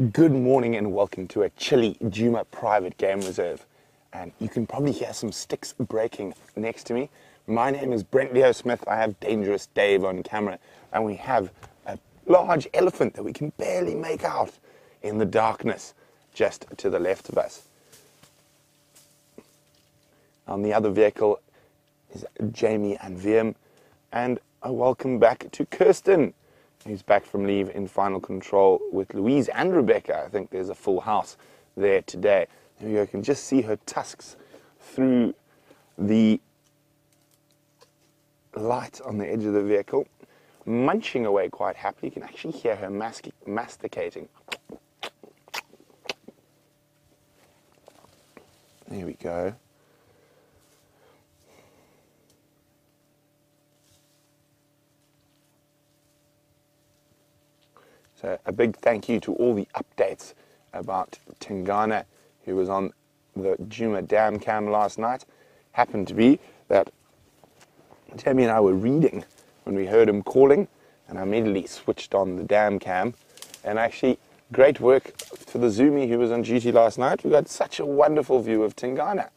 Good morning and welcome to a chilly Djuma private game reserve. And you can probably hear some sticks breaking next to me. My name is Brent Leo Smith. I have Dangerous Dave on camera. And we have a large elephant that we can barely make out in the darkness just to the left of us. On the other vehicle is Jamie and Wium. And a welcome back to Kirsten. He's back from leave in final control with Louise and Rebecca. I think there's a full house there today. You can just see her tusks through the light on the edge of the vehicle, munching away quite happily. You can actually hear her masticating. There we go. So a big thank you to all the updates about Tingana, who was on the Djuma Dam cam last night. Happened to be that Tammy and I were reading when we heard him calling, and I immediately switched on the dam cam. And actually, great work for the Zoomy who was on duty last night. We got such a wonderful view of Tingana.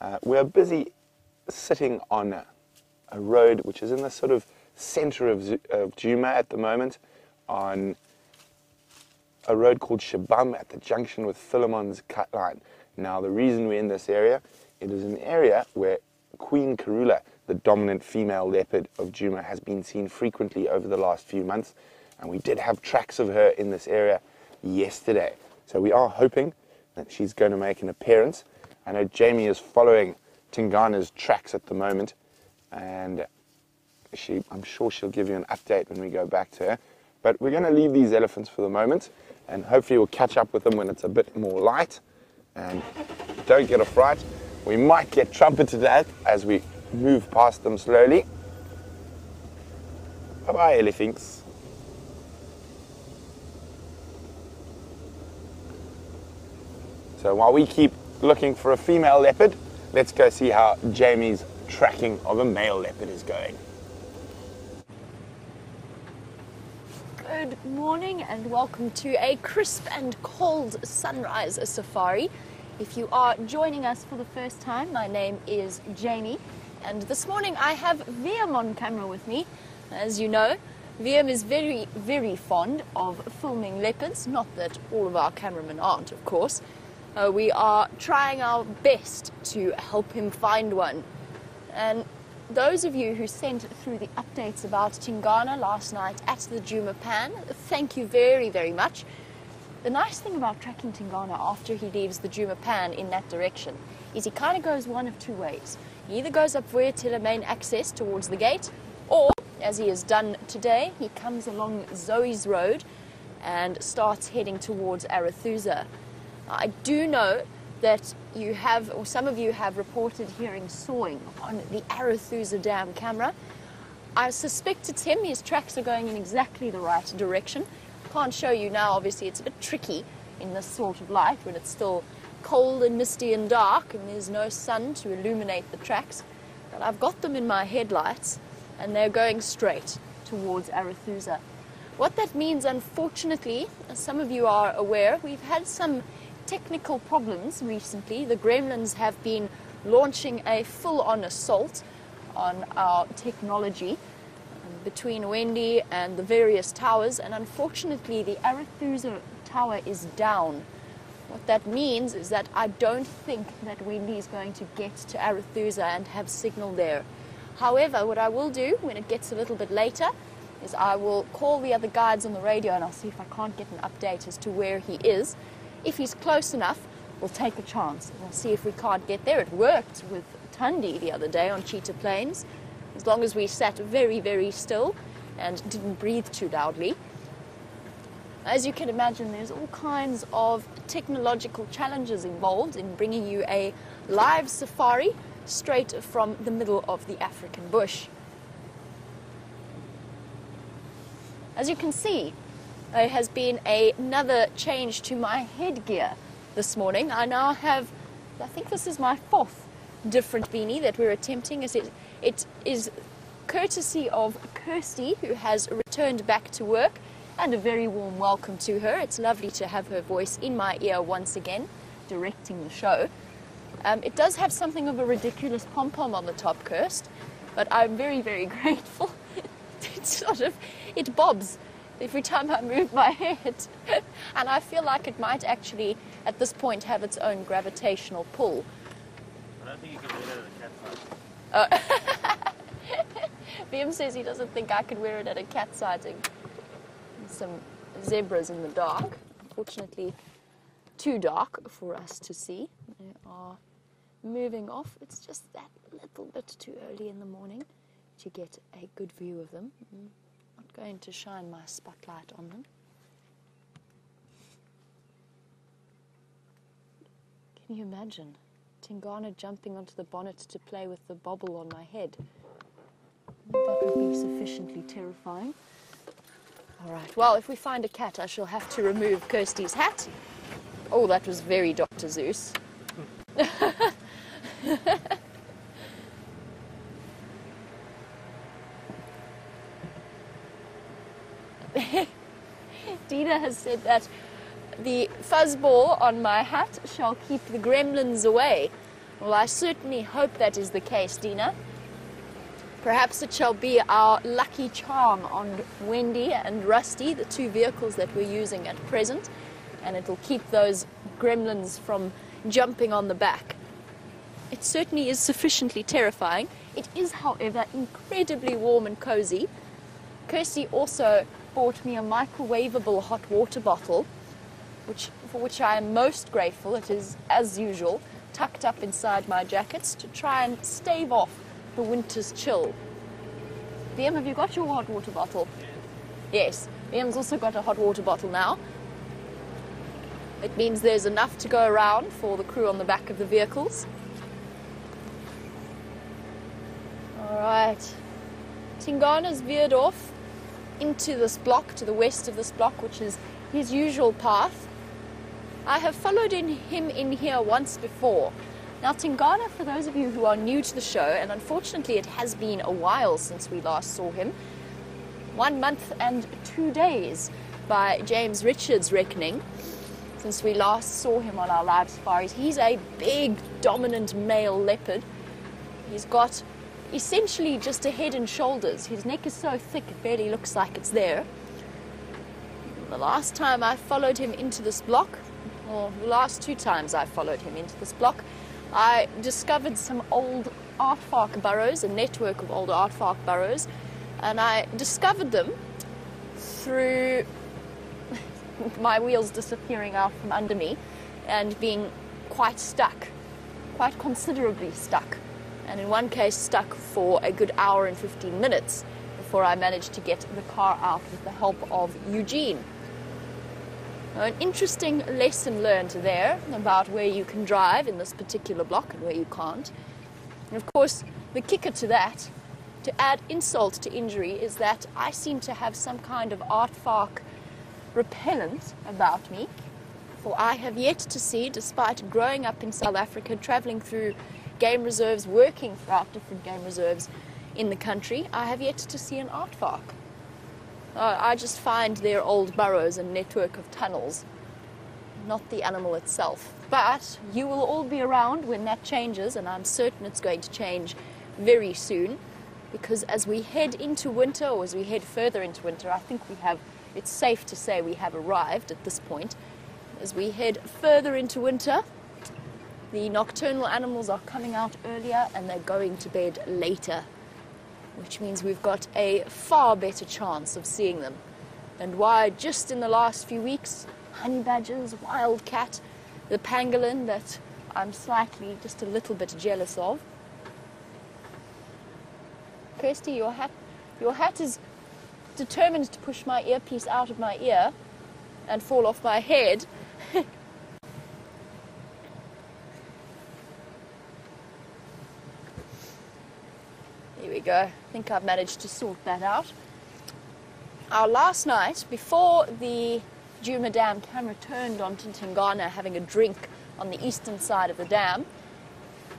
Uh, we're busy sitting on a road which is in the sort of center of, of Djuma at the moment on a road called Shabam at the junction with Philemon's cut line. Now, the reason we're in this area, it is an area where Queen Karula, the dominant female leopard of Djuma, has been seen frequently over the last few months. And we did have tracks of her in this area yesterday. So we are hoping that she's going to make an appearance. I know Jamie is following Tingana's tracks at the moment and she, I'm sure she'll give you an update when we go back to her. But we're going to leave these elephants for the moment, and hopefully we'll catch up with them when it's a bit more light. And don't get a fright. We might get trumpeted at as we move past them slowly. Bye bye, elephants. So while we keep looking for a female leopard, let's go see how Jamie's tracking of a male leopard is going. Good morning and welcome to a crisp and cold sunrise safari. If you are joining us for the first time, my name is Jamie and this morning I have Wium on camera with me. As you know, Wium is very, very fond of filming leopards. Not that all of our cameramen aren't, of course. Uh, we are trying our best to help him find one. And those of you who sent through the updates about Tingana last night at the Djuma Pan, thank you very, very much. The nice thing about tracking Tingana after he leaves the Djuma Pan in that direction is he kind of goes one of two ways. He either goes up Vuyatela main access towards the gate, or, as he has done today, he comes along Zoe's Road and starts heading towards Arathusa. I do know that you have, or some of you have reported hearing sawing on the Arathusa Dam camera. I suspect it's him. His tracks are going in exactly the right direction. Can't show you now, obviously, it's a bit tricky in this sort of light when it's still cold and misty and dark and there's no sun to illuminate the tracks. But I've got them in my headlights and they're going straight towards Arathusa. What that means, unfortunately, as some of you are aware, we've had some technical problems recently. The Gremlins have been launching a full on assault on our technology um, between Wendy and the various towers, and unfortunately, the Arathusa tower is down. What that means is that I don't think that Wendy is going to get to Arathusa and have signal there. However, what I will do when it gets a little bit later is I will call the other guides on the radio and I'll see if I can't get an update as to where he is. If he's close enough, we'll take a chance. We'll see if we can't get there. It worked with Tundi the other day on Cheetah Plains, as long as we sat very, very still and didn't breathe too loudly. As you can imagine, there's all kinds of technological challenges involved in bringing you a live safari straight from the middle of the African bush. As you can see, there has been a, another change to my headgear this morning. I now have, I think this is my fourth different beanie that we're attempting. It, it is courtesy of Kirsty, who has returned back to work, and a very warm welcome to her. It's lovely to have her voice in my ear once again, directing the show. Um, it does have something of a ridiculous pom pom on the top, Kirst, but I'm very, very grateful. it sort of it bobs every time I move my head, and I feel like it might actually, at this point, have its own gravitational pull. I don't think you can wear that at a cat fight. Oh. Liam says he doesn't think I could wear it at a cat sighting. Some zebras in the dark. Unfortunately, too dark for us to see. They are moving off. It's just that little bit too early in the morning to get a good view of them. Not going to shine my spotlight on them. Can you imagine Tingana jumping onto the bonnet to play with the bobble on my head? That would be sufficiently terrifying. All right. Well, if we find a cat, I shall have to remove Kirsty's hat. Oh, that was very Dr. Seuss. Dina has said that the fuzzball on my hat shall keep the gremlins away. Well, I certainly hope that is the case, Dina. Perhaps it shall be our lucky charm on Wendy and Rusty, the two vehicles that we're using at present, and it'll keep those gremlins from jumping on the back. It certainly is sufficiently terrifying. It is, however, incredibly warm and cozy. Kirsty also bought me a microwavable hot water bottle, which, for which I am most grateful. It is, as usual, tucked up inside my jackets to try and stave off the winter's chill. Liam, have you got your hot water bottle? Yes. Liam's also got a hot water bottle now. It means there's enough to go around for the crew on the back of the vehicles. All right. Tingana's veered off into this block, to the west of this block, which is his usual path. I have followed in him in here once before. Now, Tingana, for those of you who are new to the show, and unfortunately it has been a while since we last saw him, one month and two days by James Richards' reckoning, since we last saw him on our live safaris. He's a big, dominant male leopard. He's got essentially just a head and shoulders. His neck is so thick it barely looks like it's there. The last time I followed him into this block, or the last two times I followed him into this block, I discovered some old aardvark burrows, a network of old aardvark burrows, and I discovered them through my wheels disappearing out from under me and being quite stuck, quite considerably stuck, and in one case stuck for a good hour and 15 minutes before I managed to get the car out with the help of Eugene. An interesting lesson learned there about where you can drive in this particular block and where you can't. And of course, the kicker to that, to add insult to injury, is that I seem to have some kind of aardvark repellent about me. For I have yet to see, despite growing up in South Africa, traveling through game reserves, working throughout different game reserves in the country, I have yet to see an aardvark. Uh, I just find their old burrows and network of tunnels, not the animal itself. But you will all be around when that changes, and I'm certain it's going to change very soon. Because as we head into winter, or as we head further into winter, I think we have, it's safe to say we have arrived at this point. As we head further into winter, the nocturnal animals are coming out earlier and they're going to bed later which means we've got a far better chance of seeing them. And why just in the last few weeks, honey badgers, wildcat, the pangolin that I'm slightly just a little bit jealous of. Kirsty, your hat, your hat is determined to push my earpiece out of my ear and fall off my head. Here we go. I think I've managed to sort that out. Our last night, before the Djuma Dam camera turned onto Tingana having a drink on the eastern side of the dam,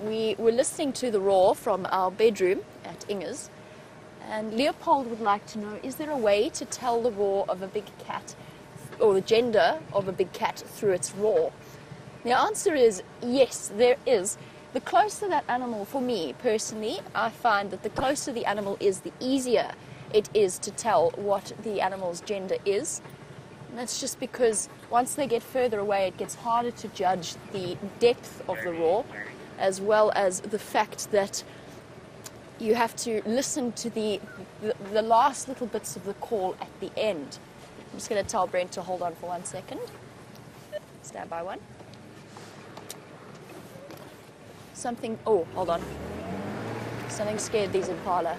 we were listening to the roar from our bedroom at Inger's, And Leopold would like to know is there a way to tell the roar of a big cat or the gender of a big cat through its roar? The answer is yes, there is. The closer that animal, for me personally, I find that the closer the animal is, the easier it is to tell what the animal's gender is. And that's just because once they get further away, it gets harder to judge the depth of the roar, as well as the fact that you have to listen to the, the, the last little bits of the call at the end. I'm just going to tell Brent to hold on for one second. Stand by one. Something, oh, hold on. Something scared these Impala.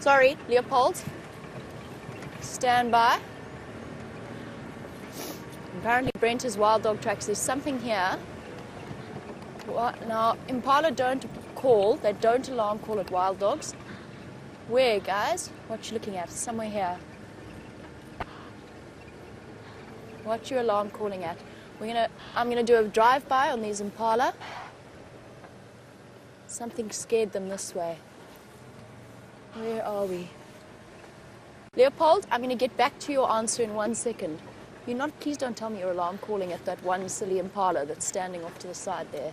Sorry, Leopold. Stand by. Apparently Brent is wild dog tracks. There's something here. What? Now, Impala don't call, they don't alarm call at wild dogs. Where, guys? What you looking at? Somewhere here. What you alarm calling at? We're gonna. I'm gonna do a drive-by on these Impala. Something scared them this way. Where are we? Leopold, I'm gonna get back to your answer in one second. You're not. Please don't tell me you're alarm calling at that one silly Impala that's standing off to the side there.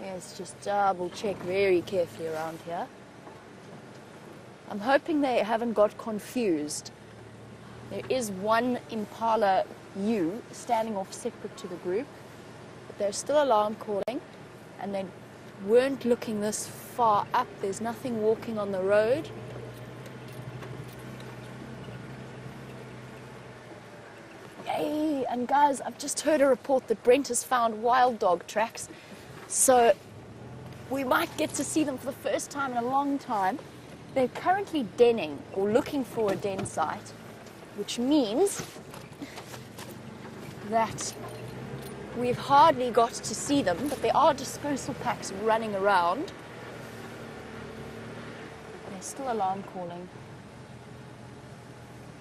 Let's just double check very carefully around here. I'm hoping they haven't got confused. There is one Impala U standing off separate to the group, but they're still alarm calling and they weren't looking this far up. There's nothing walking on the road. Yay! And guys, I've just heard a report that Brent has found wild dog tracks. So we might get to see them for the first time in a long time. They're currently denning or looking for a den site, which means that we've hardly got to see them, but there are dispersal packs running around. They're still alarm calling.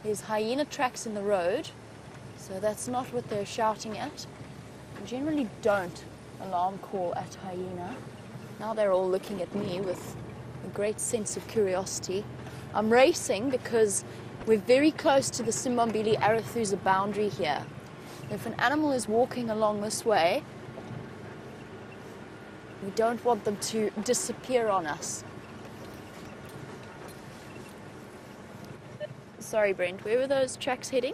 There's hyena tracks in the road, so that's not what they're shouting at. I generally don't alarm call at hyena. Now they're all looking at me with a great sense of curiosity. I'm racing because we're very close to the Simbambili Arathusa boundary here. If an animal is walking along this way, we don't want them to disappear on us. Sorry, Brent, where were those tracks heading?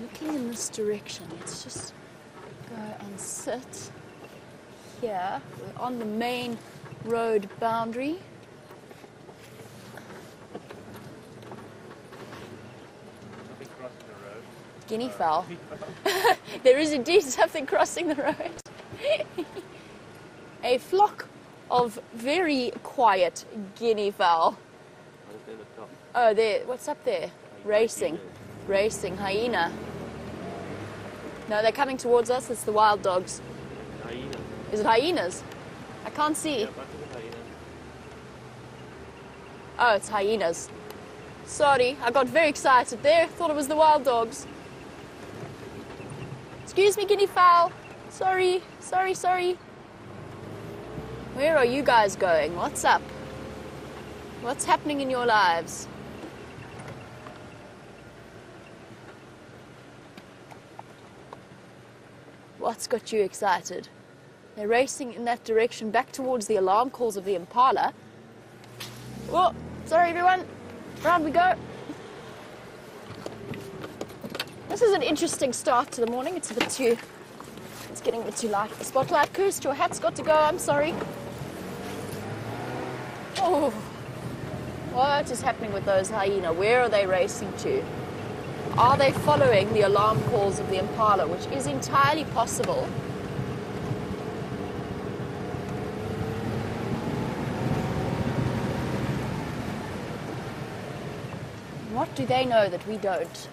Looking in this direction, let's just go and sit here. We're on the main road boundary. The. Guinea fowl. there is indeed something crossing the road. a flock of very quiet guinea fowl. What is there at the top? Oh, there. What's up there? Racing. Racing. Hyena. No, they're coming towards us. It's the wild dogs. Hyena. Is it hyenas? I can't see. Yeah, bunch of hyena. Oh, it's hyenas. Sorry, I got very excited there. Thought it was the wild dogs. Excuse me, guinea fowl. Sorry, sorry, sorry. Where are you guys going? What's up? What's happening in your lives? What's got you excited? They're racing in that direction back towards the alarm calls of the Impala. Whoa, sorry everyone. Round we go. This is an interesting start to the morning. It's a bit too, it's getting a bit too light. The spotlight Kirst, your hat's got to go, I'm sorry. Oh, what is happening with those hyena? Where are they racing to? Are they following the alarm calls of the Impala, which is entirely possible? What do they know that we don't?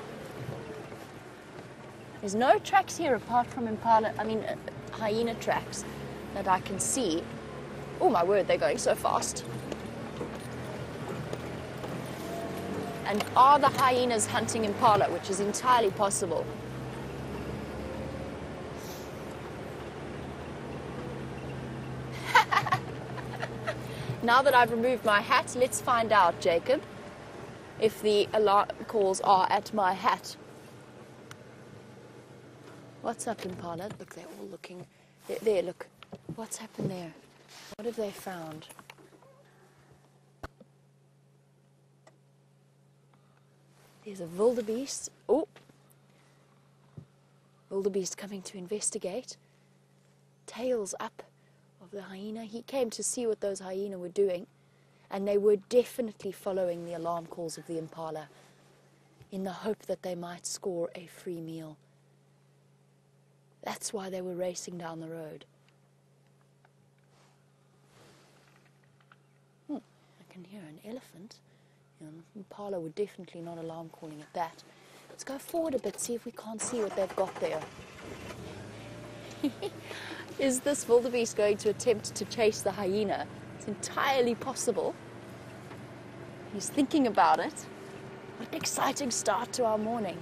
There's no tracks here apart from impala, I mean, uh, hyena tracks that I can see. Oh my word, they're going so fast. And are the hyenas hunting impala, which is entirely possible? now that I've removed my hat, let's find out, Jacob, if the alarm calls are at my hat. What's up, Impala? Look, they're all looking. There, there, look. What's happened there? What have they found? There's a wildebeest. Oh! Wildebeest coming to investigate. Tails up of the hyena. He came to see what those hyena were doing, and they were definitely following the alarm calls of the impala in the hope that they might score a free meal. That's why they were racing down the road. Hmm, I can hear an elephant. Know, Impala were definitely not alarm calling at that. Let's go forward a bit, see if we can't see what they've got there. Is this wildebeest going to attempt to chase the hyena? It's entirely possible. He's thinking about it. What an exciting start to our morning.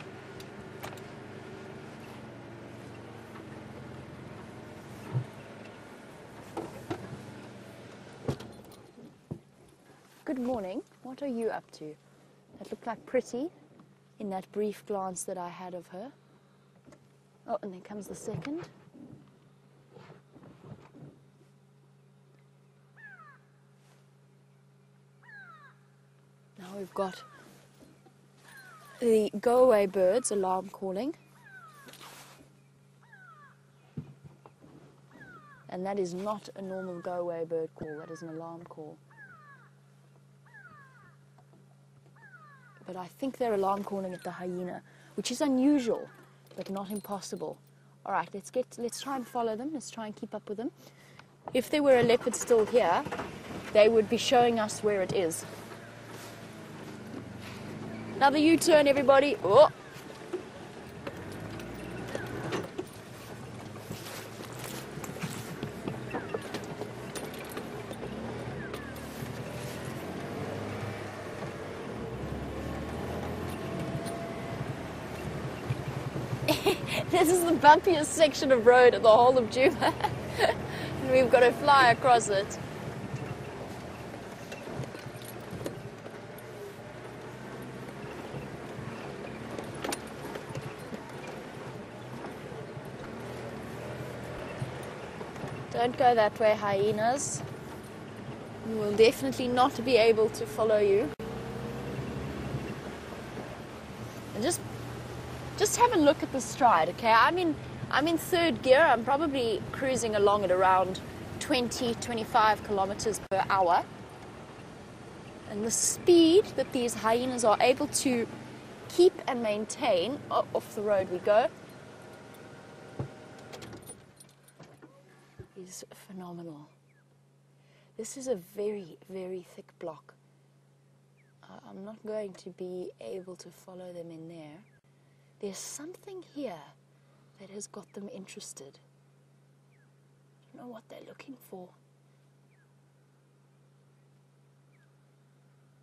Good morning. What are you up to? That looked like pretty in that brief glance that I had of her. Oh, and there comes the second. Now we've got the go away birds alarm calling. And that is not a normal go away bird call, that is an alarm call. But I think they're alarm calling at the hyena, which is unusual, but not impossible. All right, let's get let's try and follow them. Let's try and keep up with them. If there were a leopard still here, they would be showing us where it is. Another U-turn, everybody. Oh. this is the bumpiest section of road in the whole of Juba. and we've got to fly across it. Don't go that way, hyenas. We will definitely not be able to follow you. And just just have a look at the stride, okay? I'm in I'm in third gear. I'm probably cruising along at around 20, 25 kilometers per hour. And the speed that these hyenas are able to keep and maintain off the road we go is phenomenal. This is a very, very thick block. I'm not going to be able to follow them in there. There's something here that has got them interested. I don't know what they're looking for.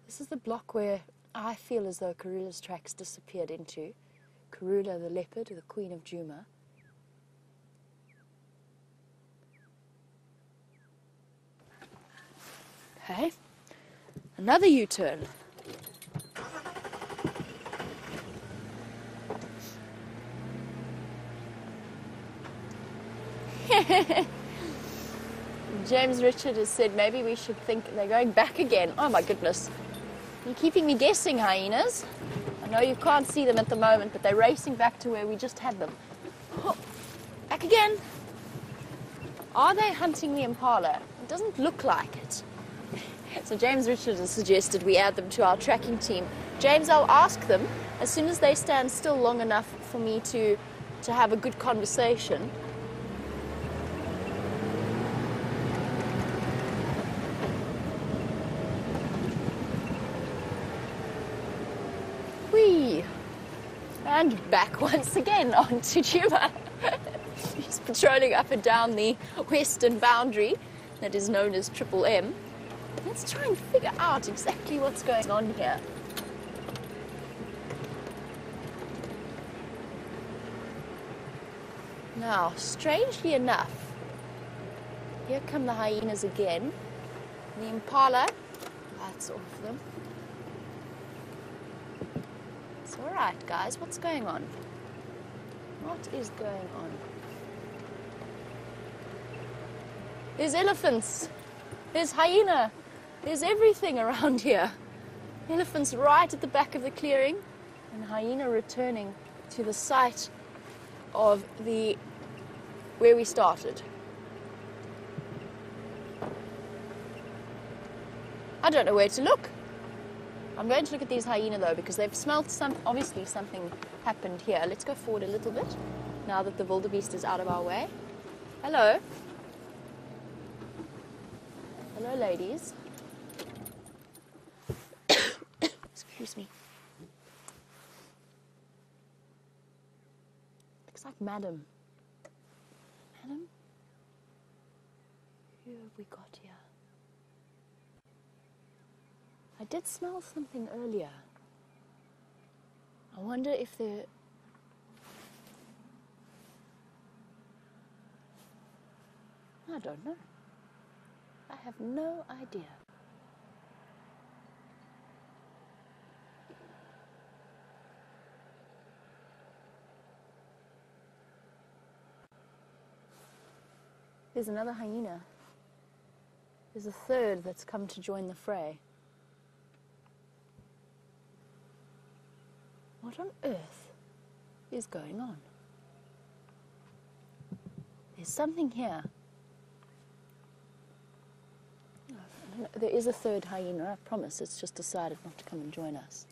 This is the block where I feel as though Karula's tracks disappeared into. Karula the leopard, the queen of Djuma. Okay, another U-turn. James Richard has said maybe we should think they're going back again. Oh my goodness. You're keeping me guessing, hyenas. I know you can't see them at the moment, but they're racing back to where we just had them. Oh, back again. Are they hunting the impala? It doesn't look like it. So James Richard has suggested we add them to our tracking team. James, I'll ask them as soon as they stand still long enough for me to, to have a good conversation. And once again onto Djuma. He's patrolling up and down the western boundary that is known as Triple M. Let's try and figure out exactly what's going on here. Now, strangely enough, here come the hyenas again. The impala, that's off them. It's all right, guys. What's going on? What is going on? There's elephants. There's hyena. There's everything around here. Elephants right at the back of the clearing, and hyena returning to the site of the where we started. I don't know where to look. I'm going to look at these hyena though because they've smelt some. Obviously, something happened here. Let's go forward a little bit now that the wildebeest is out of our way. Hello. Hello, ladies. Excuse me. Looks like Madam. Madam? Who have we got here? I did smell something earlier. I wonder if they're. I don't know. I have no idea. There's another hyena. There's a third that's come to join the fray. What on earth is going on? There's something here. There is a third hyena, I promise. It's just decided not to come and join us.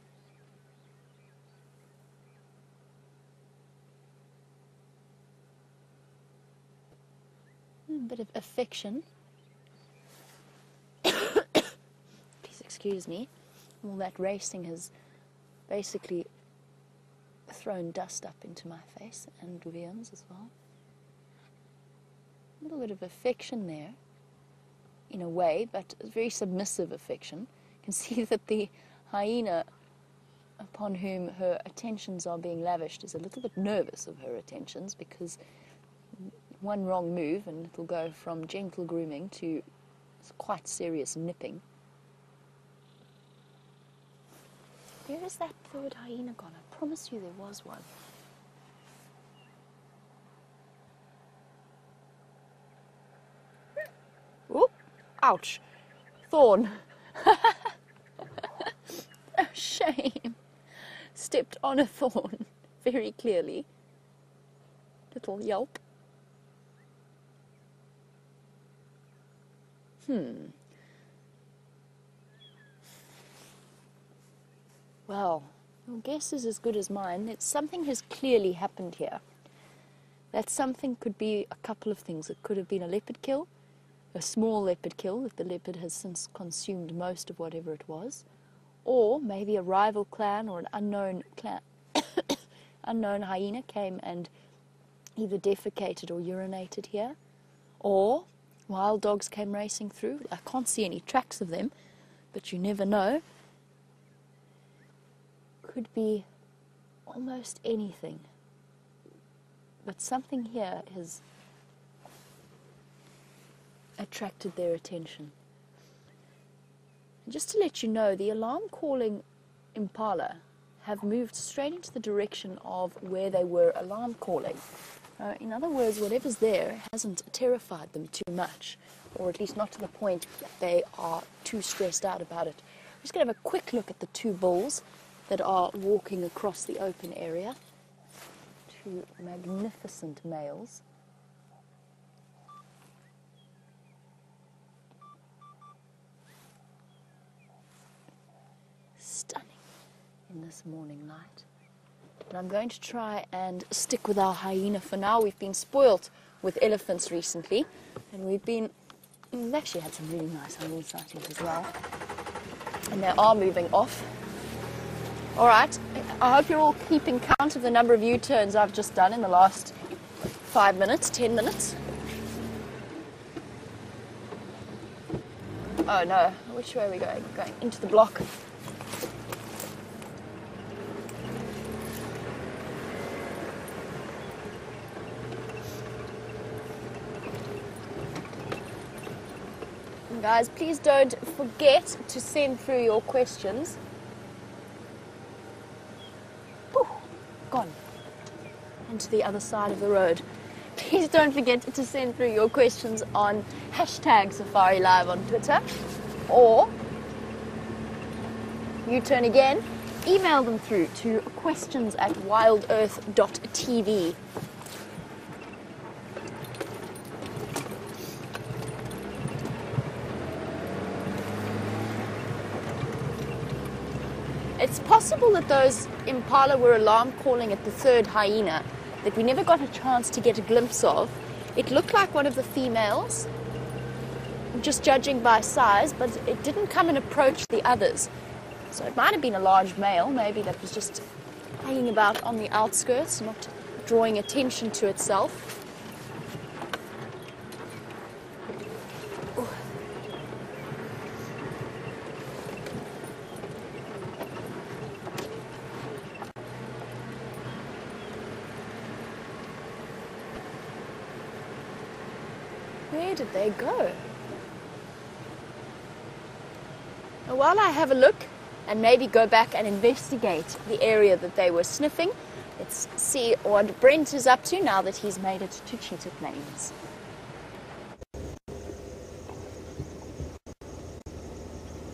A bit of affection. Please excuse me. All that racing has basically thrown dust up into my face and Vivian's as well. A little bit of affection there in a way, but very submissive affection. You can see that the hyena upon whom her attentions are being lavished is a little bit nervous of her attentions because one wrong move and it'll go from gentle grooming to quite serious nipping. Where is that third hyena gone? I promise you there was one. Ouch. Thorn. Shame. Stepped on a thorn very clearly. Little yelp. Hmm. Well, your guess is as good as mine. It's something has clearly happened here. That something could be a couple of things. It could have been a leopard kill a small leopard kill if the leopard has since consumed most of whatever it was, or maybe a rival clan or an unknown clan, unknown hyena came and either defecated or urinated here, or wild dogs came racing through. I can't see any tracks of them, but you never know. Could be almost anything. But something here has attracted their attention. Just to let you know, the alarm calling impala have moved straight into the direction of where they were alarm calling. Uh, in other words, whatever's there hasn't terrified them too much, or at least not to the point that they are too stressed out about it. I'm just going to have a quick look at the two bulls that are walking across the open area. Two magnificent males. Stunning in this morning light. But I'm going to try and stick with our hyena for now. We've been spoilt with elephants recently, and we've been we've actually had some really nice hyena sightings as well. And they are moving off. All right. I hope you're all keeping count of the number of U-turns I've just done in the last five minutes, ten minutes. Oh no, which way are we going? Going into the block. And guys, please don't forget to send through your questions. Whew, gone. Into the other side of the road. Please don't forget to send through your questions on hashtag Safari Live on Twitter or you turn again, email them through to questions at wildearth.tv. It's possible that those impala were alarm calling at the third hyena that we never got a chance to get a glimpse of. It looked like one of the females, just judging by size, but it didn't come and approach the others. So it might have been a large male, maybe that was just hanging about on the outskirts, not drawing attention to itself. Did they go? Now, while I have a look and maybe go back and investigate the area that they were sniffing, let's see what Brent is up to now that he's made it to Cheetah Plains.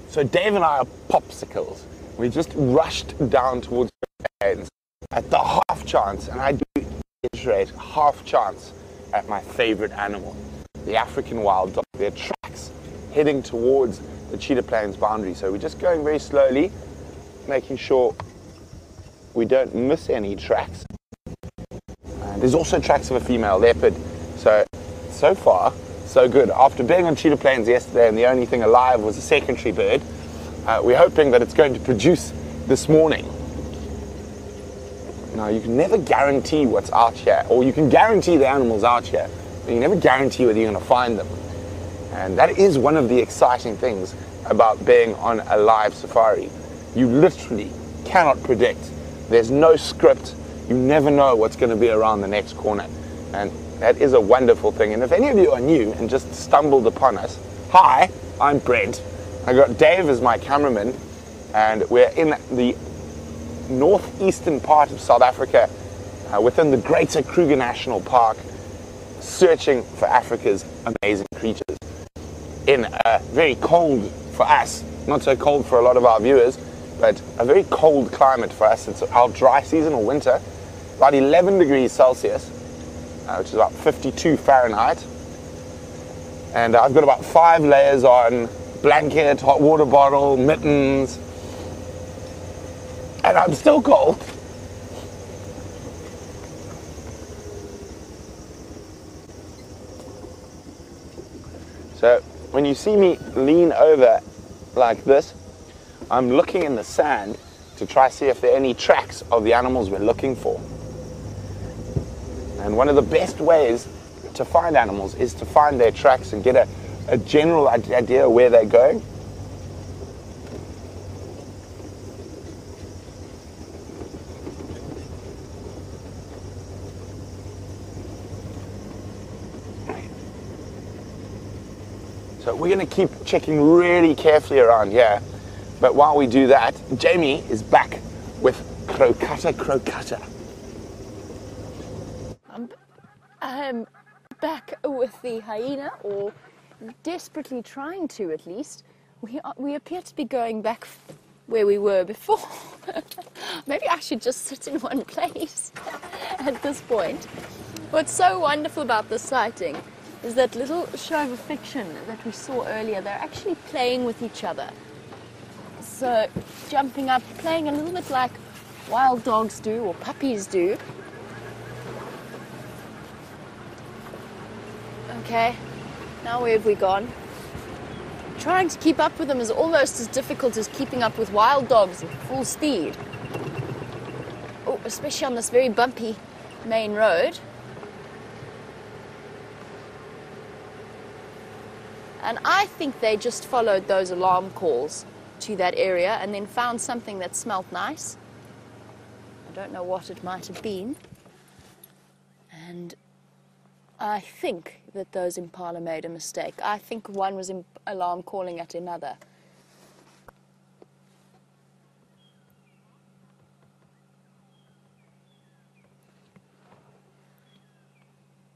So Dave and I are popsicles. We just rushed down towards the plains at the half chance, and I do iterate half chance at my favorite animal, the African wild dog. Their tracks heading towards the Cheetah Plains boundary. So we're just going very slowly, making sure we don't miss any tracks. And there's also tracks of a female leopard. So, so far, so good. After being on Cheetah Plains yesterday and the only thing alive was a secretary bird, uh, we're hoping that it's going to produce this morning. Now, you can never guarantee what's out here, or you can guarantee the animals out here, you never guarantee whether you're going to find them. And that is one of the exciting things about being on a live safari. You literally cannot predict. There's no script. You never know what's going to be around the next corner. And that is a wonderful thing. And if any of you are new and just stumbled upon us, hi, I'm Brent. I got Dave as my cameraman, and we're in the northeastern part of South Africa, uh, within the Greater Kruger National Park, searching for Africa's amazing creatures. In a very cold for us, not so cold for a lot of our viewers, but a very cold climate for us. It's our dry season or winter, about 11 degrees Celsius, uh, which is about 52 Fahrenheit. And I've got about five layers on blanket, hot water bottle, mittens, and I'm still cold. So when you see me lean over like this, I'm looking in the sand to try to see if there are any tracks of the animals we're looking for. And one of the best ways to find animals is to find their tracks and get a, a general idea where they're going. So we're going to keep checking really carefully around here. But while we do that, Jamie is back with Crocuta Crocuta. I'm, I'm back with the hyena, or desperately trying to at least. We, are, we appear to be going back where we were before. Maybe I should just sit in one place at this point. What's so wonderful about this sighting is that little show of affection that we saw earlier. They're actually playing with each other. So jumping up, playing a little bit like wild dogs do or puppies do. Okay, now where have we gone? Trying to keep up with them is almost as difficult as keeping up with wild dogs at full speed. Oh, especially on this very bumpy main road. And I think they just followed those alarm calls to that area and then found something that smelt nice. I don't know what it might have been. And I think that those impala made a mistake. I think one was in alarm calling at another.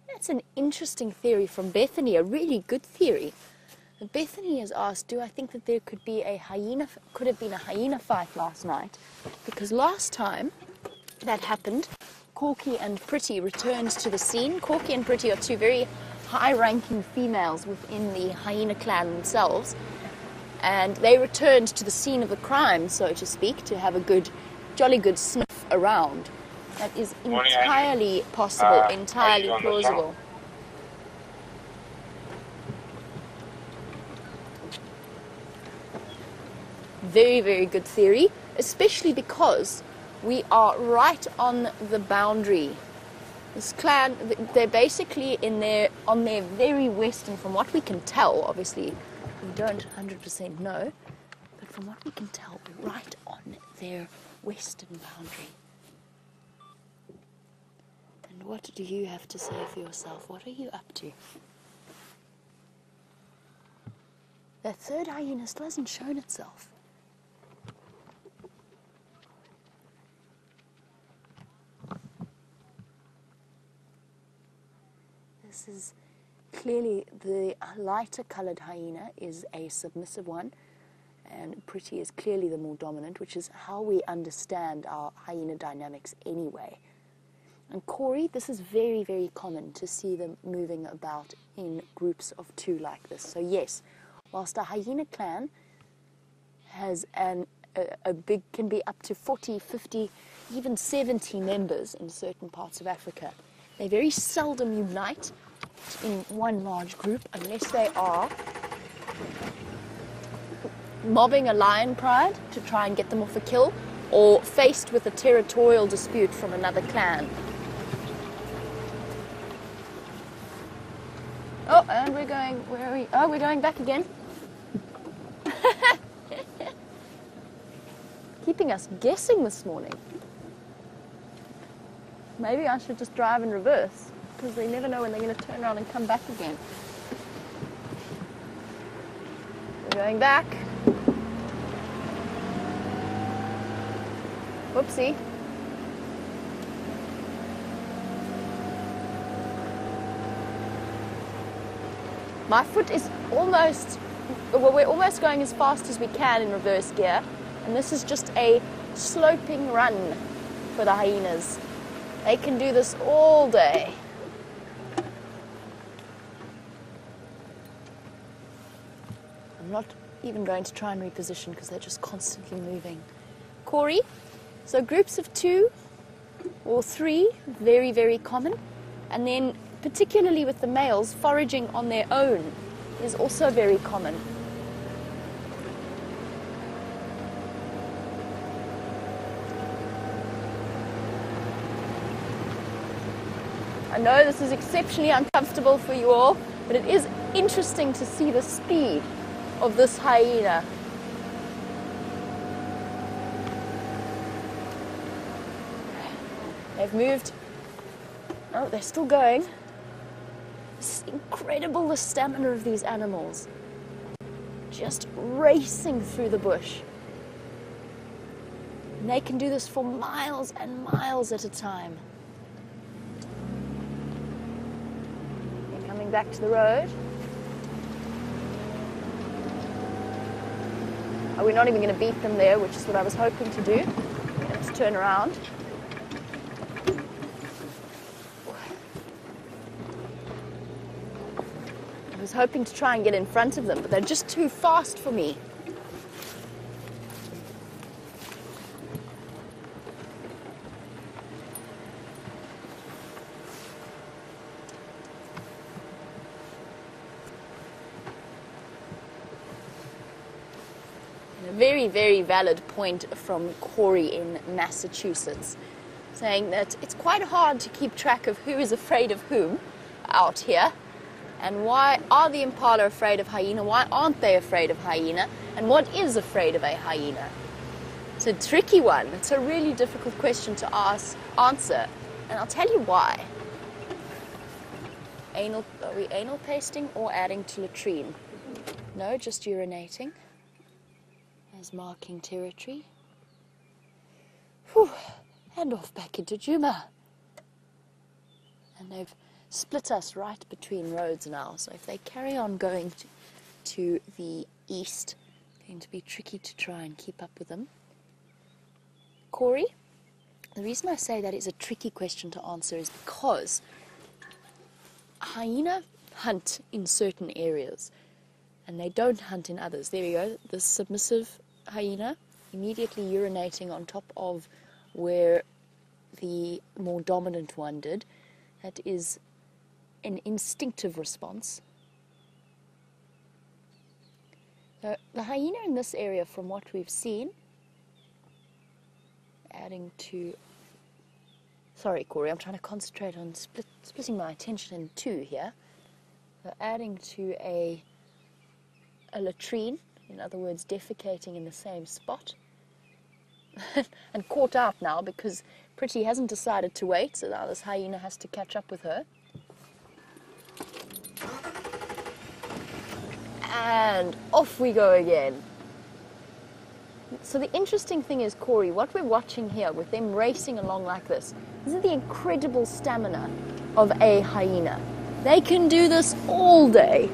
That's an interesting theory from Bethany, a really good theory. Bethany has asked, do I think that there could be a hyena, could have been a hyena fight last night? Because last time that happened, Corky and Pretty returned to the scene. Corky and Pretty are two very high-ranking females within the hyena clan themselves. And they returned to the scene of the crime, so to speak, to have a good, jolly good sniff around. That is entirely possible, Uh, entirely are you on the plausible. Very, very good theory, especially because we are right on the boundary. This clan, they're basically in their on their very western, from what we can tell. Obviously, we don't 100% know, but from what we can tell, we're right on their western boundary. And what do you have to say for yourself? What are you up to? That third hyena still hasn't shown itself. Is clearly the lighter colored hyena is a submissive one, and pretty is clearly the more dominant, which is how we understand our hyena dynamics anyway. And Corey, this is very, very common to see them moving about in groups of two like this. So, yes, whilst a hyena clan has an, a, a big, can be up to 40, 50, even 70 members in certain parts of Africa, they very seldom unite in one large group unless they are mobbing a lion pride to try and get them off a kill or faced with a territorial dispute from another clan. Oh, and we're going, where are we? Oh, we're going back again. Keeping us guessing this morning. Maybe I should just drive in reverse because they never know when they're going to turn around and come back again. We're going back. Whoopsie. My foot is almost, well, we're almost going as fast as we can in reverse gear, and this is just a sloping run for the hyenas. They can do this all day. I'm not even going to try and reposition because they're just constantly moving. Corey, so groups of two or three, very, very common. And then, particularly with the males, foraging on their own is also very common. I know this is exceptionally uncomfortable for you all, but it is interesting to see the speed of this hyena. They've moved. Oh, they're still going. It's incredible the stamina of these animals. Just racing through the bush. And they can do this for miles and miles at a time. They're coming back to the road. We're not even going to beat them there, which is what I was hoping to do. Let's turn around. I was hoping to try and get in front of them, but they're just too fast for me. Very, very valid point from Corey in Massachusetts. saying that it's quite hard to keep track of who is afraid of whom out here. And why are the impala afraid of hyena? Why aren't they afraid of hyena? And what is afraid of a hyena? It's a tricky one. It's a really difficult question to ask, answer. And I'll tell you why. Anal, are we anal pasting or adding to latrine? No, just urinating as marking territory. Whew. And off back into Djuma. And they've split us right between roads now. So if they carry on going to, to the east, it's going to be tricky to try and keep up with them. Corey, the reason I say that is a tricky question to answer is because hyena hunt in certain areas and they don't hunt in others. There we go. The submissive hyena immediately urinating on top of where the more dominant one did. That is an instinctive response. So the hyena in this area, from what we've seen, adding to. Sorry, Corey, I'm trying to concentrate on split, splitting my attention in two here. So adding to a a latrine, in other words, defecating in the same spot, and caught out now because Pretty hasn't decided to wait, so now this hyena has to catch up with her. And off we go again. So the interesting thing is, Corey, what we're watching here with them racing along like this, this is the incredible stamina of a hyena. They can do this all day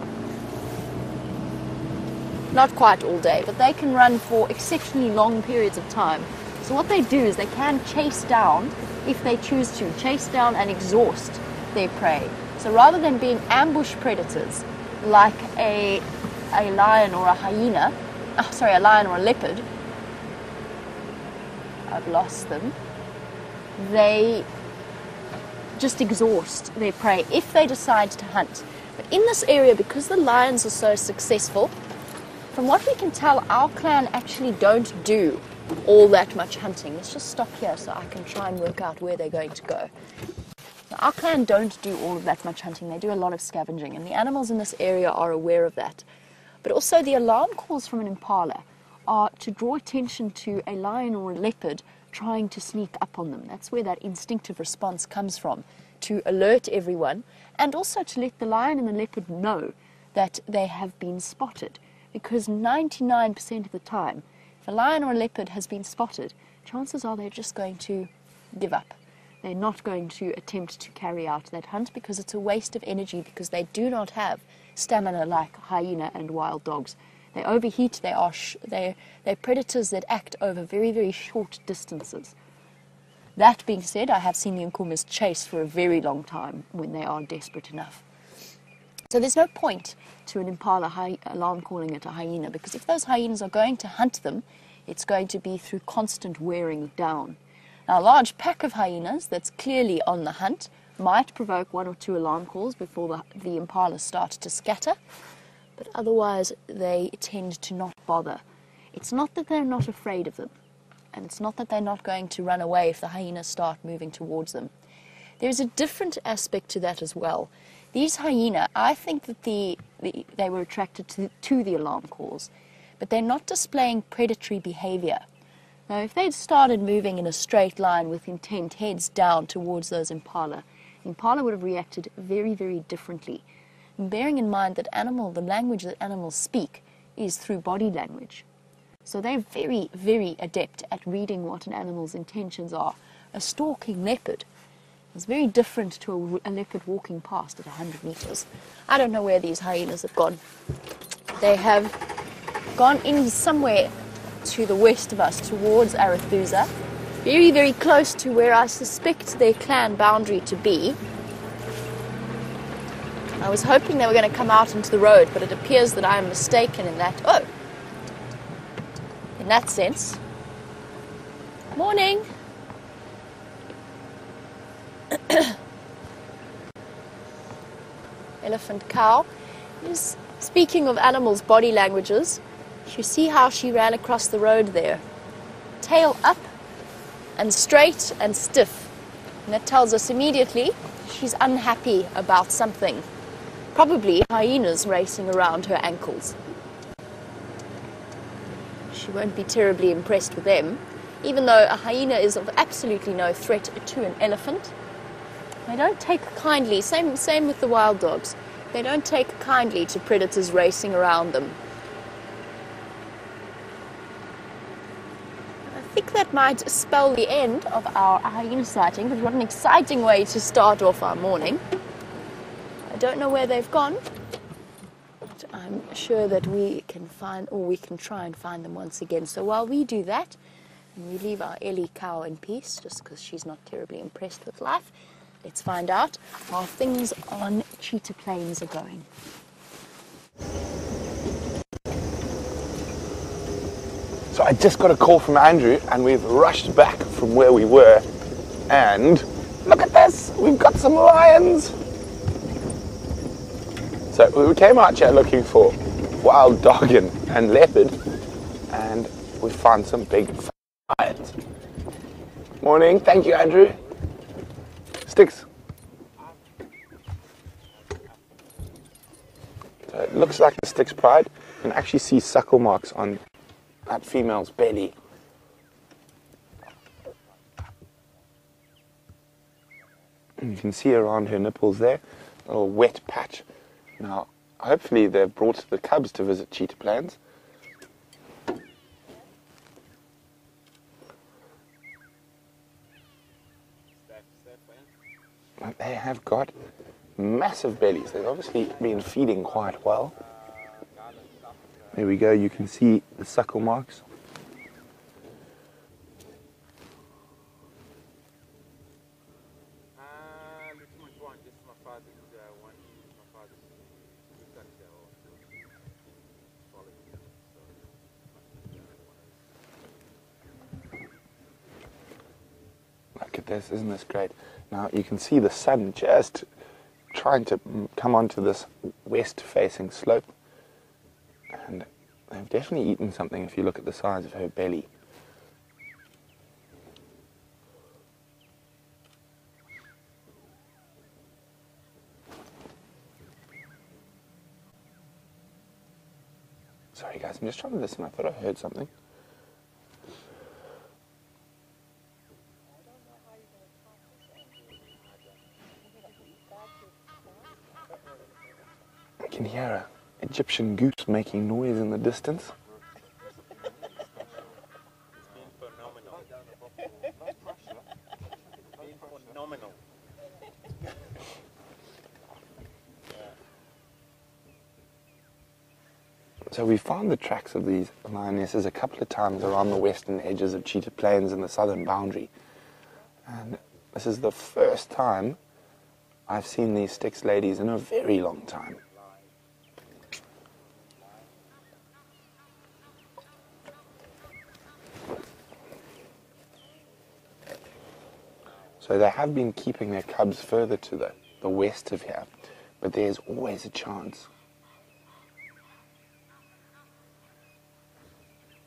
not quite all day, but they can run for exceptionally long periods of time. So what they do is they can chase down, if they choose to, chase down and exhaust their prey. So rather than being ambush predators like a, a lion or a hyena, oh, sorry, a lion or a leopard, I've lost them, they just exhaust their prey if they decide to hunt. But in this area, because the lions are so successful, from what we can tell, our clan actually don't do all that much hunting. Let's just stop here so I can try and work out where they're going to go. Now, our clan don't do all of that much hunting. They do a lot of scavenging, and the animals in this area are aware of that. But also, the alarm calls from an impala are to draw attention to a lion or a leopard trying to sneak up on them. That's where that instinctive response comes from, to alert everyone, and also to let the lion and the leopard know that they have been spotted because 99% of the time, if a lion or a leopard has been spotted, chances are they're just going to give up. They're not going to attempt to carry out that hunt because it's a waste of energy because they do not have stamina like hyena and wild dogs. They overheat, they are sh- they're, they're predators that act over very, very short distances. That being said, I have seen the Nkuhumas chase for a very long time when they are desperate enough. So there's no point to an impala hy- alarm calling it a hyena because if those hyenas are going to hunt them, it's going to be through constant wearing down. Now, a large pack of hyenas that's clearly on the hunt might provoke one or two alarm calls before the, the impala start to scatter, but otherwise they tend to not bother. It's not that they're not afraid of them, and it's not that they're not going to run away if the hyenas start moving towards them. There's a different aspect to that as well. These hyena, I think that the, the, they were attracted to, to the alarm calls, but they're not displaying predatory behavior. Now, if they'd started moving in a straight line with intent heads down towards those impala, impala would have reacted very, very differently. And bearing in mind that animal, the language that animals speak is through body language. So they're very, very adept at reading what an animal's intentions are. A stalking leopard it's very different to a, a leopard walking past at 100 meters. I don't know where these hyenas have gone. They have gone in somewhere to the west of us, towards Arathusa, very, very close to where I suspect their clan boundary to be. I was hoping they were going to come out into the road, but it appears that I am mistaken in that. Oh! In that sense. Morning! elephant cow is speaking of animals' body languages. You see how she ran across the road there. Tail up and straight and stiff. And that tells us immediately she's unhappy about something. Probably hyenas racing around her ankles. She won't be terribly impressed with them, even though a hyena is of absolutely no threat to an elephant. They don't take kindly, same, same with the wild dogs, they don't take kindly to predators racing around them. I think that might spell the end of our hyena sighting, but what an exciting way to start off our morning. I don't know where they've gone, but I'm sure that we can find, or we can try and find them once again. So while we do that, and we leave our Ellie cow in peace, just because she's not terribly impressed with life, let's find out how things on Cheetah Plains are going. So I just got a call from Andrew, and we've rushed back from where we were. And look at this, we've got some lions. So we came out here looking for wild dog and, and leopard, and we found some big lions. Morning, thank you, Andrew. Styx. So it looks like the Styx Pride. You can actually see suckle marks on that female's belly. You can see around her nipples there, a little wet patch. Now, hopefully they've brought the cubs to visit cheetah plains. But they have got massive bellies. They've obviously been feeding quite well. There we go, you can see the suckle marks. Look at this, isn't this great? Now you can see the sun just trying to come onto this west facing slope. And they've definitely eaten something if you look at the size of her belly. Sorry guys, I'm just trying to listen. I thought I heard something. I can hear an Egyptian goose making noise in the distance. So we found the tracks of these lionesses a couple of times around the western edges of Cheetah Plains and the southern boundary. And this is the first time I've seen these Styx ladies in a very long time. So they have been keeping their cubs further to the, the west of here, but there's always a chance.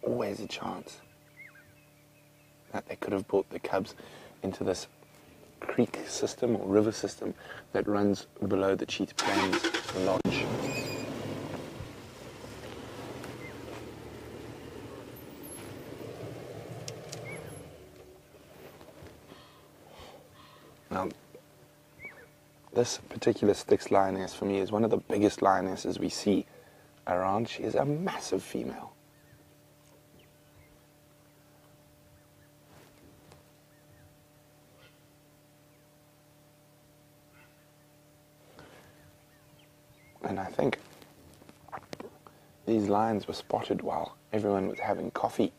Always a chance that they could have brought the cubs into this creek system or river system that runs below the Cheetah Plains Lodge. Now, this particular Styx lioness for me is one of the biggest lionesses we see around. She is a massive female. And I think these lions were spotted while everyone was having coffee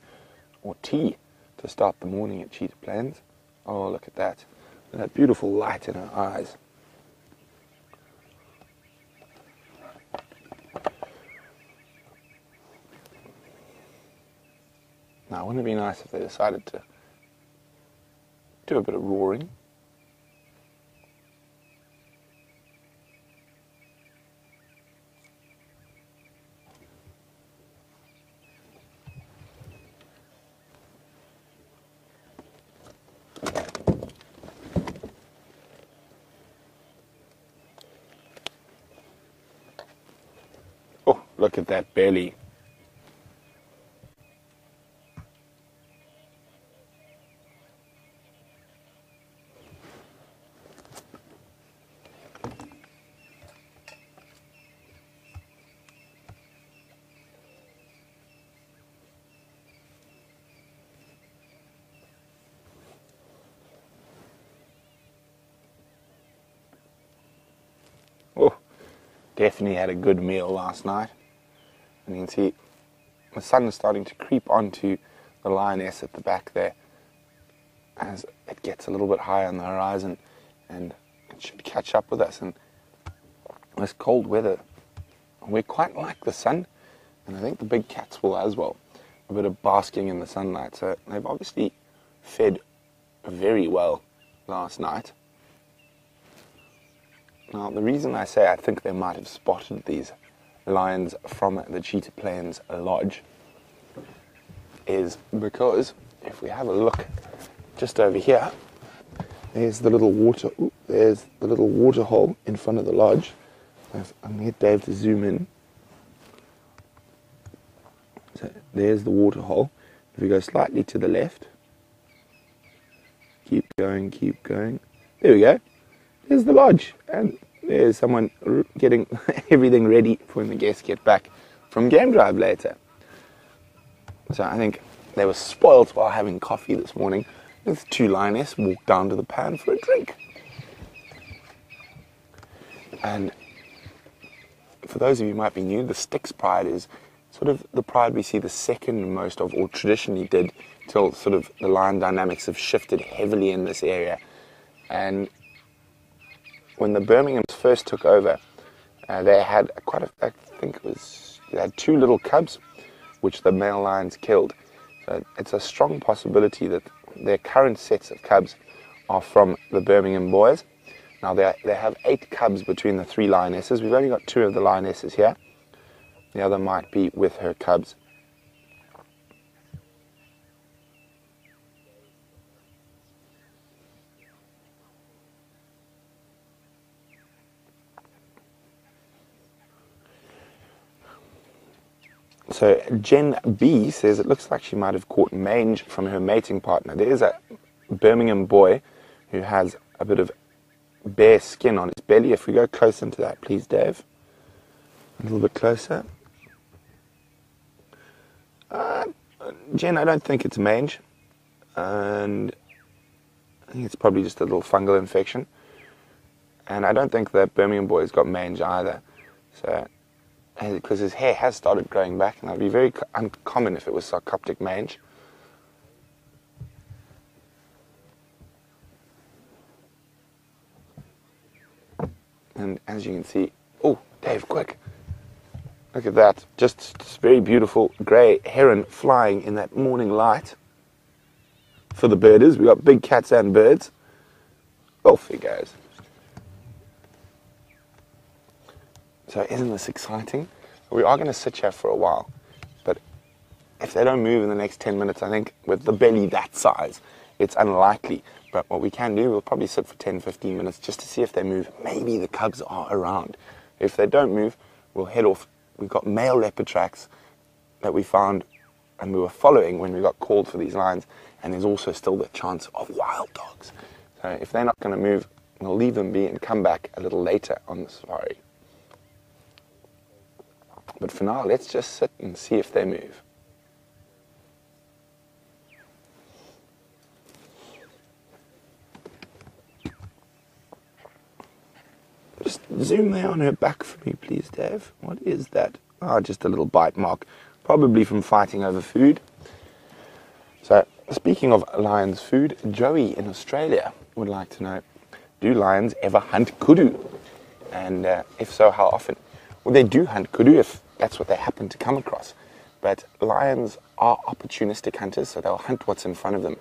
or tea to start the morning at Cheetah Plains. Oh, look at that. That beautiful light in her eyes. Wouldn't it be nice if they decided to do a bit of roaring? Oh, look at that belly. Definitely had a good meal last night. And you can see the sun is starting to creep onto the lioness at the back there as it gets a little bit higher on the horizon and it should catch up with us. And this cold weather, we quite like the sun, and I think the big cats will as well. A bit of basking in the sunlight. So they've obviously fed very well last night. Now, the reason I say I think they might have spotted these lions from the Cheetah Plains Lodge is because if we have a look just over here, there's the little water. Ooh, there's the little water hole in front of the lodge. I'm to get Dave to zoom in. So there's the water hole. If we go slightly to the left, keep going, keep going. There we go. There's the lodge, and there's someone getting everything ready for when the guests get back from game drive later. So I think they were spoilt while having coffee this morning. With two lioness walked down to the pan for a drink. And for those of you who might be new, the Styx Pride is sort of the pride we see the second most of, or traditionally did, till sort of the lion dynamics have shifted heavily in this area. And when the Birminghams first took over, uh, they had quite a, I think it was, they had two little cubs, which the male lions killed. So it's a strong possibility that their current sets of cubs are from the Birmingham boys. Now they, they have eight cubs between the three lionesses. We've only got two of the lionesses here. The other might be with her cubs. So Jen B says it looks like she might have caught mange from her mating partner. There is a Birmingham boy who has a bit of bare skin on his belly. If we go close into that, please, Dave. A little bit closer. Uh, Jen, I don't think it's mange. And I think it's probably just a little fungal infection. And I don't think that Birmingham boy's got mange either. So because his hair has started growing back, and that would be very uncommon if it was sarcoptic mange. And as you can see, oh, Dave, quick! Look at that, just, very beautiful grey heron flying in that morning light. For the birders, we've got big cats and birds. Off he goes. So isn't this exciting? We are going to sit here for a while, but if they don't move in the next 10 minutes, I think with the belly that size, it's unlikely. But what we can do, we'll probably sit for 10, 15 minutes just to see if they move. Maybe the cubs are around. If they don't move, we'll head off. We've got male leopard tracks that we found and we were following when we got called for these lines. And there's also still the chance of wild dogs. So if they're not going to move, we'll leave them be and come back a little later on the safari. But for now, let's just sit and see if they move. Just zoom there on her back for me, please, Dave. What is that? Ah, oh, just a little bite mark, probably from fighting over food. So, speaking of lions' food, Joey in Australia would like to know do lions ever hunt kudu? And uh, if so, how often? Well, they do hunt kudu if that's what they happen to come across. But lions are opportunistic hunters, so they'll hunt what's in front of them.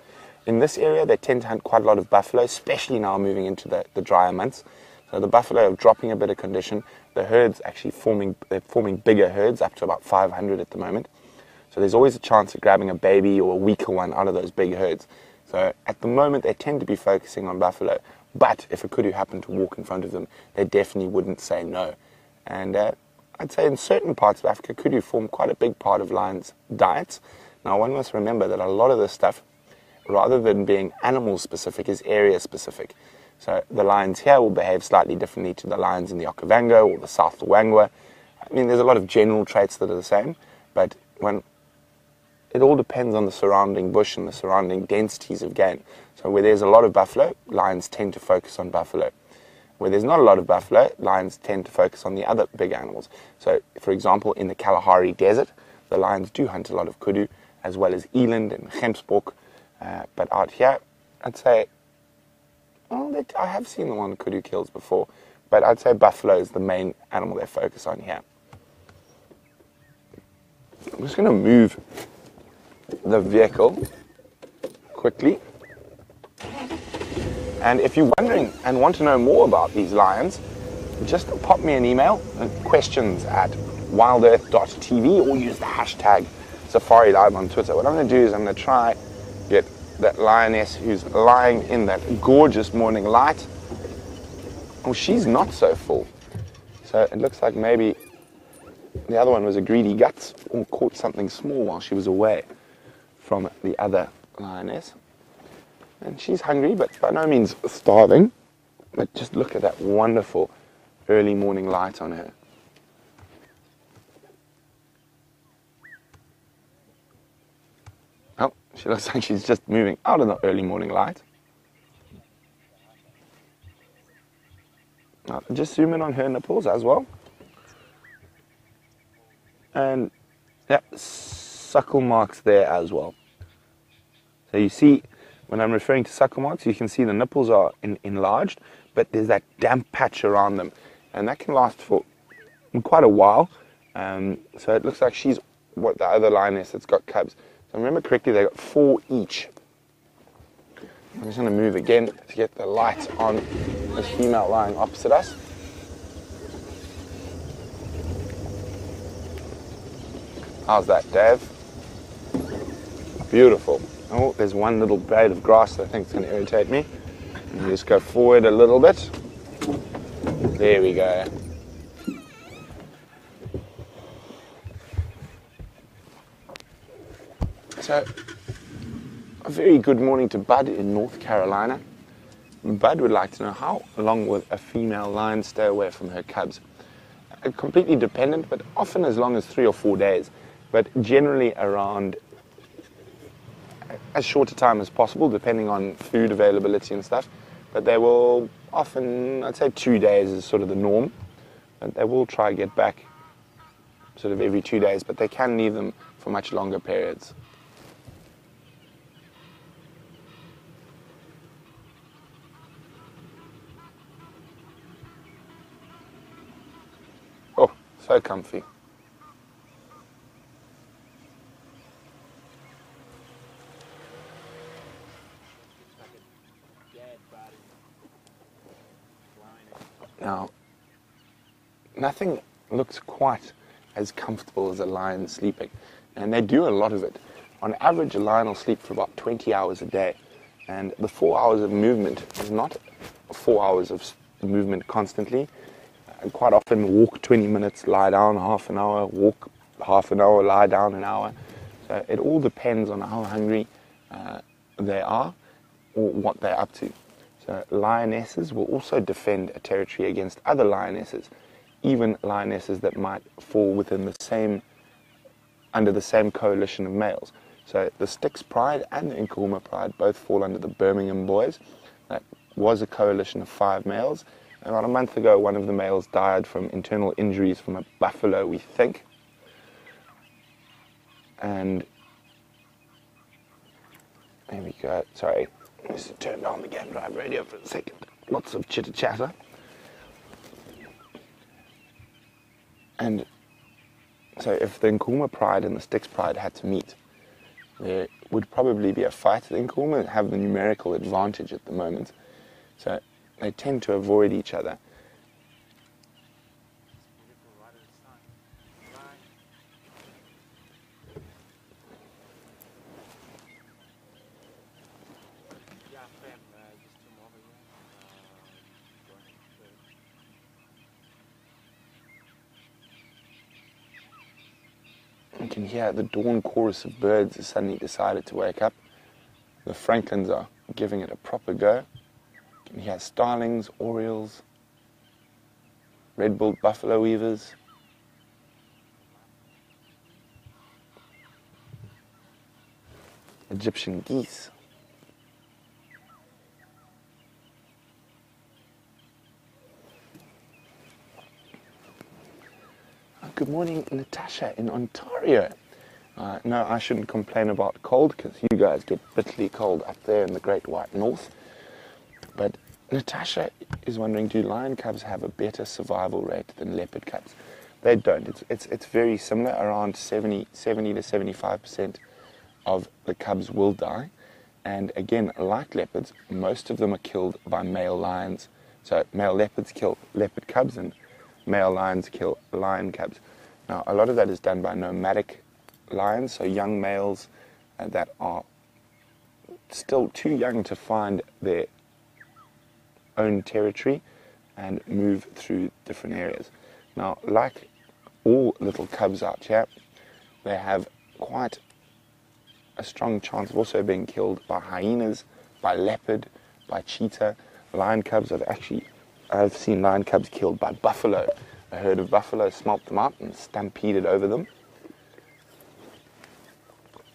In this area, they tend to hunt quite a lot of buffalo, especially now moving into the, the drier months. So the buffalo are dropping a bit of condition. The herds actually forming, they're forming bigger herds, up to about 500 at the moment. So there's always a chance of grabbing a baby or a weaker one out of those big herds. So at the moment, they tend to be focusing on buffalo. But if a kudu happened to walk in front of them, they definitely wouldn't say no. And uh, I'd say in certain parts of Africa, kudu form quite a big part of lions' diets. Now, one must remember that a lot of this stuff, rather than being animal specific, is area specific. So the lions here will behave slightly differently to the lions in the Okavango or the South Luangwa. I mean, there's a lot of general traits that are the same, but when it all depends on the surrounding bush and the surrounding densities of game. So where there's a lot of buffalo, lions tend to focus on buffalo. Where there's not a lot of buffalo, lions tend to focus on the other big animals. So, for example, in the Kalahari Desert, the lions do hunt a lot of kudu, as well as eland and gemsbok. Uh, but out here, I'd say, well, I have seen the one kudu kills before, but I'd say buffalo is the main animal they focus on here. I'm just going to move the vehicle quickly. And if you're wondering and want to know more about these lions, just pop me an email at questions at wildearth.tv or use the hashtag Safari Live on Twitter. What I'm going to do is I'm going to try get that lioness who's lying in that gorgeous morning light. Oh, she's not so full. So it looks like maybe the other one was a greedy guts or caught something small while she was away from the other lioness. And she's hungry, but by no means starving. But just look at that wonderful early morning light on her. Oh, she looks like she's just moving out of the early morning light. Just zoom in on her nipples as well. And yeah, suckle marks there as well. So you see, when I'm referring to sucker marks, you can see the nipples are in, enlarged, but there's that damp patch around them. And that can last for quite a while. Um, so it looks like she's what the other lioness that's got cubs. If I remember correctly, they got four each. I'm just going to move again to get the light on this female lying opposite us. How's that, Dave? Beautiful. Oh, there's one little blade of grass that I think is going to irritate me. Just go forward a little bit. There we go. So, a very good morning to Bud in North Carolina. Bud would like to know how long will a female lion stay away from her cubs? Uh, completely dependent, but often as long as three or four days but generally around as short a time as possible, depending on food availability and stuff. But they will often, I'd say two days is sort of the norm. They will try to get back sort of every two days, but they can leave them for much longer periods. Oh, so comfy. Now, nothing looks quite as comfortable as a lion sleeping, and they do a lot of it. On average, a lion will sleep for about 20 hours a day, and the four hours of movement is not four hours of movement constantly. And quite often, walk 20 minutes, lie down half an hour, walk half an hour, lie down an hour. So it all depends on how hungry uh, they are or what they're up to. So lionesses will also defend a territory against other lionesses, even lionesses that might fall within the same, under the same coalition of males. So the Styx Pride and the Nkuhuma Pride both fall under the Birmingham Boys. That was a coalition of five males. About a month ago, one of the males died from internal injuries from a buffalo, we think. And there we go. Sorry, just turn on the game drive radio for a second. Lots of chitter chatter. And so if the Nkuhuma Pride and the Styx Pride had to meet, there would probably be a fight. The Nkuhuma have the numerical advantage at the moment. So they tend to avoid each other. Can hear the dawn chorus of birds has suddenly decided to wake up. The francolins are giving it a proper go. You can hear starlings, orioles, red-billed buffalo weavers. Egyptian geese. Good morning, Natasha in Ontario. Uh, no, I shouldn't complain about cold because you guys get bitterly cold up there in the Great White North. But Natasha is wondering, do lion cubs have a better survival rate than leopard cubs? They don't. It's, it's, it's very similar. Around 70, 70 to 75% of the cubs will die. And again, like leopards, most of them are killed by male lions. So male leopards kill leopard cubs and male lions kill lion cubs. Now, a lot of that is done by nomadic lions, so young males uh, that are still too young to find their own territory and move through different areas. Now, like all little cubs out here, they have quite a strong chance of also being killed by hyenas, by leopard, by cheetah. Lion cubs have actually I've seen lion cubs killed by buffalo. A herd of buffalo smelt them up and stampeded over them.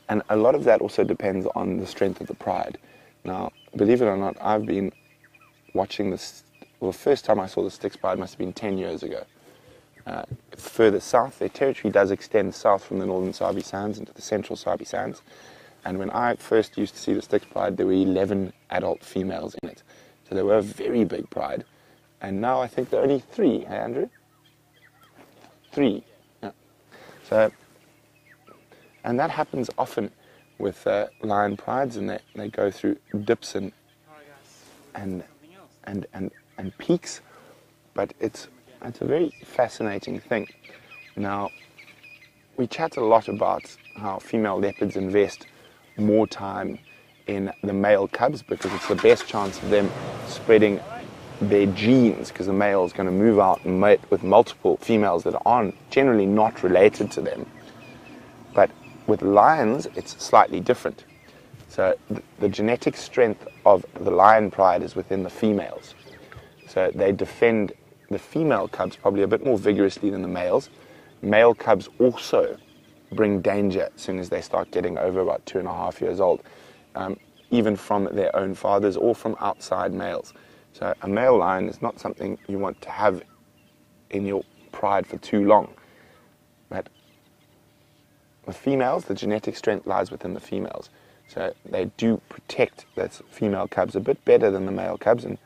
And a lot of that also depends on the strength of the pride. Now, believe it or not, I've been watching this. Well, the first time I saw the Styx pride must have been 10 years ago. Uh, further south, their territory does extend south from the northern Sabi Sands into the central Sabi Sands. And when I first used to see the Styx pride, there were 11 adult females in it. So they were a very big pride. And now I think there are only three, hey Andrew? Three. Yeah. So, and that happens often with uh, lion prides, and they, they go through dips and and and and and peaks. But it's it's a very fascinating thing. Now, we chat a lot about how female leopards invest more time in the male cubs because it's the best chance of them spreading their genes because the male is going to move out and mate with multiple females that aren't generally not related to them. But with lions, it's slightly different. So the, the genetic strength of the lion pride is within the females. So they defend the female cubs probably a bit more vigorously than the males. Male cubs also bring danger as soon as they start getting over about two and a half years old, um, even from their own fathers or from outside males. So a male lion is not something you want to have in your pride for too long. But with females, the genetic strength lies within the females. So they do protect those female cubs a bit better than the male cubs. And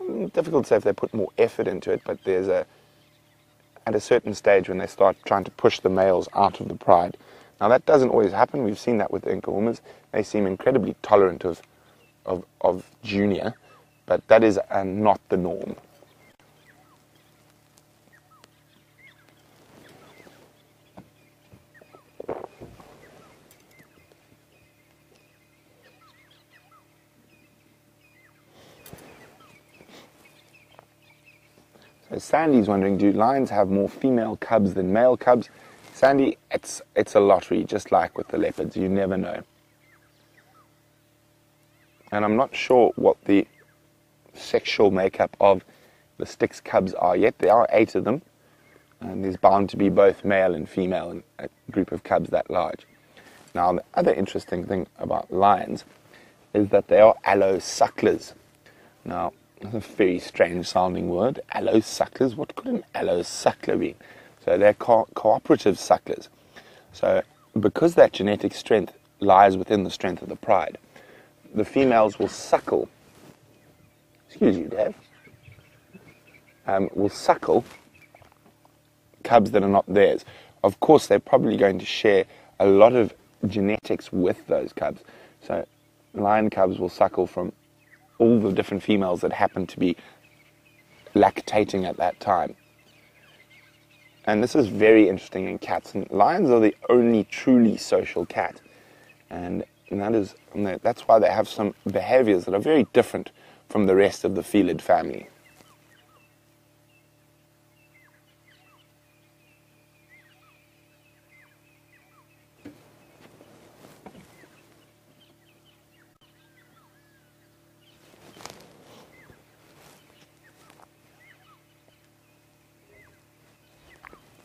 mm, difficult to say if they put more effort into it, but there's a at a certain stage when they start trying to push the males out of the pride. Now that doesn't always happen. We've seen that with the Nkuhuma. They seem incredibly tolerant of of, of junior, but that is uh, not the norm. So Sandy's wondering, do lions have more female cubs than male cubs? Sandy, it's, it's a lottery, just like with the leopards. You never know. And I'm not sure what the sexual makeup of the Styx cubs are yet. There are eight of them, and there's bound to be both male and female in a group of cubs that large. Now, the other interesting thing about lions is that they are allosucklers. Now, it's a very strange sounding word, allosucklers. What could an allosuckler be? So they're co- cooperative sucklers. So because that genetic strength lies within the strength of the pride, the females will suckle excuse you, Dave, um, will suckle cubs that are not theirs. Of course, they're probably going to share a lot of genetics with those cubs. So, lion cubs will suckle from all the different females that happen to be lactating at that time. And this is very interesting in cats. And lions are the only truly social cat. And, and that is, and that's why they have some behaviors that are very different from the rest of the Felid family.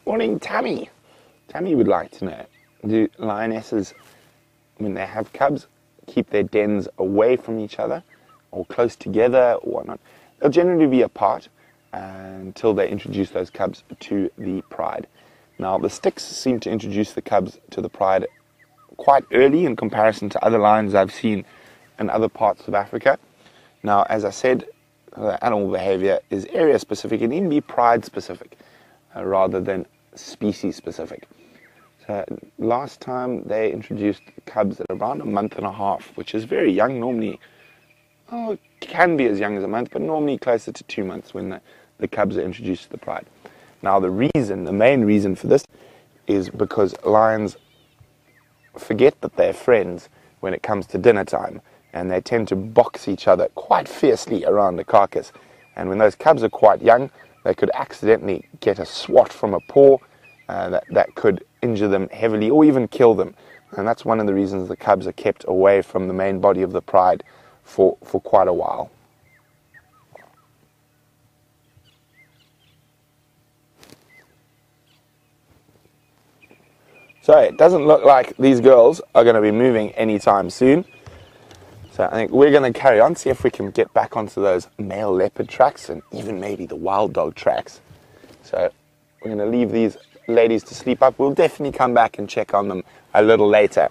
Morning, Tammy. Tammy would like to know do lionesses, when they have cubs, keep their dens away from each other or close together or whatnot? They'll generally be apart uh, until they introduce those cubs to the pride. Now, the Styx seem to introduce the cubs to the pride quite early in comparison to other lions I've seen in other parts of Africa. Now, as I said, animal behavior is area specific and even be pride specific uh, rather than species specific. So last time they introduced cubs at around a month and a half, which is very young. Normally, oh, can be as young as a month, but normally closer to two months when the, the cubs are introduced to the pride. Now, the reason, the main reason for this is because lions forget that they're friends when it comes to dinner time, and they tend to box each other quite fiercely around the carcass. And when those cubs are quite young, they could accidentally get a swat from a paw uh, that, that could injure them heavily or even kill them. And that's one of the reasons the cubs are kept away from the main body of the pride for, for quite a while. So it doesn't look like these girls are going to be moving anytime soon. So I think we're going to carry on, see if we can get back onto those male leopard tracks and even maybe the wild dog tracks. So we're going to leave these ladies to sleep up. We'll definitely come back and check on them a little later.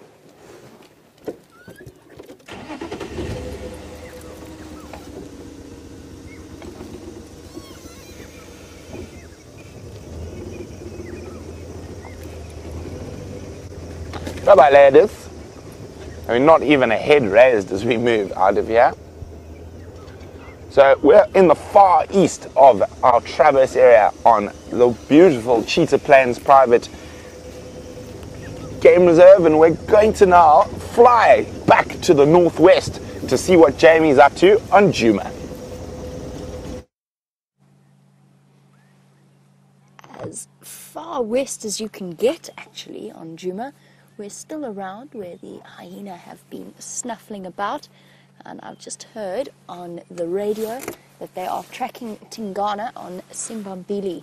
Bye bye, ladies. I mean, not even a head raised as we move out of here. So we're in the far east of our Traverse area on the beautiful Cheetah Plains Private Game Reserve and we're going to now fly back to the northwest to see what Jamie's up to on Djuma. As far west as you can get actually on Djuma, we're still around where the hyena have been snuffling about and I've just heard on the radio that they are tracking Tingana on Simbambili.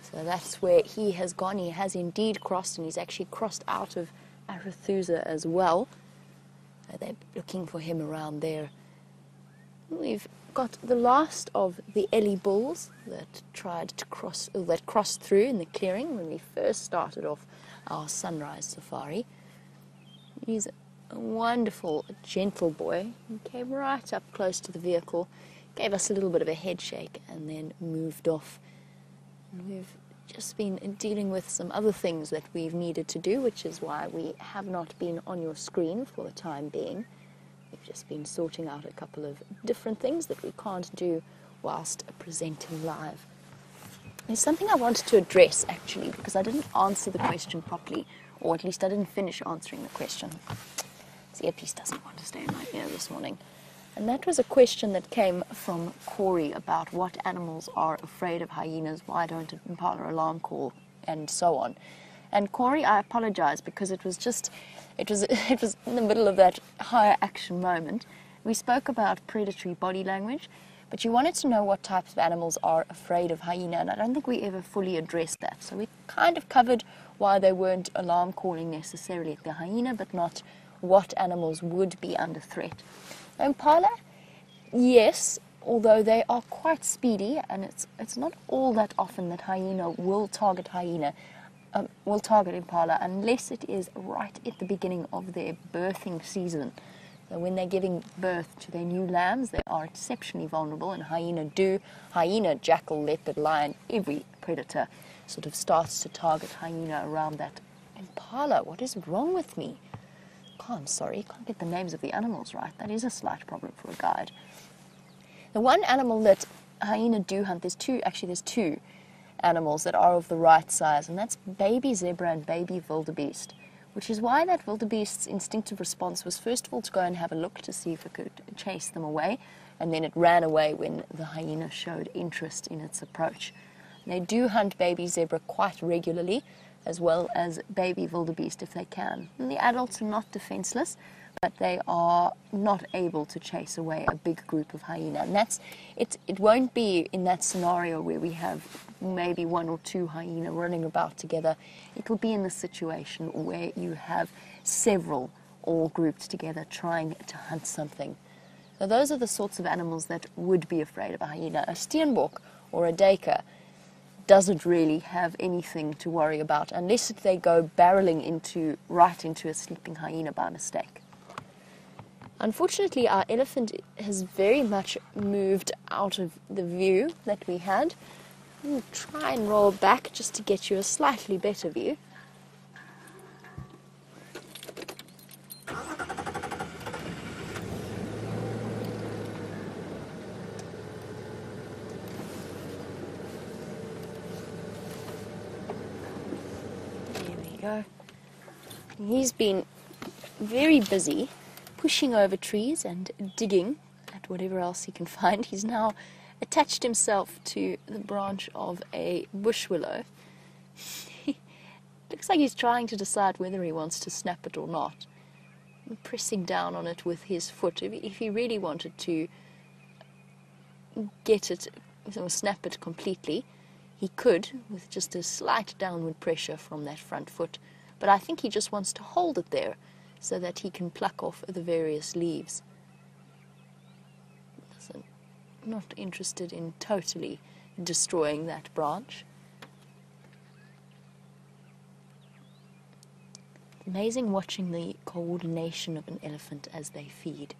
So that's where he has gone. He has indeed crossed, and he's actually crossed out of Arathusa as well. So they're looking for him around there. We've got the last of the Ellie bulls that tried to cross, that crossed through in the clearing when we first started off our sunrise safari. He's a wonderful, gentle boy. He came right up close to the vehicle, gave us a little bit of a head shake, and then moved off. We've just been dealing with some other things that we've needed to do, which is why we have not been on your screen for the time being. We've just been sorting out a couple of different things that we can't do whilst presenting live. There's something I wanted to address actually because I didn't answer the question properly, or at least I didn't finish answering the question. The earpiece doesn't want to stay in my ear this morning. And that was a question that came from Corey about what animals are afraid of hyenas, why don't impala alarm call, and so on. And Corey, I apologize because it was just, it was, it was in the middle of that higher action moment. We spoke about predatory body language, but you wanted to know what types of animals are afraid of hyena, and I don't think we ever fully addressed that. So we kind of covered why they weren't alarm calling necessarily at the hyena, but not what animals would be under threat. Impala, yes, although they are quite speedy, and it's it's not all that often that hyena will target hyena, um, will target impala unless it is right at the beginning of their birthing season. When they're giving birth to their new lambs, they are exceptionally vulnerable, and hyena do hyena, jackal, leopard, lion, every predator sort of starts to target hyena around that impala. What is wrong with me? Oh, I'm sorry, can't get the names of the animals right. That is a slight problem for a guide. The one animal that hyena do hunt, there's two, actually there's two animals that are of the right size, and that's baby zebra and baby wildebeest, which is why that wildebeest's instinctive response was first of all to go and have a look to see if it could chase them away, and then it ran away when the hyena showed interest in its approach. They do hunt baby zebra quite regularly, as well as baby wildebeest if they can. And the adults are not defenseless, but they are not able to chase away a big group of hyena. And that's it. It won't be in that scenario where we have maybe one or two hyena running about together. It will be in the situation where you have several all grouped together trying to hunt something. So those are the sorts of animals that would be afraid of a hyena. A steenbok or a duiker doesn't really have anything to worry about unless they go barreling into right into a sleeping hyena by mistake. Unfortunately, our elephant has very much moved out of the view that we had. We'll try and roll back just to get you a slightly better view. There we go. He's been very busy pushing over trees and digging at whatever else he can find. He's now attached himself to the branch of a bush willow. looks like he's trying to decide whether he wants to snap it or not. Pressing down on it with his foot. If he really wanted to get it or snap it completely, he could with just a slight downward pressure from that front foot. But I think he just wants to hold it there so that he can pluck off the various leaves. So not interested in totally destroying that branch. Amazing watching the coordination of an elephant as they feed,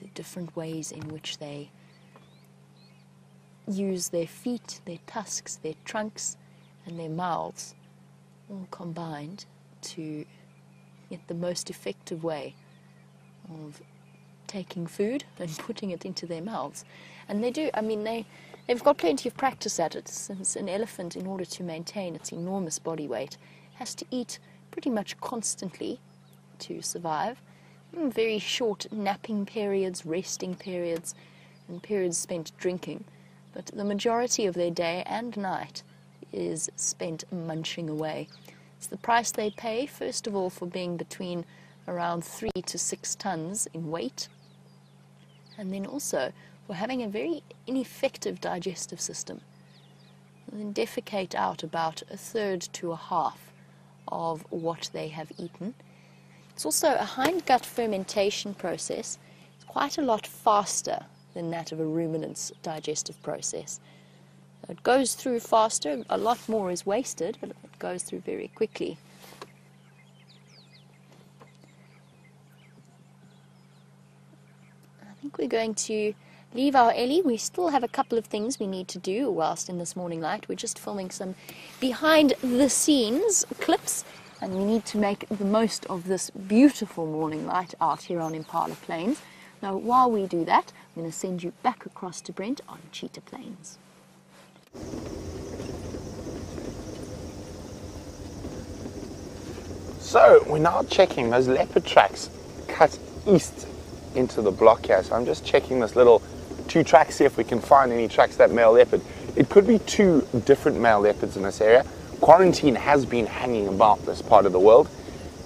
the different ways in which they use their feet, their tusks, their trunks, and their mouths all combined to yet the most effective way of taking food and putting it into their mouths. And they do, I mean, they, they've got plenty of practice at it, since an elephant, in order to maintain its enormous body weight, has to eat pretty much constantly to survive. Mm, very short napping periods, resting periods, and periods spent drinking. But the majority of their day and night is spent munching away. It's the price they pay, first of all, for being between around three to six tons in weight, and then also for having a very ineffective digestive system. And then defecate out about a third to a half of what they have eaten. It's also a hindgut fermentation process. It's quite a lot faster than that of a ruminant's digestive process. It goes through faster, a lot more is wasted, goes through very quickly. I think we're going to leave our Ellie. We still have a couple of things we need to do whilst in this morning light. We're just filming some behind the scenes clips and we need to make the most of this beautiful morning light out here on Impala Plains. Now, while we do that, I'm going to send you back across to Brent on Cheetah Plains. So we're now checking those leopard tracks cut east into the block here. So I'm just checking this little two tracks, see if we can find any tracks that male leopard. It could be two different male leopards in this area. Quarantine has been hanging about this part of the world,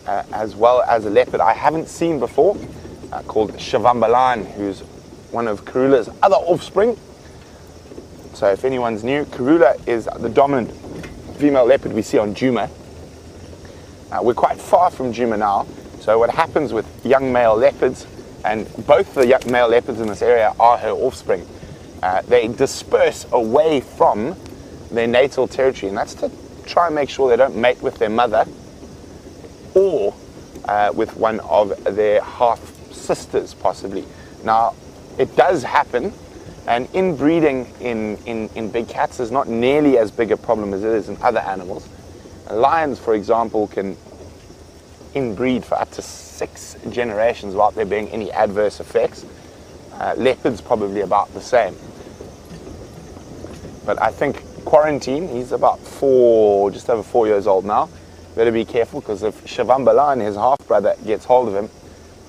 uh, as well as a leopard I haven't seen before, uh, called Shivambalan, who's one of Karula's other offspring. So if anyone's new, Karula is the dominant female leopard we see on Djuma. Uh, we're quite far from now, so what happens with young male leopards, and both the male leopards in this area are her offspring, uh, they disperse away from their natal territory, and that's to try and make sure they don't mate with their mother or uh, with one of their half sisters, possibly. Now, it does happen and inbreeding in, in, in big cats is not nearly as big a problem as it is in other animals. Lions, for example, can inbreed for up to six generations without there being any adverse effects. Uh, leopards probably about the same. But I think quarantine, he's about four, just over four years old now. Better be careful because if Shivambalan, his half brother, gets hold of him,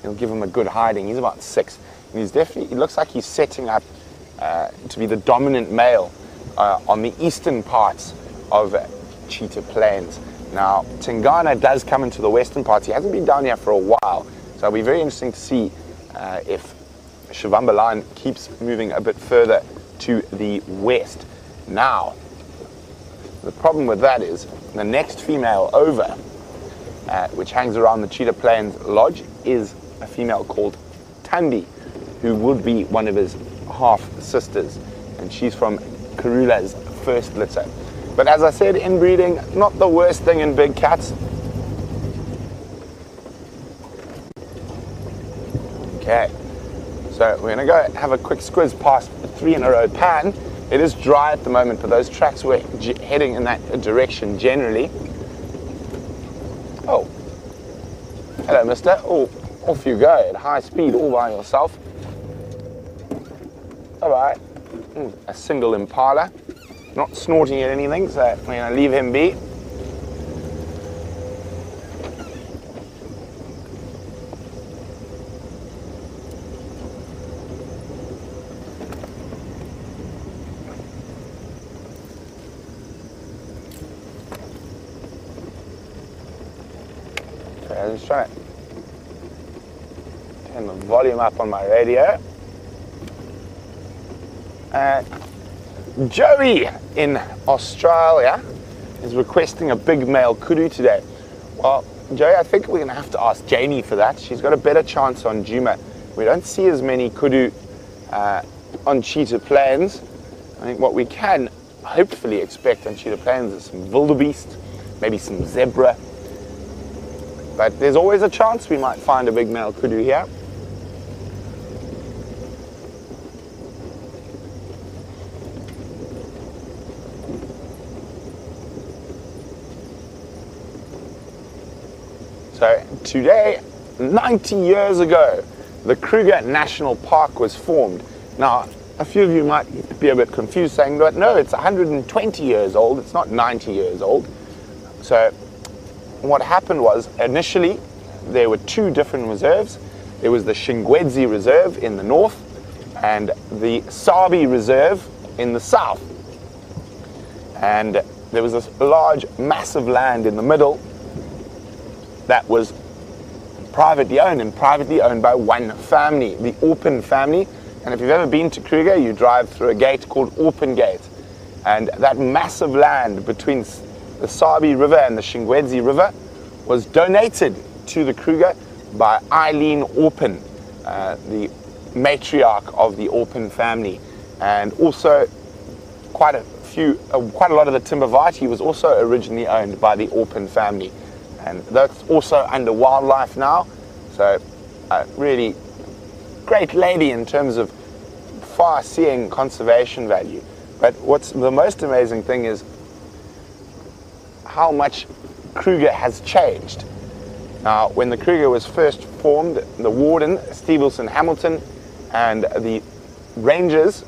he'll give him a good hiding. He's about six. And he's definitely, it looks like he's setting up uh, to be the dominant male uh, on the eastern parts of Cheetah Plains. Now, Tingana does come into the western parts. He hasn't been down here for a while, So it'll be very interesting to see uh, if Shivambalan keeps moving a bit further to the west. Now, the problem with that is the next female over, uh, which hangs around the Cheetah Plains Lodge, is a female called Tandi, who would be one of his half sisters, and she's from Karula's first litter. But as I said, inbreeding, not the worst thing in big cats. Okay, so we're gonna go have a quick squiz past the three in a row pan. It is dry at the moment, but those tracks were heading in that direction generally. Oh, hello, mister. Oh, off you go at high speed all by yourself. All right, mm, a single impala, not snorting at anything, so we're gonna leave him be. Okay, let's try it. Turn the volume up on my radio. Uh, Joey in Australia is requesting a big male kudu today. Well, Joey, I think we're going to have to ask Jamie for that. She's got a better chance on Djuma. We don't see as many kudu uh, on cheetah plains. I think what we can hopefully expect on cheetah plains is some wildebeest, maybe some zebra. But there's always a chance we might find a big male kudu here. So today, 90 years ago, the Kruger National Park was formed. Now, a few of you might be a bit confused saying, but no, it's 120 years old, it's not 90 years old. So what happened was initially there were two different reserves. There was the Shingwedzi Reserve in the north and the Sabi Reserve in the south. And there was this large, massive land in the middle that was privately owned and privately owned by one family, the Orpen family. And if you've ever been to Kruger, you drive through a gate called Orpen Gate. And that massive land between the Sabi River and the Shingwedzi River was donated to the Kruger by Eileen Orpen, uh, the matriarch of the Orpen family. And also quite a few, uh, quite a lot of the Timbavati was also originally owned by the Orpen family and that's also under wildlife now. So, uh, really great lady in terms of far-seeing conservation value. But what's the most amazing thing is how much Kruger has changed. Now, when the Kruger was first formed, the warden, Stevenson Hamilton, and the rangers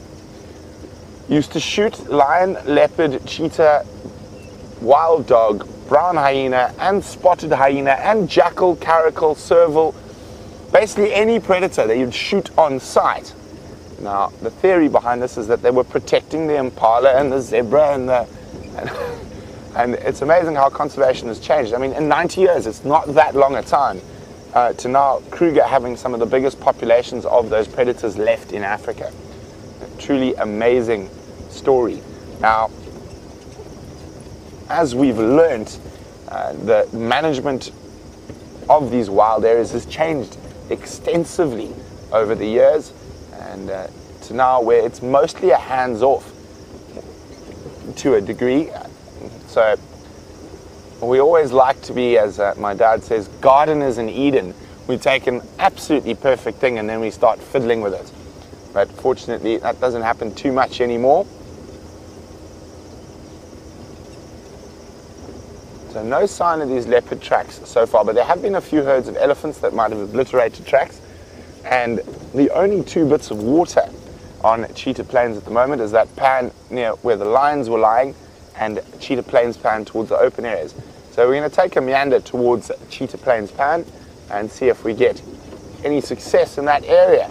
used to shoot lion, leopard, cheetah, wild dog, brown hyena, and spotted hyena, and jackal, caracal, serval, basically any predator that you'd shoot on sight. Now, the theory behind this is that they were protecting the impala and the zebra and the. And, and it's amazing how conservation has changed. I mean, in 90 years, it's not that long a time uh, to now Kruger having some of the biggest populations of those predators left in Africa. A truly amazing story. Now, as we've learned, uh, the management of these wild areas has changed extensively over the years, and uh, to now where it's mostly a hands-off to a degree. So we always like to be, as uh, my dad says, gardeners in Eden. We take an absolutely perfect thing and then we start fiddling with it. But fortunately, that doesn't happen too much anymore. So no sign of these leopard tracks so far, but there have been a few herds of elephants that might have obliterated tracks. And the only two bits of water on Cheetah Plains at the moment is that pan near where the lions were lying and Cheetah Plains pan towards the open areas. So we're going to take a meander towards Cheetah Plains pan and see if we get any success in that area.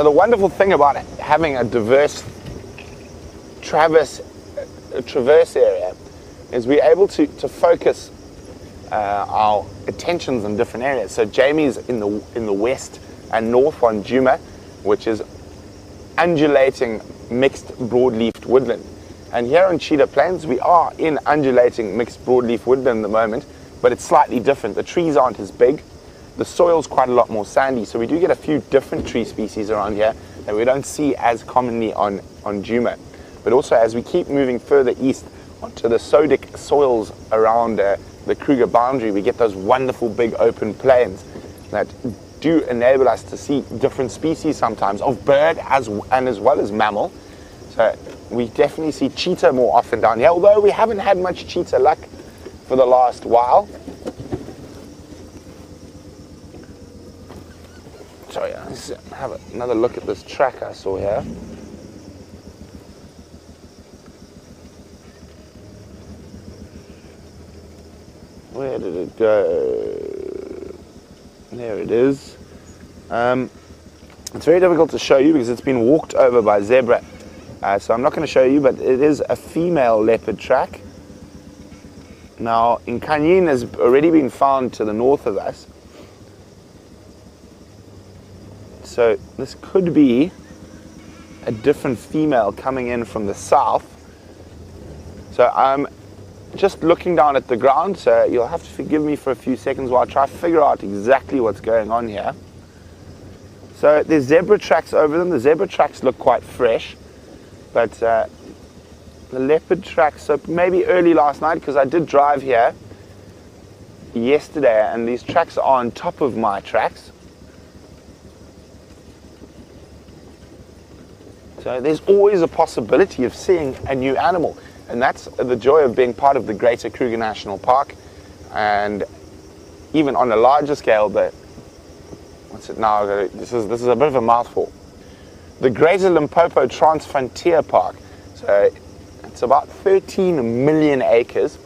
So the wonderful thing about having a diverse traverse, uh, traverse area is we're able to, to focus uh, our attentions in different areas. So Jamie's in the in the west and north on Djuma, which is undulating mixed broadleaf woodland. And here on Cheetah Plains, we are in undulating mixed broadleaf woodland at the moment, but it's slightly different. The trees aren't as big. The soil's quite a lot more sandy, so we do get a few different tree species around here that we don't see as commonly on, on Djuma. But also, as we keep moving further east onto the sodic soils around uh, the Kruger boundary, we get those wonderful big open plains that do enable us to see different species sometimes of bird as and as well as mammal. So we definitely see cheetah more often down here, although we haven't had much cheetah luck for the last while. Let's have another look at this track I saw here. Where did it go? There it is. Um, it's very difficult to show you because it's been walked over by zebra. Uh, so I'm not going to show you, but it is a female leopard track. Now, Inkanyin has already been found to the north of us. So this could be a different female coming in from the south. So I'm just looking down at the ground, so you'll have to forgive me for a few seconds while I try to figure out exactly what's going on here. So there's zebra tracks over them. The zebra tracks look quite fresh, but uh, the leopard tracks, so maybe early last night, because I did drive here yesterday, and these tracks are on top of my tracks. So there's always a possibility of seeing a new animal. And that's the joy of being part of the Greater Kruger National Park. And even on a larger scale, the what's it now? This is this is a bit of a mouthful. The Greater Limpopo Transfrontier Park. So it's about 13 million acres,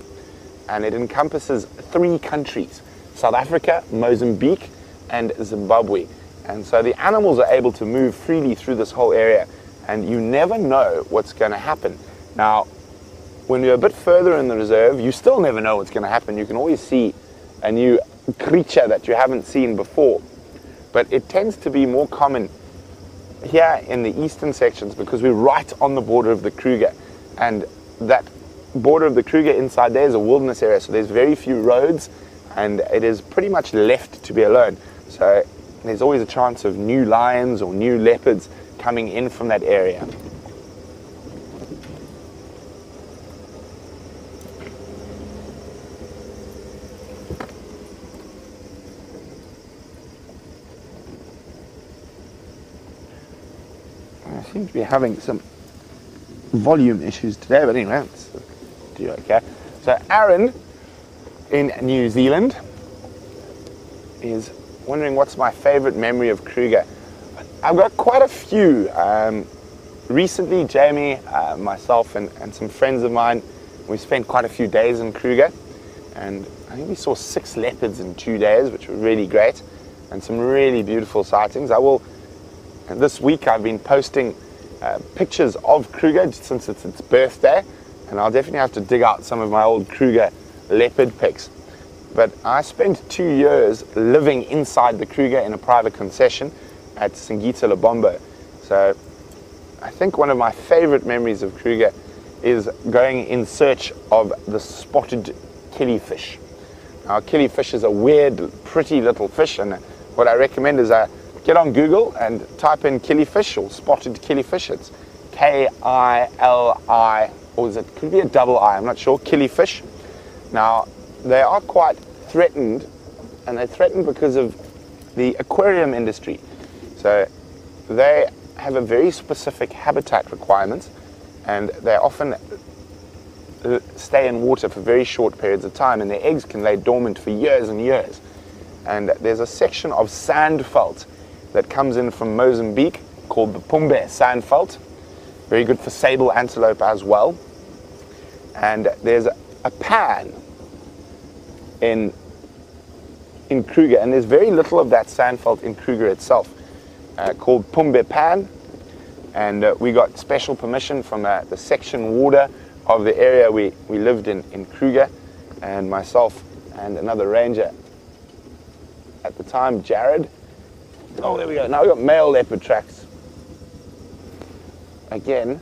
and it encompasses three countries: South Africa, Mozambique, and Zimbabwe. And so the animals are able to move freely through this whole area, and you never know what's going to happen. Now, when you're a bit further in the reserve, you still never know what's going to happen. You can always see a new creature that you haven't seen before. But it tends to be more common here in the eastern sections because we're right on the border of the Kruger. And that border of the Kruger inside there is a wilderness area, so there's very few roads and it is pretty much left to be alone. So there's always a chance of new lions or new leopards coming in from that area. I seem to be having some volume issues today, but anyway, let's do okay. So Aaron in New Zealand is wondering what's my favorite memory of Kruger. I've got quite a few. Um, recently, Jamie, uh, myself, and, and some friends of mine, we spent quite a few days in Kruger, and I think we saw six leopards in two days, which were really great, and some really beautiful sightings. I will. This week, I've been posting uh, pictures of Kruger since it's its birthday, and I'll definitely have to dig out some of my old Kruger leopard pics. But I spent two years living inside the Kruger in a private concession at Singita Lebombo. So I think one of my favorite memories of Kruger is going in search of the spotted killifish. Now, killifish is a weird, pretty little fish, and what I recommend is I get on Google and type in killifish or spotted killifish. It's K I L I, or is it could be a double I, I'm not sure, killifish. Now, they are quite threatened, and they're threatened because of the aquarium industry. So they have a very specific habitat requirements, and they often stay in water for very short periods of time, and their eggs can lay dormant for years and years. And there's a section of sandveld that comes in from Mozambique called the Pumbe sandveld. Very good for sable antelope as well. And there's a pan in in Kruger, and there's very little of that sandveld in Kruger itself. Uh, called Pumbe Pan, and uh, we got special permission from uh, the section warder of the area we, we lived in in Kruger, and myself and another ranger at the time, Jared. Oh, there we go. Now we've got male leopard tracks. Again,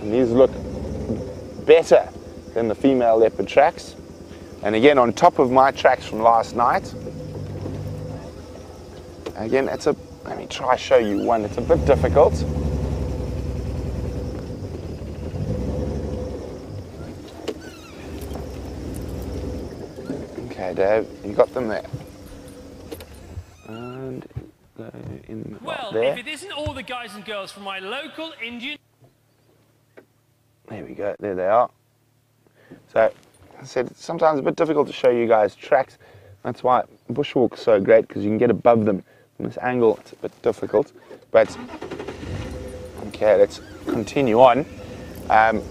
and these look better than the female leopard tracks. And again, on top of my tracks from last night, again, it's a, let me try show you one. It's a bit difficult. Okay, Dave, you got them there. And go in Well, there. if it isn't all the guys and girls from my local Indian. There we go. There they are. So, I said it's sometimes a bit difficult to show you guys tracks. That's why bushwalk's so great because you can get above them. From this angle, it's a bit difficult. But okay, let's continue on. Um,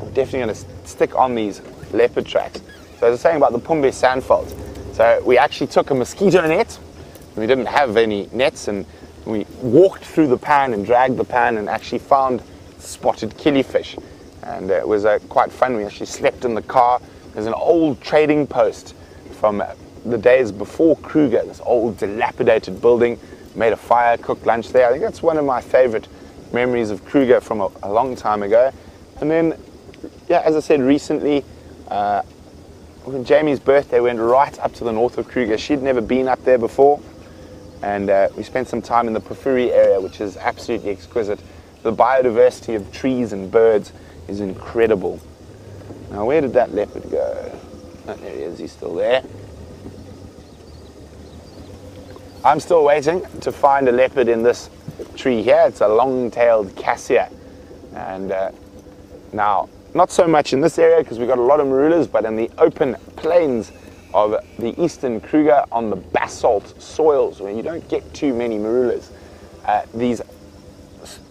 I'm definitely going to stick on these leopard tracks. So, as I was saying about the Pumbe sandveld, so we actually took a mosquito net. We didn't have any nets, and we walked through the pan and dragged the pan and actually found spotted killifish. And it was uh, quite fun. We actually slept in the car. There's an old trading post from the days before Kruger, this old dilapidated building. Made a fire, cooked lunch there. I think that's one of my favorite memories of Kruger from a, a long time ago. And then, yeah, as I said recently, uh, on Jamie's birthday, we went right up to the north of Kruger. She'd never been up there before. And uh, we spent some time in the Pafuri area, which is absolutely exquisite. The biodiversity of trees and birds is incredible. Now, where did that leopard go? Oh, there he is, he's still there. I'm still waiting to find a leopard in this tree here. It's a long-tailed cassia. And uh, now, not so much in this area because we've got a lot of marulas, but in the open plains of the eastern Kruger on the basalt soils where you don't get too many marulas, uh, these,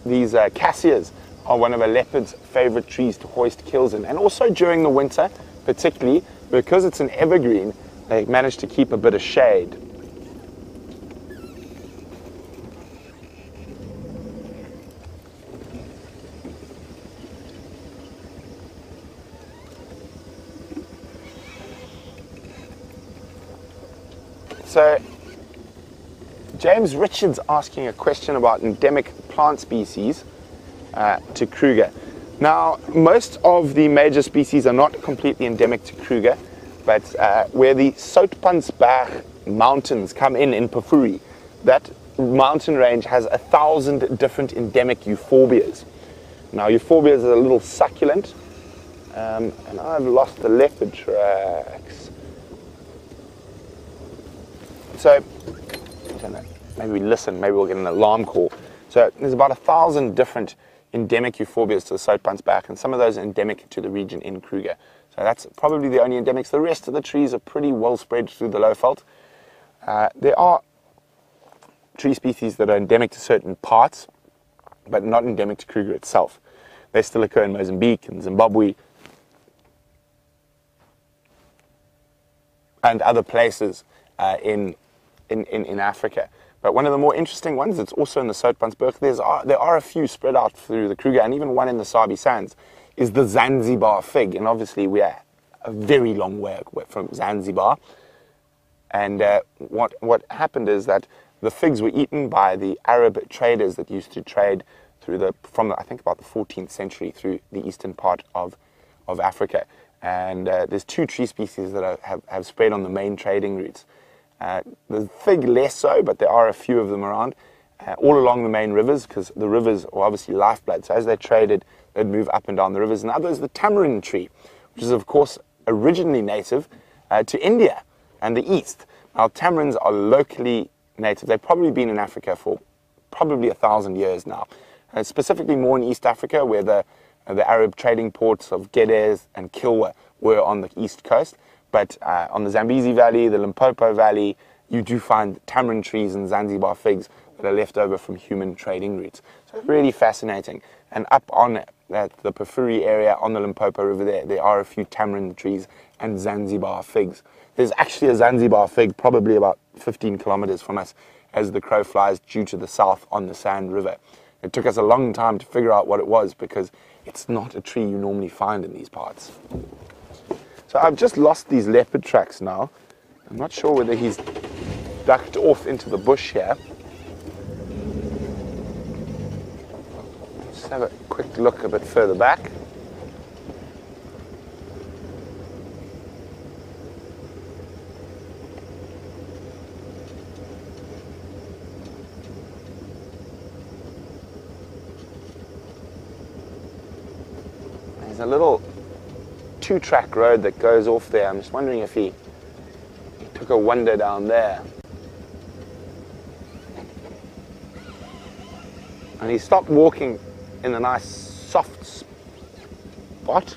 these uh, cassias are one of a leopard's favorite trees to hoist kills in. And also during the winter, particularly because it's an evergreen, they manage to keep a bit of shade. So, James Richards asking a question about endemic plant species uh, to Kruger. Now, most of the major species are not completely endemic to Kruger, but uh, where the Soutpansberg mountains come in in Pafuri, that mountain range has a thousand different endemic euphorbias. Now, euphorbias are a little succulent, um, and I've lost the leopard tracks. So, know, maybe we listen, maybe we'll get an alarm call. So there's about a thousand different endemic euphorbias to the Soutpansberg, and some of those are endemic to the region in Kruger. So that's probably the only endemics. The rest of the trees are pretty well spread through the Lowveld. Uh, there are tree species that are endemic to certain parts, but not endemic to Kruger itself. They still occur in Mozambique and Zimbabwe and other places uh, in, in, in, in Africa. But one of the more interesting ones, it's also in the Soutpansberg, there's, uh, there are a few spread out through the Kruger and even one in the Sabi Sands, is the Zanzibar fig. And obviously we are a very long way from Zanzibar. And uh, what, what happened is that the figs were eaten by the Arab traders that used to trade through the, from the, I think about the 14th century through the eastern part of, of Africa. And uh, there's two tree species that are, have, have spread on the main trading routes. Uh, the fig less so, but there are a few of them around, uh, all along the main rivers, because the rivers are obviously lifeblood. So as they traded, they'd move up and down the rivers. And the is the tamarind tree, which is, of course, originally native uh, to India and the East. Now, tamarinds are locally native. They've probably been in Africa for probably a thousand years now, uh, specifically more in East Africa, where the, the Arab trading ports of Geddes and Kilwa were on the east coast. But uh, on the Zambezi Valley, the Limpopo Valley, you do find tamarind trees and Zanzibar figs that are left over from human trading routes. So really fascinating. And up on uh, the Pafuri area on the Limpopo River there, there are a few tamarind trees and Zanzibar figs. There's actually a Zanzibar fig probably about 15 kilometers from us, as the crow flies due to the south on the Sand River. It took us a long time to figure out what it was because it's not a tree you normally find in these parts. So I've just lost these leopard tracks now. I'm not sure whether he's ducked off into the bush here. Let's have a quick look a bit further back. There's a little two-track road that goes off there. I'm just wondering if he, he took a wander down there. And he stopped walking in a nice soft spot.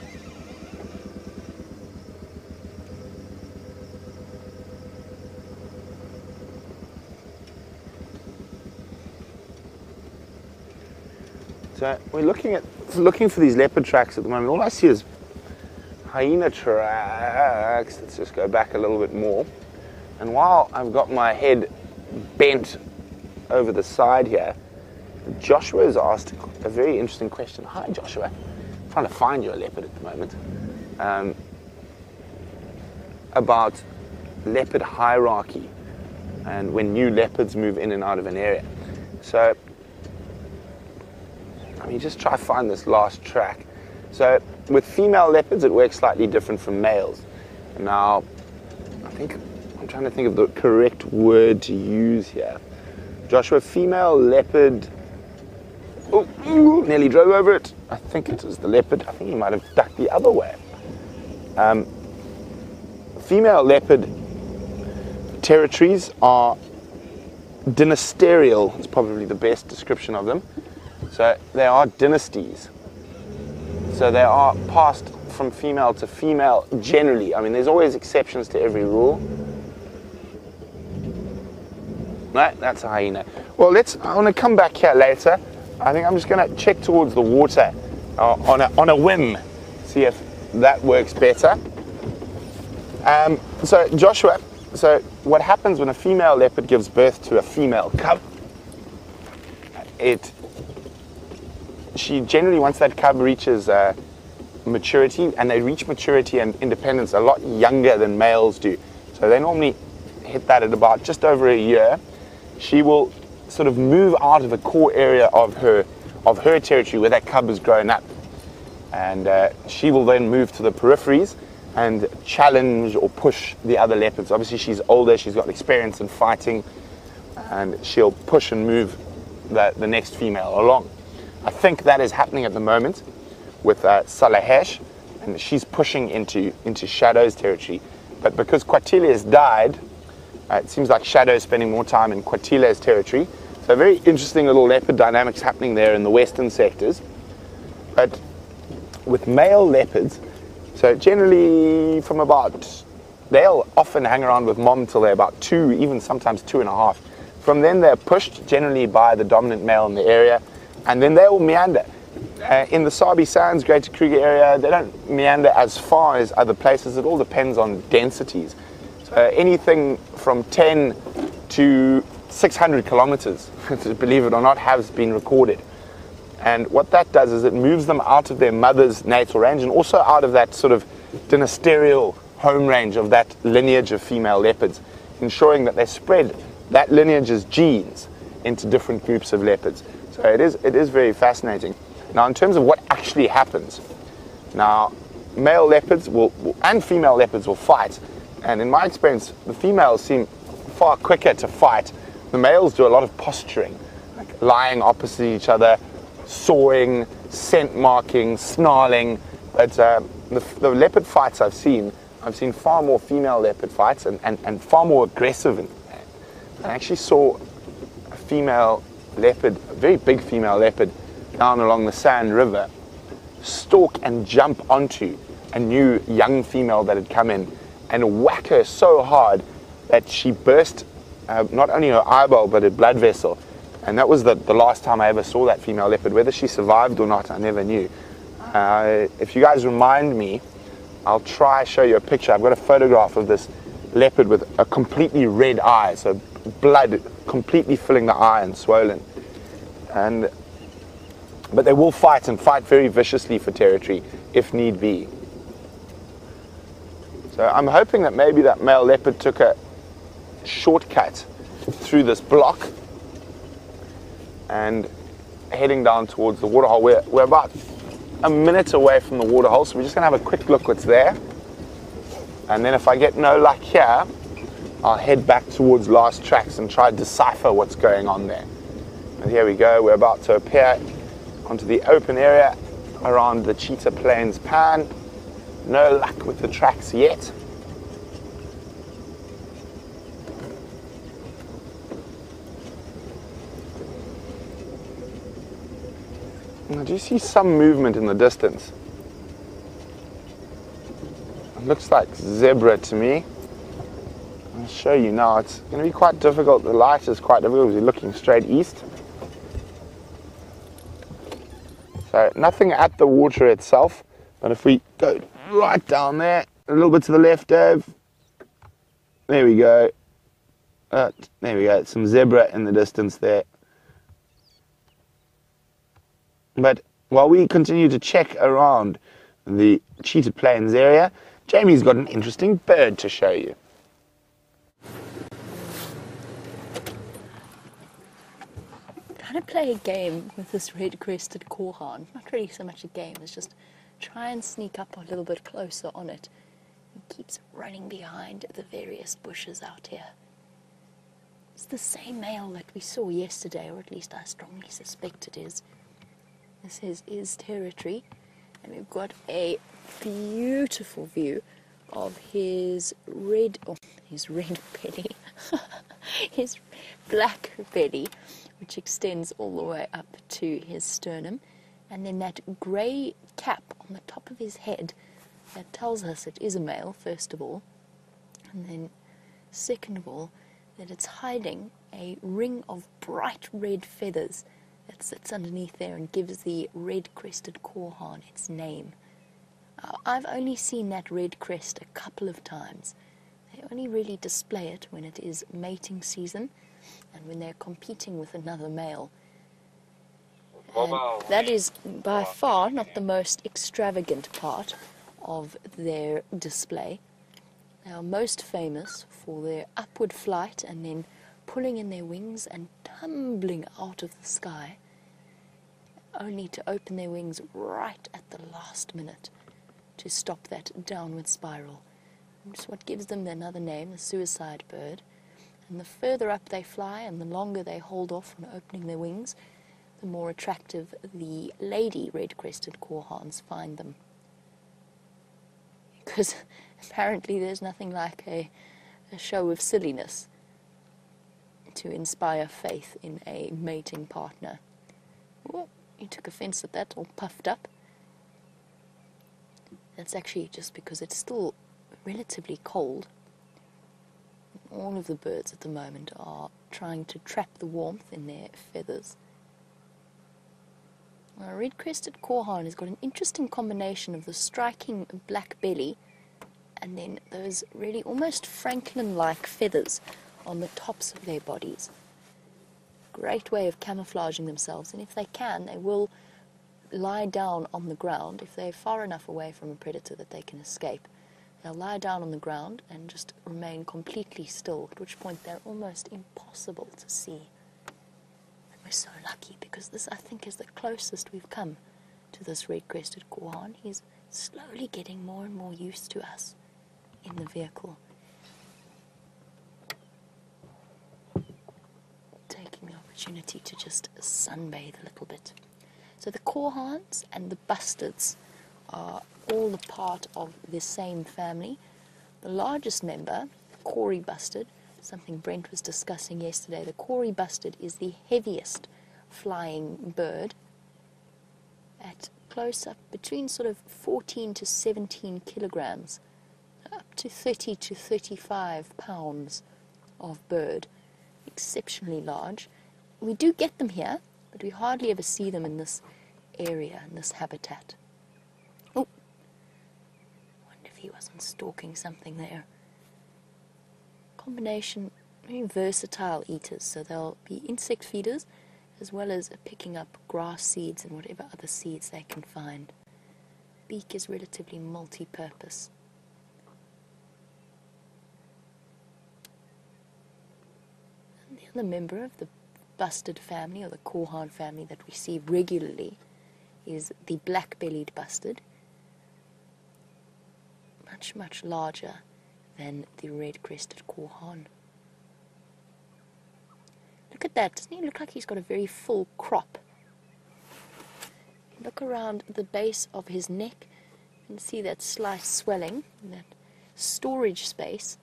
So we're looking at looking for these leopard tracks at the moment. All I see is hyena tracks. Let's just go back a little bit more. And while I've got my head bent over the side here, Joshua has asked a very interesting question. Hi, Joshua. I'm trying to find your leopard at the moment. Um, about leopard hierarchy and when new leopards move in and out of an area. So, let me just try to find this last track. So, with female leopards, it works slightly different from males. Now, I think I'm trying to think of the correct word to use here. Joshua, female leopard. Oh, nearly drove over it. I think it is the leopard. I think he might have ducked the other way. Um, female leopard territories are dynasterial, It's probably the best description of them. So they are dynasties. So they are passed from female to female generally. I mean, there's always exceptions to every rule. No, that's a hyena. Well, let's. I want to come back here later. I think I'm just going to check towards the water uh, on a on a whim, see if that works better. Um, so Joshua, so what happens when a female leopard gives birth to a female cub? It she generally once that cub reaches uh, maturity, and they reach maturity and independence a lot younger than males do. So they normally hit that at about just over a year. She will sort of move out of the core area of her of her territory where that cub has grown up, and uh, she will then move to the peripheries and challenge or push the other leopards. Obviously, she's older, she's got experience in fighting, and she'll push and move the, the next female along. I think that is happening at the moment with uh, Salahesh, and she's pushing into, into Shadow's territory. But because Quatilia has died, uh, it seems like Shadow is spending more time in Quatilia's territory. So very interesting little leopard dynamics happening there in the western sectors. But with male leopards, so generally from about, they'll often hang around with mom till they're about two, even sometimes two and a half. From then they're pushed generally by the dominant male in the area, and then they will meander. Uh, in the Sabi Sands, Greater Kruger area, they don't meander as far as other places. It all depends on densities. So anything from 10 to 600 kilometers, believe it or not, has been recorded. And what that does is it moves them out of their mother's natal range and also out of that sort of dynasterial home range of that lineage of female leopards, ensuring that they spread that lineage's genes into different groups of leopards. So it is, it is very fascinating. Now, in terms of what actually happens, now male leopards will, and female leopards will fight, and in my experience, the females seem far quicker to fight. The males do a lot of posturing, like lying opposite each other, sawing, scent marking, snarling. But uh, the, the, leopard fights I've seen, I've seen far more female leopard fights and, and, and far more aggressive. I actually saw a female leopard, a very big female leopard, down along the Sand River, stalk and jump onto a new young female that had come in and whack her so hard that she burst uh, not only her eyeball but her blood vessel. And that was the, the last time I ever saw that female leopard. Whether she survived or not, I never knew. Uh, if you guys remind me, I'll try show you a picture. I've got a photograph of this leopard with a completely red eye, so blood completely filling the eye and swollen. And but they will fight and fight very viciously for territory if need be. So I'm hoping that maybe that male leopard took a shortcut through this block and heading down towards the waterhole. We're, we're about a minute away from the waterhole, so we're just going to have a quick look what's there. And then if I get no luck here, I'll head back towards last tracks and try to decipher what's going on there. And here we go, we're about to appear onto the open area around the Cheetah Plains pan. No luck with the tracks yet. Now, do you see some movement in the distance? It looks like zebra to me. I'll show you now. It's going to be quite difficult. The light is quite difficult you're looking straight east. So nothing at the water itself, but if we go right down there, a little bit to the left, Dave. There we go. Uh, there we go. Some zebra in the distance there. But while we continue to check around the Cheetah Plains area, Jamie's got an interesting bird to show you. Trying to play a game with this red-crested korhaan. Not really so much a game, it's just try and sneak up a little bit closer on it. It keeps running behind the various bushes out here. It's the same male that we saw yesterday, or at least I strongly suspect it is. This is his territory, and we've got a beautiful view of his red, oh, his red belly, his black belly, which extends all the way up to his sternum, and then that grey cap on the top of his head that tells us it is a male, first of all, and then second of all, that it's hiding a ring of bright red feathers that sits underneath there and gives the red crested korhaan its name. Uh, I've only seen that red crest a couple of times. They only really display it when it is mating season and when they're competing with another male. And that is by far not the most extravagant part of their display. They are most famous for their upward flight and then pulling in their wings and tumbling out of the sky, only to open their wings right at the last minute to stop that downward spiral. It's what gives them another name, the suicide bird. And the further up they fly and the longer they hold off from opening their wings, the more attractive the lady red crested korhaans find them. Because apparently there's nothing like a, a show of silliness to inspire faith in a mating partner. Oh, you took offense at that, all puffed up. That's actually just because it's still relatively cold. All of the birds at the moment are trying to trap the warmth in their feathers. A red-crested korhaan has got an interesting combination of the striking black belly and then those really almost francolin like feathers on the tops of their bodies. Great way of camouflaging themselves, and if they can, they will lie down on the ground if they're far enough away from a predator that they can escape. They'll lie down on the ground and just remain completely still, at which point they're almost impossible to see. And we're so lucky because this, I think, is the closest we've come to this red crested korhaan. He's slowly getting more and more used to us in the vehicle. Taking the opportunity to just sunbathe a little bit. So the korhaans and the bustards are all a part of the same family. The largest member, Kori bustard, something Brent was discussing yesterday, the Kori bustard is the heaviest flying bird at close up between sort of 14 to 17 kilograms, up to 30 to 35 pounds of bird, exceptionally large. We do get them here, but we hardly ever see them in this area, in this habitat. Oh, wonder if he wasn't stalking something there. Combination very versatile eaters, so they'll be insect feeders as well as picking up grass seeds and whatever other seeds they can find. Beak is relatively multi-purpose. And the other member of the bustard family or the korhaan family that we see regularly is the black-bellied bustard, much, much larger than the red-crested korhaan. Look at that. Doesn't he look like he's got a very full crop? Look around the base of his neck and see that slight swelling, that storage space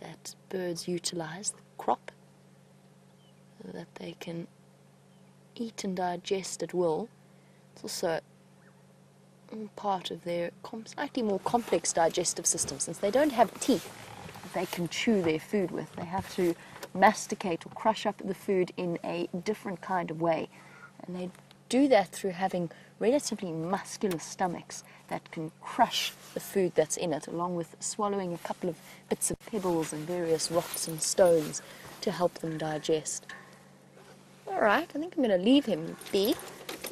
that birds utilize, the crop, that they can eat and digest at will. It's also part of their slightly more complex digestive system since they don't have teeth that they can chew their food with. They have to masticate or crush up the food in a different kind of way. And they do that through having relatively muscular stomachs that can crush the food that's in it, along with swallowing a couple of bits of pebbles and various rocks and stones to help them digest. All right, I think I'm going to leave him be.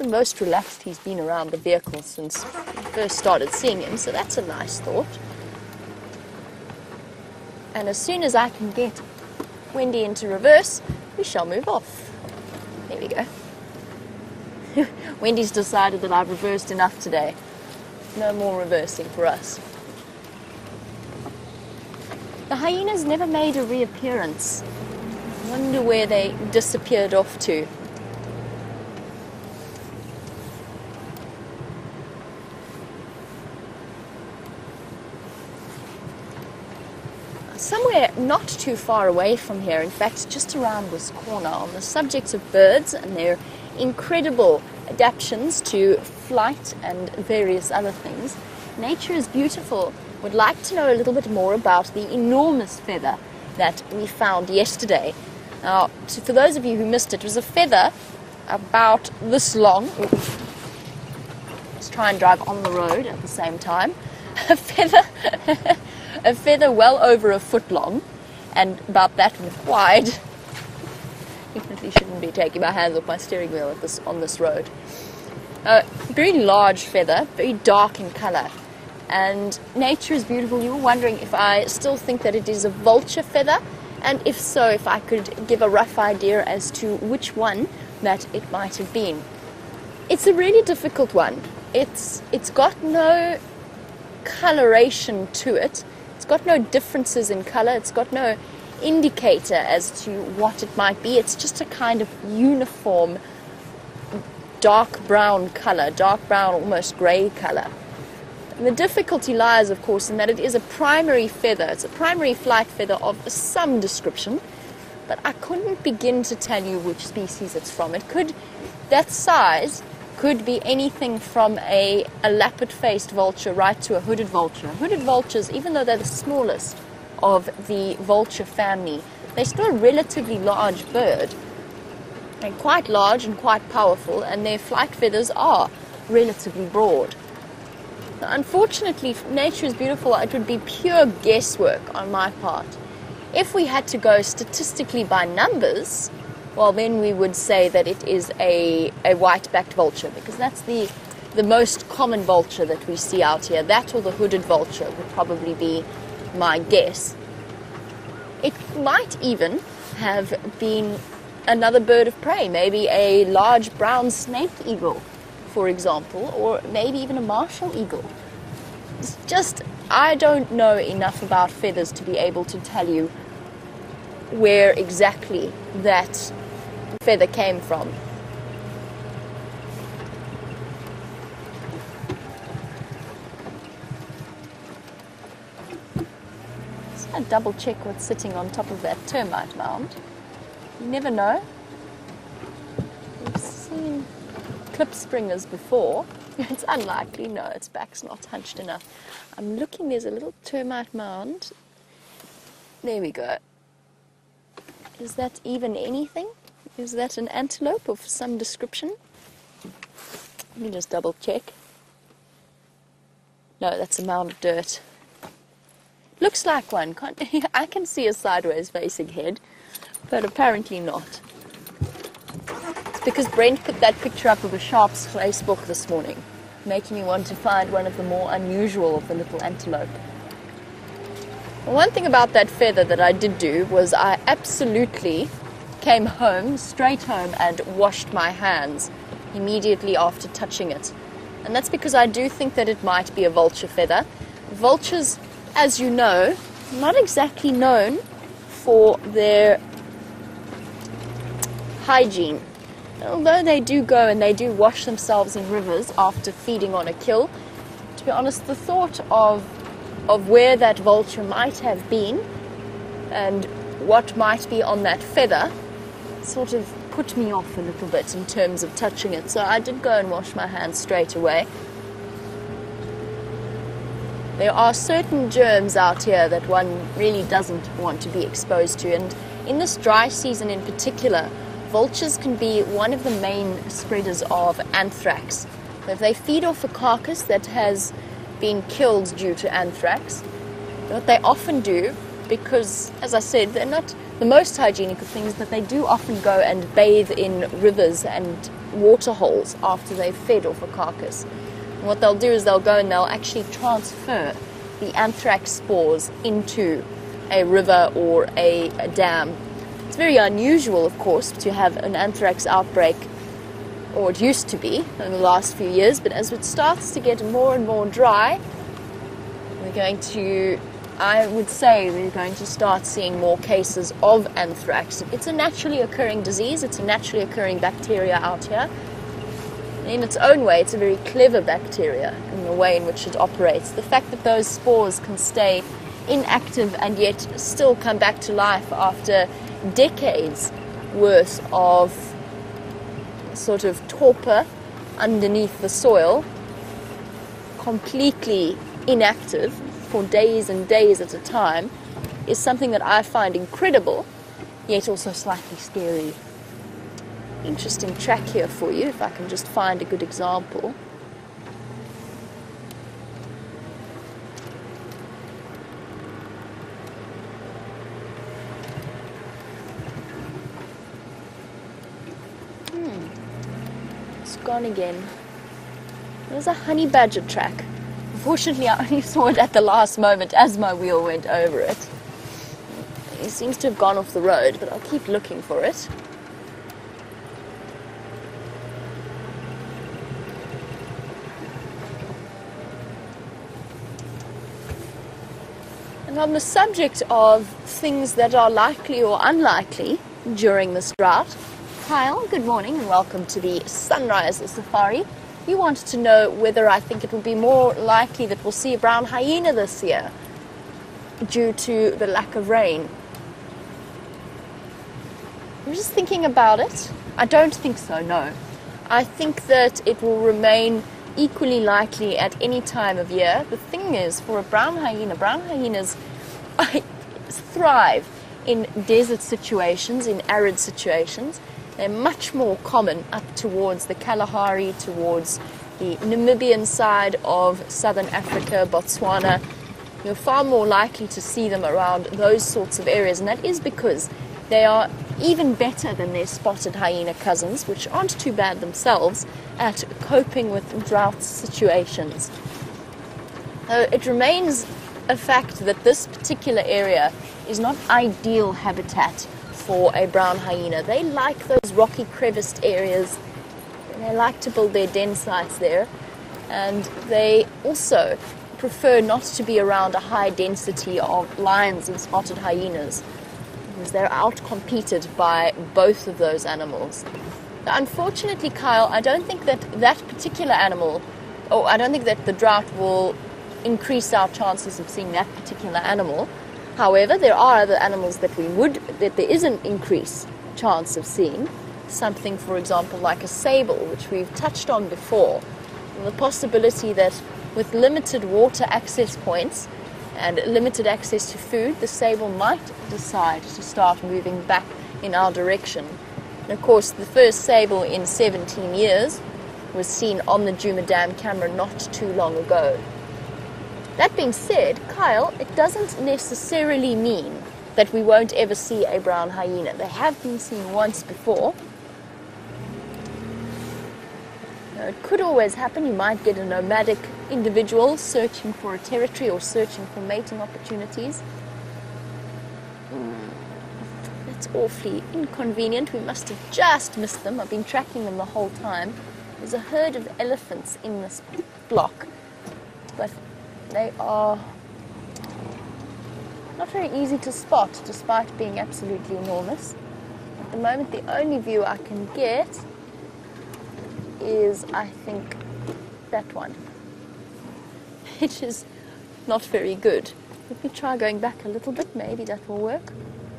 The most relaxed he's been around the vehicle since we first started seeing him, so that's a nice thought. And as soon as I can get Wendy into reverse, we shall move off. There we go. Wendy's decided that I've reversed enough today. No more reversing for us. The hyenas never made a reappearance. I wonder where they disappeared off to. somewhere not too far away from here, in fact, just around this corner, on the subject of birds and their incredible adaptations to flight and various other things, Nature is Beautiful would like to know a little bit more about the enormous feather that we found yesterday. Now, for those of you who missed it, it was a feather about this long. Let's try and drive on the road at the same time. A feather a feather well over a foot long and about that wide. Definitely shouldn't be taking my hands off my steering wheel this, on this road. A very large feather, very dark in colour. And nature is beautiful. You were wondering if I still think that it is a vulture feather, and if so, if I could give a rough idea as to which one that it might have been. It's a really difficult one. It's it's got no coloration to it. Got no differences in color, it's got no indicator as to what it might be. It's just a kind of uniform dark brown color, dark brown, almost gray color. And the difficulty lies, of course, in that it is a primary feather. It's a primary flight feather of some description, but I couldn't begin to tell you which species it's from. It could, that size could be anything from a, a lappet-faced vulture right to a hooded vulture. Hooded vultures, even though they're the smallest of the vulture family, they're still a relatively large bird. And quite large and quite powerful, and their flight feathers are relatively broad. Unfortunately, nature is beautiful. It would be pure guesswork on my part. If we had to go statistically by numbers, well, then we would say that it is a, a white-backed vulture because that's the, the most common vulture that we see out here. That or the hooded vulture would probably be my guess. It might even have been another bird of prey, maybe a large brown snake eagle, for example, or maybe even a martial eagle. It's just, I don't know enough about feathers to be able to tell you where exactly that feather came from. To double check what's sitting on top of that termite mound. You never know. We've seen klipspringers before. It's unlikely, no, its back's not hunched enough. I'm looking, there's a little termite mound. There we go. Is that even anything? Is that an antelope of some description? Let me just double check. No, that's a mound of dirt. Looks like one. Can't, I can see a sideways facing head, but apparently not. It's because Brent put that picture up of a Sharpe's grysbok this morning, making me want to find one of the more unusual of the little antelope. One thing about that feather that I did do was I absolutely came home, straight home, and washed my hands immediately after touching it. And that's because I do think that it might be a vulture feather. Vultures, as you know, not exactly known for their hygiene. Although they do go and they do wash themselves in rivers after feeding on a kill, to be honest, the thought of of where that vulture might have been and what might be on that feather sort of put me off a little bit in terms of touching it. So I did go and wash my hands straight away. There are certain germs out here that one really doesn't want to be exposed to, and in this dry season in particular, vultures can be one of the main spreaders of anthrax. If they feed off a carcass that has been killed due to anthrax. What they often do, because as I said, they're not the most hygienic of things, but they do often go and bathe in rivers and water holes after they've fed off a carcass. And what they'll do is they'll go and they'll actually transfer the anthrax spores into a river or a, a dam. It's very unusual, of course, to have an anthrax outbreak or it used to be in the last few years, but as it starts to get more and more dry, we're going to, I would say, we're going to start seeing more cases of anthrax. It's a naturally occurring disease, it's a naturally occurring bacteria out here. In its own way, it's a very clever bacteria in the way in which it operates. The fact that those spores can stay inactive and yet still come back to life after decades worth of sort of torpor underneath the soil, completely inactive for days and days at a time, is something that I find incredible, yet also slightly scary. Interesting track here for you, if I can just find a good example. Hmm. It's gone again. There's a honey badger track. Unfortunately, I only saw it at the last moment as my wheel went over it. It seems to have gone off the road, but I'll keep looking for it. And on the subject of things that are likely or unlikely during this drought, Kyle, good morning and welcome to the Sunrise Safari. You wanted to know whether I think it will be more likely that we'll see a brown hyena this year due to the lack of rain. I'm just thinking about it. I don't think so, no. I think that it will remain equally likely at any time of year. The thing is, for a brown hyena, brown hyenas thrive in desert situations, in arid situations. They're much more common up towards the Kalahari, towards the Namibian side of southern Africa, Botswana. You're far more likely to see them around those sorts of areas, and that is because they are even better than their spotted hyena cousins, which aren't too bad themselves, at coping with drought situations. It remains a fact that this particular area is not ideal habitat for a brown hyena. They like those rocky creviced areas. They like to build their den sites there. And they also prefer not to be around a high density of lions and spotted hyenas because they're outcompeted by both of those animals. Unfortunately, Kyle, I don't think that that particular animal, or I don't think that the drought will increase our chances of seeing that particular animal. However, there are other animals that we would, that there is an increased chance of seeing. Something, for example, like a sable, which we've touched on before. The possibility that with limited water access points and limited access to food, the sable might decide to start moving back in our direction. And of course, the first sable in 17 years was seen on the Djuma Dam camera not too long ago. That being said, Kyle, it doesn't necessarily mean that we won't ever see a brown hyena. They have been seen once before. Now, it could always happen. You might get a nomadic individual searching for a territory or searching for mating opportunities. Hmm, that's awfully inconvenient. We must have just missed them. I've been tracking them the whole time. There's a herd of elephants in this block, but they are not very easy to spot despite being absolutely enormous. At the moment, the only view I can get is, I think, that one, which is not very good. Let me try going back a little bit, maybe that will work.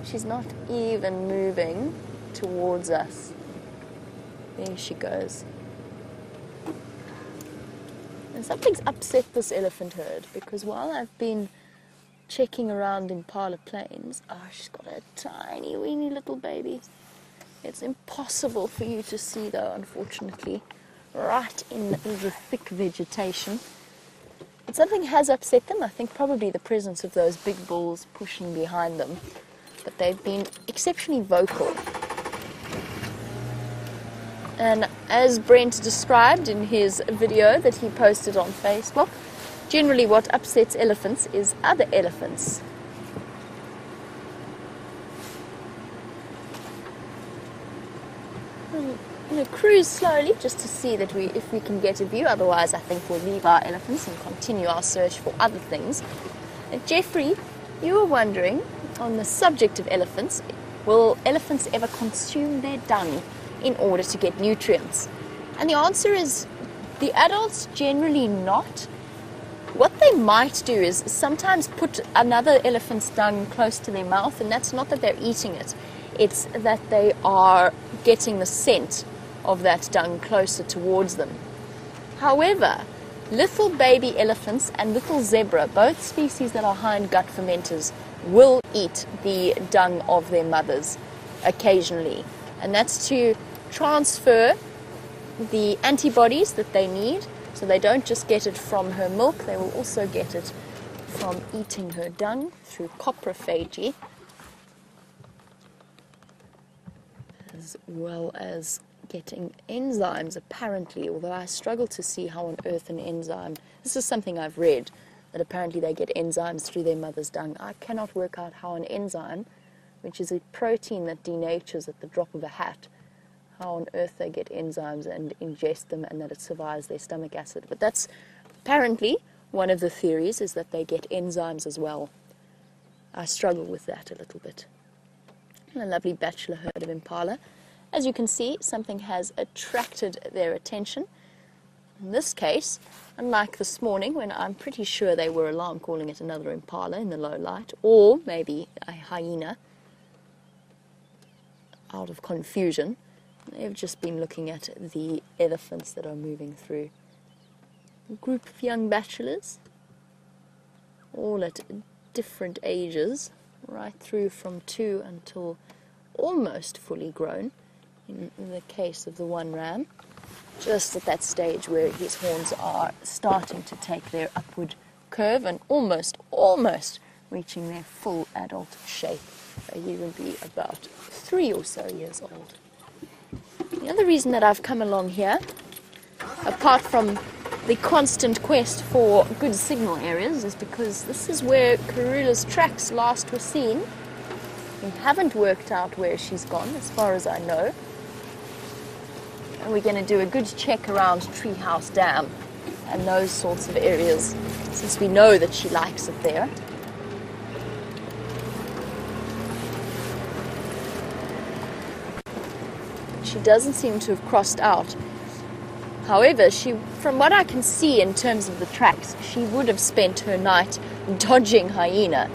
She's not even moving towards us. There she goes. And something's upset this elephant herd because while I've been checking around in Impala Plains, oh, she's got a tiny, weeny little baby. It's impossible for you to see, though, unfortunately, right in the thick vegetation. But something has upset them. I think probably the presence of those big bulls pushing behind them. But they've been exceptionally vocal. And as Brent described in his video that he posted on Facebook, generally what upsets elephants is other elephants. Hmm, I'm going to cruise slowly just to see that we, if we can get a view. Otherwise, I think we'll leave our elephants and continue our search for other things. And Jeffrey, you were wondering on the subject of elephants, will elephants ever consume their dung in order to get nutrients? And the answer is the adults generally not. What they might do is sometimes put another elephant's dung close to their mouth, and that's not that they're eating it, it's that they are getting the scent of that dung closer towards them. However, little baby elephants and little zebra, both species that are hind gut fermenters, will eat the dung of their mothers occasionally. And that's to transfer the antibodies that they need so they don't just get it from her milk, they will also get it from eating her dung through coprophagy, as well as getting enzymes, apparently, although I struggle to see how on earth an enzyme, this is something I've read, that apparently they get enzymes through their mother's dung. I cannot work out how an enzyme, which is a protein that denatures at the drop of a hat, how on earth they get enzymes and ingest them and that it survives their stomach acid. But that's apparently one of the theories is that they get enzymes as well. I struggle with that a little bit. And a lovely bachelor herd of impala. As you can see, something has attracted their attention. In this case, unlike this morning when I'm pretty sure they were alarm calling it another impala in the low light, or maybe a hyena out of confusion, They've just been looking at the elephants that are moving through. A group of young bachelors, all at different ages, right through from two until almost fully grown, in the case of the one ram, just at that stage where his horns are starting to take their upward curve and almost, almost reaching their full adult shape. He will be about three or so years old. The other reason that I've come along here, apart from the constant quest for good signal areas, is because this is where Karula's tracks last were seen. We haven't worked out where she's gone, as far as I know. And we're going to do a good check around Treehouse Dam and those sorts of areas, since we know that she likes it there. She doesn't seem to have crossed out. However, she, from what I can see in terms of the tracks, she would have spent her night dodging hyena.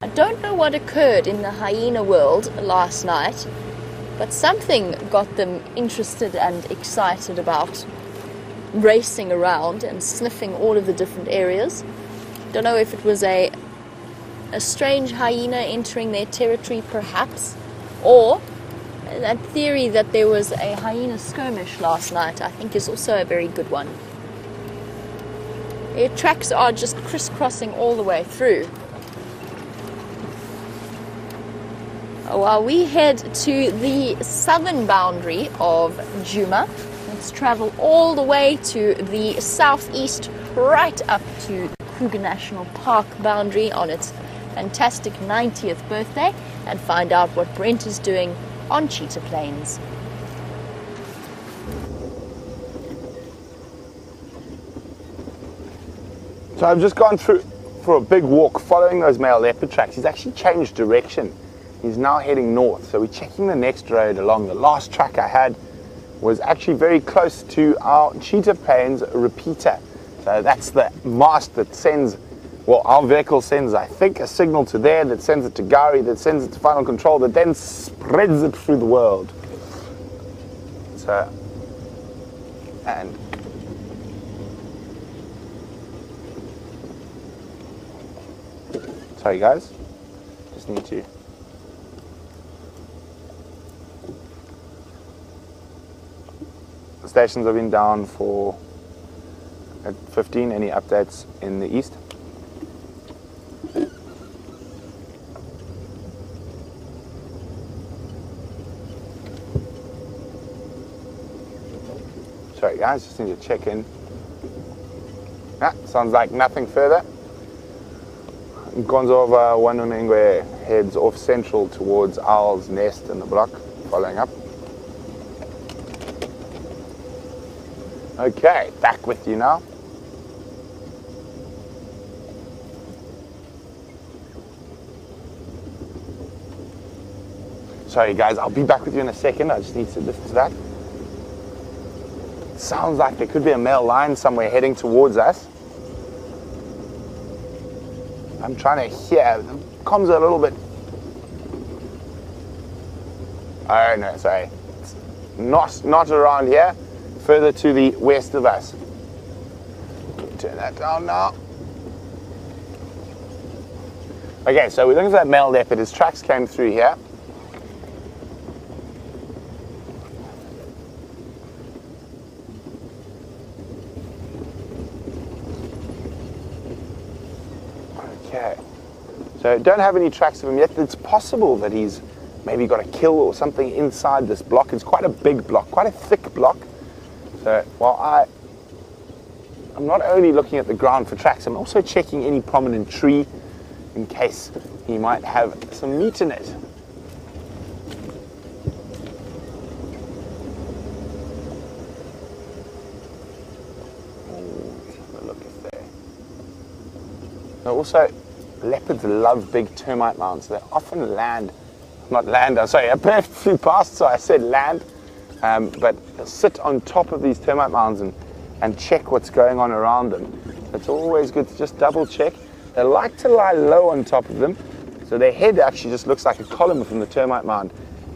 I don't know what occurred in the hyena world last night, but something got them interested and excited about racing around and sniffing all of the different areas. Don't know if it was a a strange hyena entering their territory, perhaps, or that theory that there was a hyena skirmish last night, I think, is also a very good one. Their tracks are just crisscrossing all the way through. While we head to the southern boundary of Djuma. let's travel all the way to the southeast, right up to the Kruger National Park boundary on its fantastic 90th birthday, and find out what Brent is doing on Cheetah Plains. So I've just gone through for a big walk following those male leopard tracks. He's actually changed direction. He's now heading north. So we're checking the next road along. The last track I had was actually very close to our Cheetah Plains repeater. So that's the mast that sends, well, our vehicle sends, I think, a signal to there that sends it to Gary, that sends it to final control, that then spreads it through the world. So, and sorry guys, just need to stations have been down for at 15. Any updates in the east? Sorry guys, just need to check in. Ah, sounds like nothing further. Gonzova Wanunengwe heads off central towards Owl's Nest in the block, following up. Okay, back with you now. Sorry guys, I'll be back with you in a second. I just need to listen to that. Sounds like there could be a male lion somewhere heading towards us. I'm trying to hear. The comms are a little bit. Oh no, sorry. Not not around here further to the west of us. Turn that down now. Okay, so we're looking for that male leopard. His tracks came through here. Okay. So don't have any tracks of him yet. It's possible that he's maybe got a kill or something inside this block. It's quite a big block, quite a thick block. So while I, I'm not only looking at the ground for tracks, I'm also checking any prominent tree in case he might have some meat in it. Now also, leopards love big termite mounds. They often land, not land, I'm sorry, I perfectly passed, so I said land. Um, but sit on top of these termite mounds and, and check what's going on around them. It's always good to just double check. They like to lie low on top of them, so their head actually just looks like a column from the termite mound.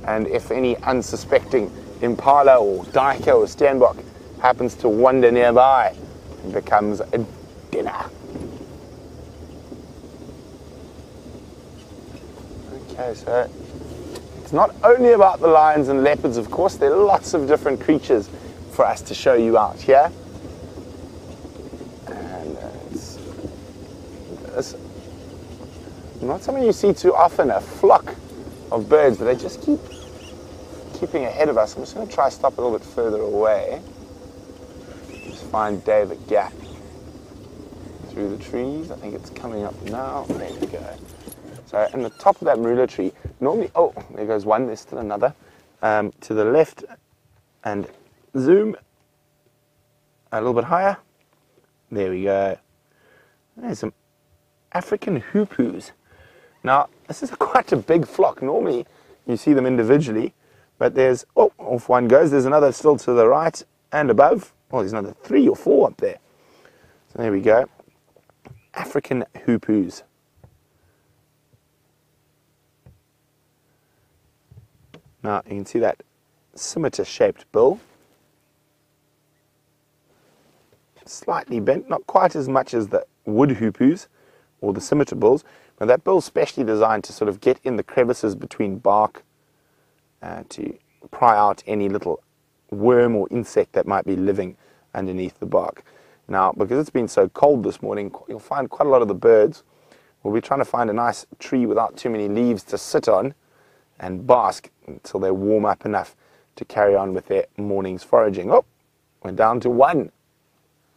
And if any unsuspecting impala or duiker or steenbok happens to wander nearby, it becomes a dinner. Okay, so it's not only about the lions and leopards, of course, there are lots of different creatures for us to show you out here. And uh, it's, it's not something you see too often, a flock of birds, but they just keep keeping ahead of us. I'm just going to try stop a little bit further away. Just find David Gap through the trees. I think it's coming up now. There we go. So in the top of that marula tree, normally, oh, there goes one, there's still another. Um, to the left and zoom a little bit higher. There we go. There's some African hoopoes. Now, this is quite a big flock. Normally, you see them individually, but there's, oh, off one goes. There's another still to the right and above. Oh, there's another three or four up there. So there we go. African hoopoes. Now you can see that scimitar shaped bill. Slightly bent, not quite as much as the wood hoopoes or the scimitar bills, but that bill is specially designed to sort of get in the crevices between bark uh, to pry out any little worm or insect that might be living underneath the bark. Now, because it's been so cold this morning, you'll find quite a lot of the birds will be trying to find a nice tree without too many leaves to sit on and bask until they warm up enough to carry on with their morning's foraging. Oh, we're down to one,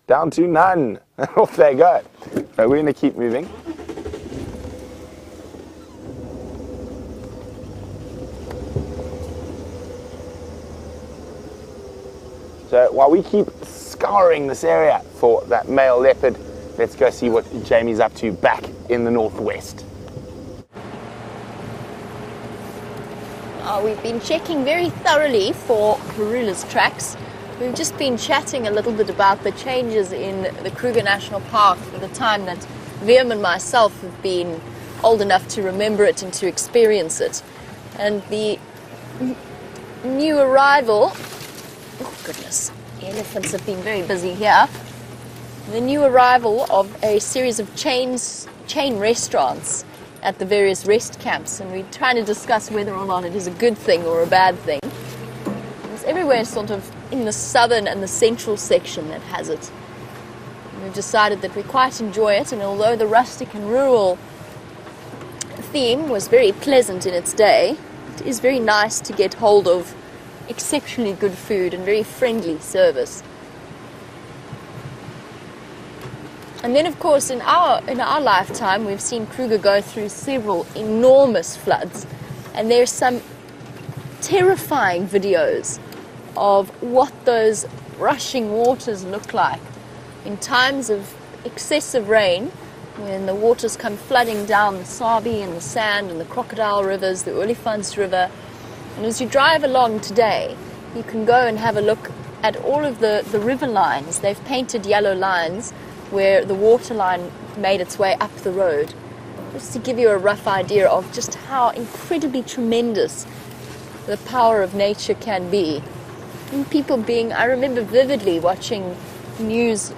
down to none. Off they go. So we're going to keep moving. So while we keep scouring this area for that male leopard, let's go see what Jamie's up to back in the northwest. Uh, we've been checking very thoroughly for Karula's tracks. We've just been chatting a little bit about the changes in the Kruger National Park for the time that Wium and myself have been old enough to remember it and to experience it. And the new arrival Oh, goodness. Elephants have been very busy here. The new arrival of a series of chains, chain restaurants at the various rest camps, and we're trying to discuss whether or not it is a good thing or a bad thing. It's everywhere, sort of in the southern and the central section, that has it. We've decided that we quite enjoy it, and although the rustic and rural theme was very pleasant in its day, it is very nice to get hold of exceptionally good food and very friendly service. And then, of course, in our in our lifetime, we've seen Kruger go through several enormous floods, and there's some terrifying videos of what those rushing waters look like in times of excessive rain, when the waters come flooding down the Sabi and the Sand and the Crocodile rivers, the Olifants River, and as you drive along today, you can go and have a look at all of the, the river lines. They've painted yellow lines where the water line made its way up the road. Just to give you a rough idea of just how incredibly tremendous the power of nature can be. And people being, I remember vividly watching news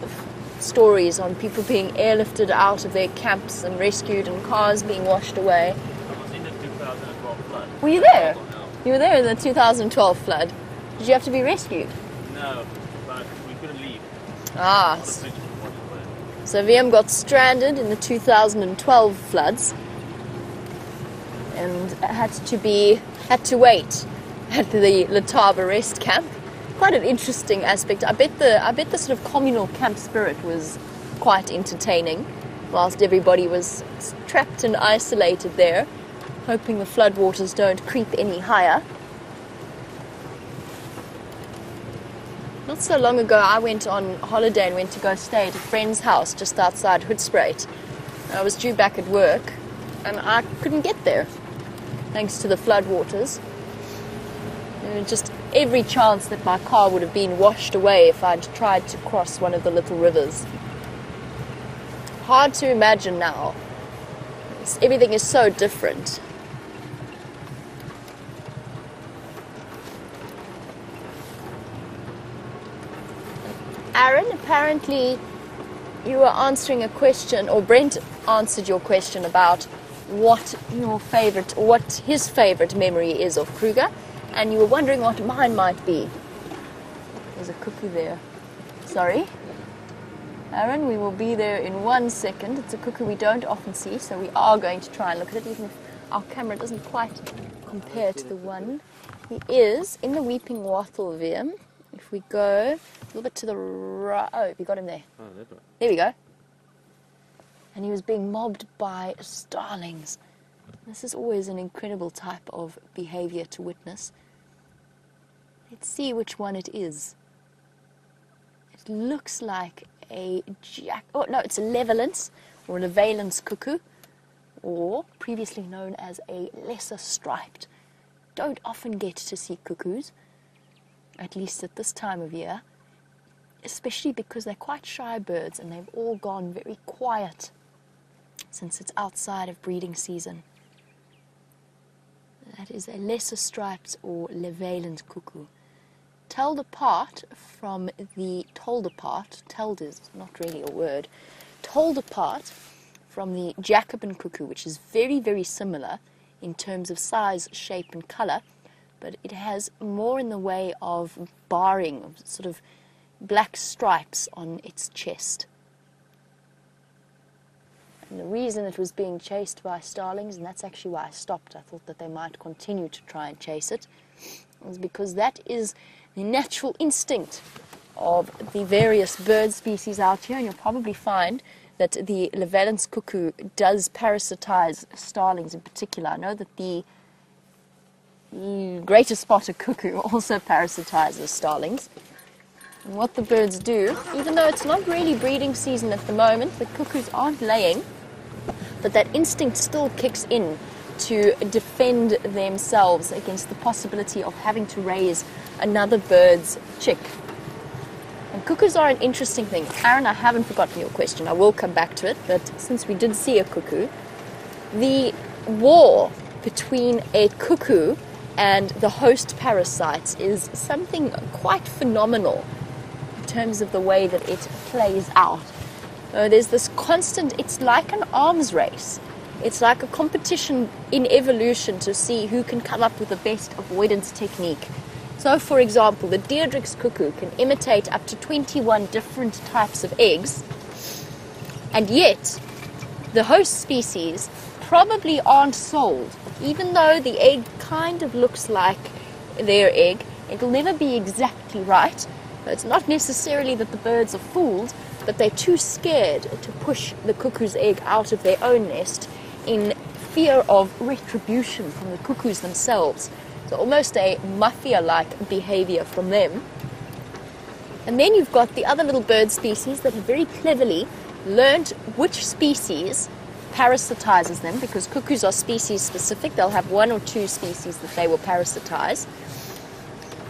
stories on people being airlifted out of their camps and rescued and cars being washed away. Were you there? You were there in the 2012 flood. Did you have to be rescued? No, but we couldn't leave. Ah. So Wium got stranded in the 2012 floods and had to be had to wait at the Letaba rest camp. Quite an interesting aspect. I bet the I bet the sort of communal camp spirit was quite entertaining, whilst everybody was trapped and isolated there hoping the floodwaters don't creep any higher. Not so long ago, I went on holiday and went to go stay at a friend's house just outside Hoedspruit. I was due back at work and I couldn't get there thanks to the floodwaters. Was just every chance that my car would have been washed away if I'd tried to cross one of the little rivers. Hard to imagine now. Everything is so different. Aaron, apparently you were answering a question, or Brent answered your question about what your favorite, what his favorite memory is of Kruger, and you were wondering what mine might be. There's a cuckoo there. Sorry. Aaron, we will be there in one second. It's a cuckoo we don't often see, so we are going to try and look at it, even if our camera doesn't quite compare to the one. He is in the Weeping Wattle Wium. If we go little bit to the right, oh, we got him there. Oh, there. There we go. And he was being mobbed by starlings. This is always an incredible type of behavior to witness. Let's see which one it is. It looks like a jack. Oh, no, it's a Levaillant's or a Levaillant's cuckoo, or previously known as a lesser striped. Don't often get to see cuckoos at least at this time of year, especially because they're quite shy birds and they've all gone very quiet since it's outside of breeding season. That is a lesser striped or Levaillant cuckoo. Told apart from the told apart, told is not really a word, told apart from the Jacobin cuckoo, which is very, very similar in terms of size, shape, and color, but it has more in the way of barring, sort of black stripes on its chest. And the reason it was being chased by starlings, and that's actually why I stopped, I thought that they might continue to try and chase it, was because that is the natural instinct of the various bird species out here, and you'll probably find that the Levaillant's cuckoo does parasitize starlings in particular. I know that the greater spotted cuckoo also parasitizes starlings. And what the birds do, even though it's not really breeding season at the moment, the cuckoos aren't laying, but that instinct still kicks in to defend themselves against the possibility of having to raise another bird's chick. And cuckoos are an interesting thing. Aaron, I haven't forgotten your question. I will come back to it, but since we did see a cuckoo, the war between a cuckoo and the host parasites is something quite phenomenal terms of the way that it plays out. Uh, there's this constant, it's like an arms race. It's like a competition in evolution to see who can come up with the best avoidance technique. So, for example, the Diederik's cuckoo can imitate up to 21 different types of eggs, and yet the host species probably aren't sold. Even though the egg kind of looks like their egg, it'll never be exactly right. It's not necessarily that the birds are fooled, but they're too scared to push the cuckoo's egg out of their own nest in fear of retribution from the cuckoos themselves. So almost a mafia-like behavior from them. And then you've got the other little bird species that have very cleverly learned which species parasitizes them because cuckoos are species specific. They'll have one or two species that they will parasitize.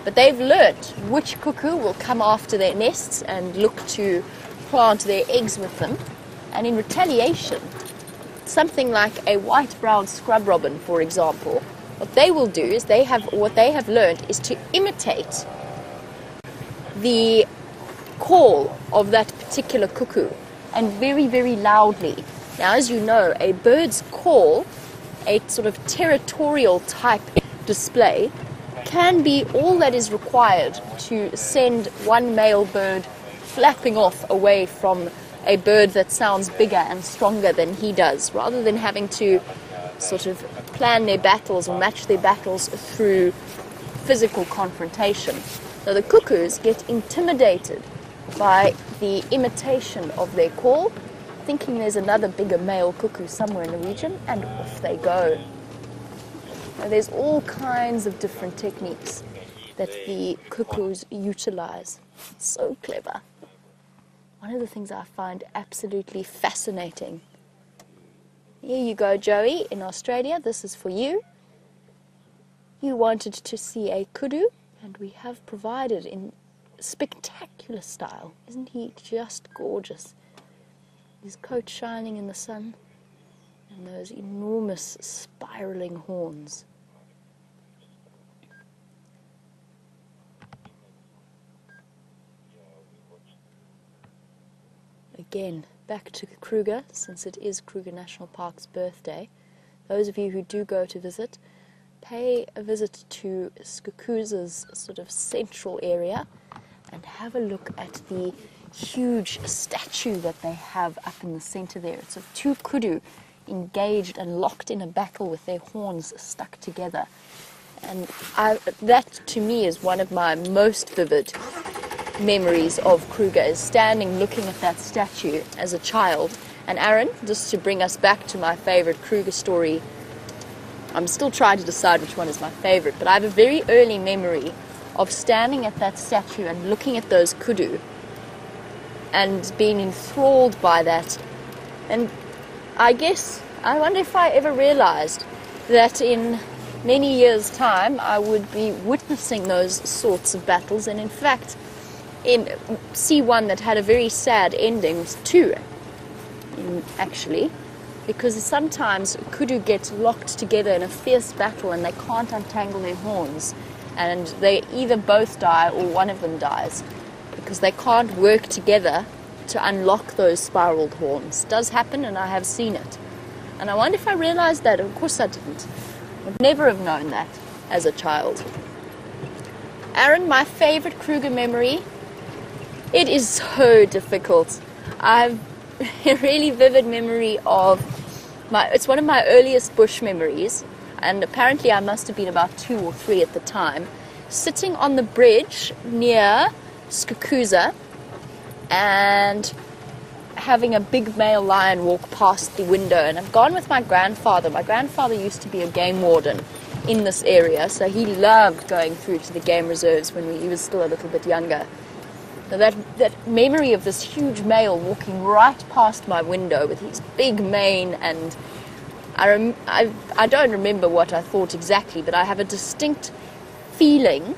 But they've learnt which cuckoo will come after their nests and look to plant their eggs with them. And in retaliation, something like a white-browed scrub robin, for example, what they will do is they have what they have learned is to imitate the call of that particular cuckoo and very, very loudly. Now, as you know, a bird's call, a sort of territorial type display, can be all that is required to send one male bird flapping off away from a bird that sounds bigger and stronger than he does, rather than having to sort of plan their battles or match their battles through physical confrontation. Now, the cuckoos get intimidated by the imitation of their call, thinking there's another bigger male cuckoo somewhere in the region, and off they go. Now, there's all kinds of different techniques that the cuckoos utilize. So clever. One of the things I find absolutely fascinating. Here you go, Joey, in Australia. This is for you. You wanted to see a kudu, and we have provided in spectacular style. Isn't he just gorgeous? His coat shining in the sun, and those enormous spiraling horns. Again back to Kruger, since it is Kruger National Park's birthday. Those of you who do go to visit, pay a visit to Skukuza's sort of central area and have a look at the huge statue that they have up in the center there. It's of two kudu engaged and locked in a battle with their horns stuck together. And I, that to me is one of my most vivid memories of Kruger is standing looking at that statue as a child. And Aaron, just to bring us back to my favorite Kruger story, I'm still trying to decide which one is my favorite, but I have a very early memory of standing at that statue and looking at those kudu and being enthralled by that. And I guess, I wonder if I ever realized that in many years' time I would be witnessing those sorts of battles, and in fact, in C1 that had a very sad ending too, in, actually, because sometimes kudu get locked together in a fierce battle and they can't untangle their horns, and they either both die or one of them dies because they can't work together to unlock those spiraled horns. It does happen, and I have seen it. And I wonder if I realized that. Of course, I didn't. I'd never have known that as a child. Aaron, my favorite Kruger memory It is so difficult. I've a really vivid memory of my. It's one of my earliest bush memories, and apparently I must have been about two or three at the time, sitting on the bridge near Skukuza, and having a big male lion walk past the window. And I've gone with my grandfather. My grandfather used to be a game warden in this area, so he loved going through to the game reserves when we, he was still a little bit younger. That, that memory of this huge male walking right past my window with his big mane and I, rem- I, I don't remember what I thought exactly, but I have a distinct feeling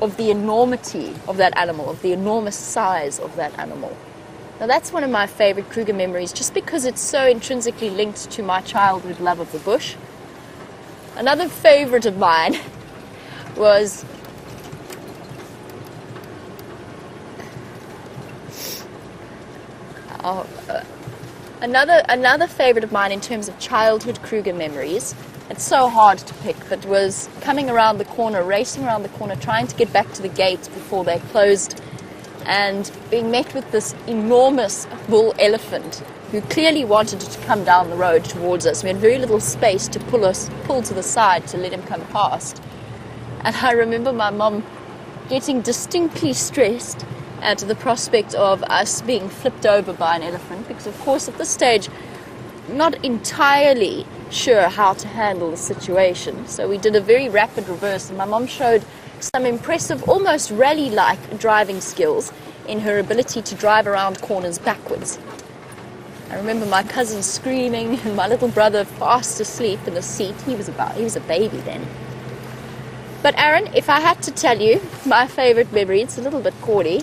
of the enormity of that animal, of the enormous size of that animal. Now, that's one of my favorite Kruger memories just because it's so intrinsically linked to my childhood love of the bush. Another favorite of mine was oh, uh, another another favorite of mine in terms of childhood Kruger memories. It's so hard to pick, but was coming around the corner, racing around the corner, trying to get back to the gates before they closed, and being met with this enormous bull elephant who clearly wanted to come down the road towards us. We had very little space to pull us pull to the side to let him come past. And I remember my mom getting distinctly stressed at the prospect of us being flipped over by an elephant because of course at this stage not entirely sure how to handle the situation. So we did a very rapid reverse and my mom showed some impressive almost rally like driving skills in her ability to drive around corners backwards. I remember my cousin screaming and my little brother fast asleep in the seat. He was about he was a baby then. But Aaron, if I had to tell you my favorite memory, it's a little bit corny,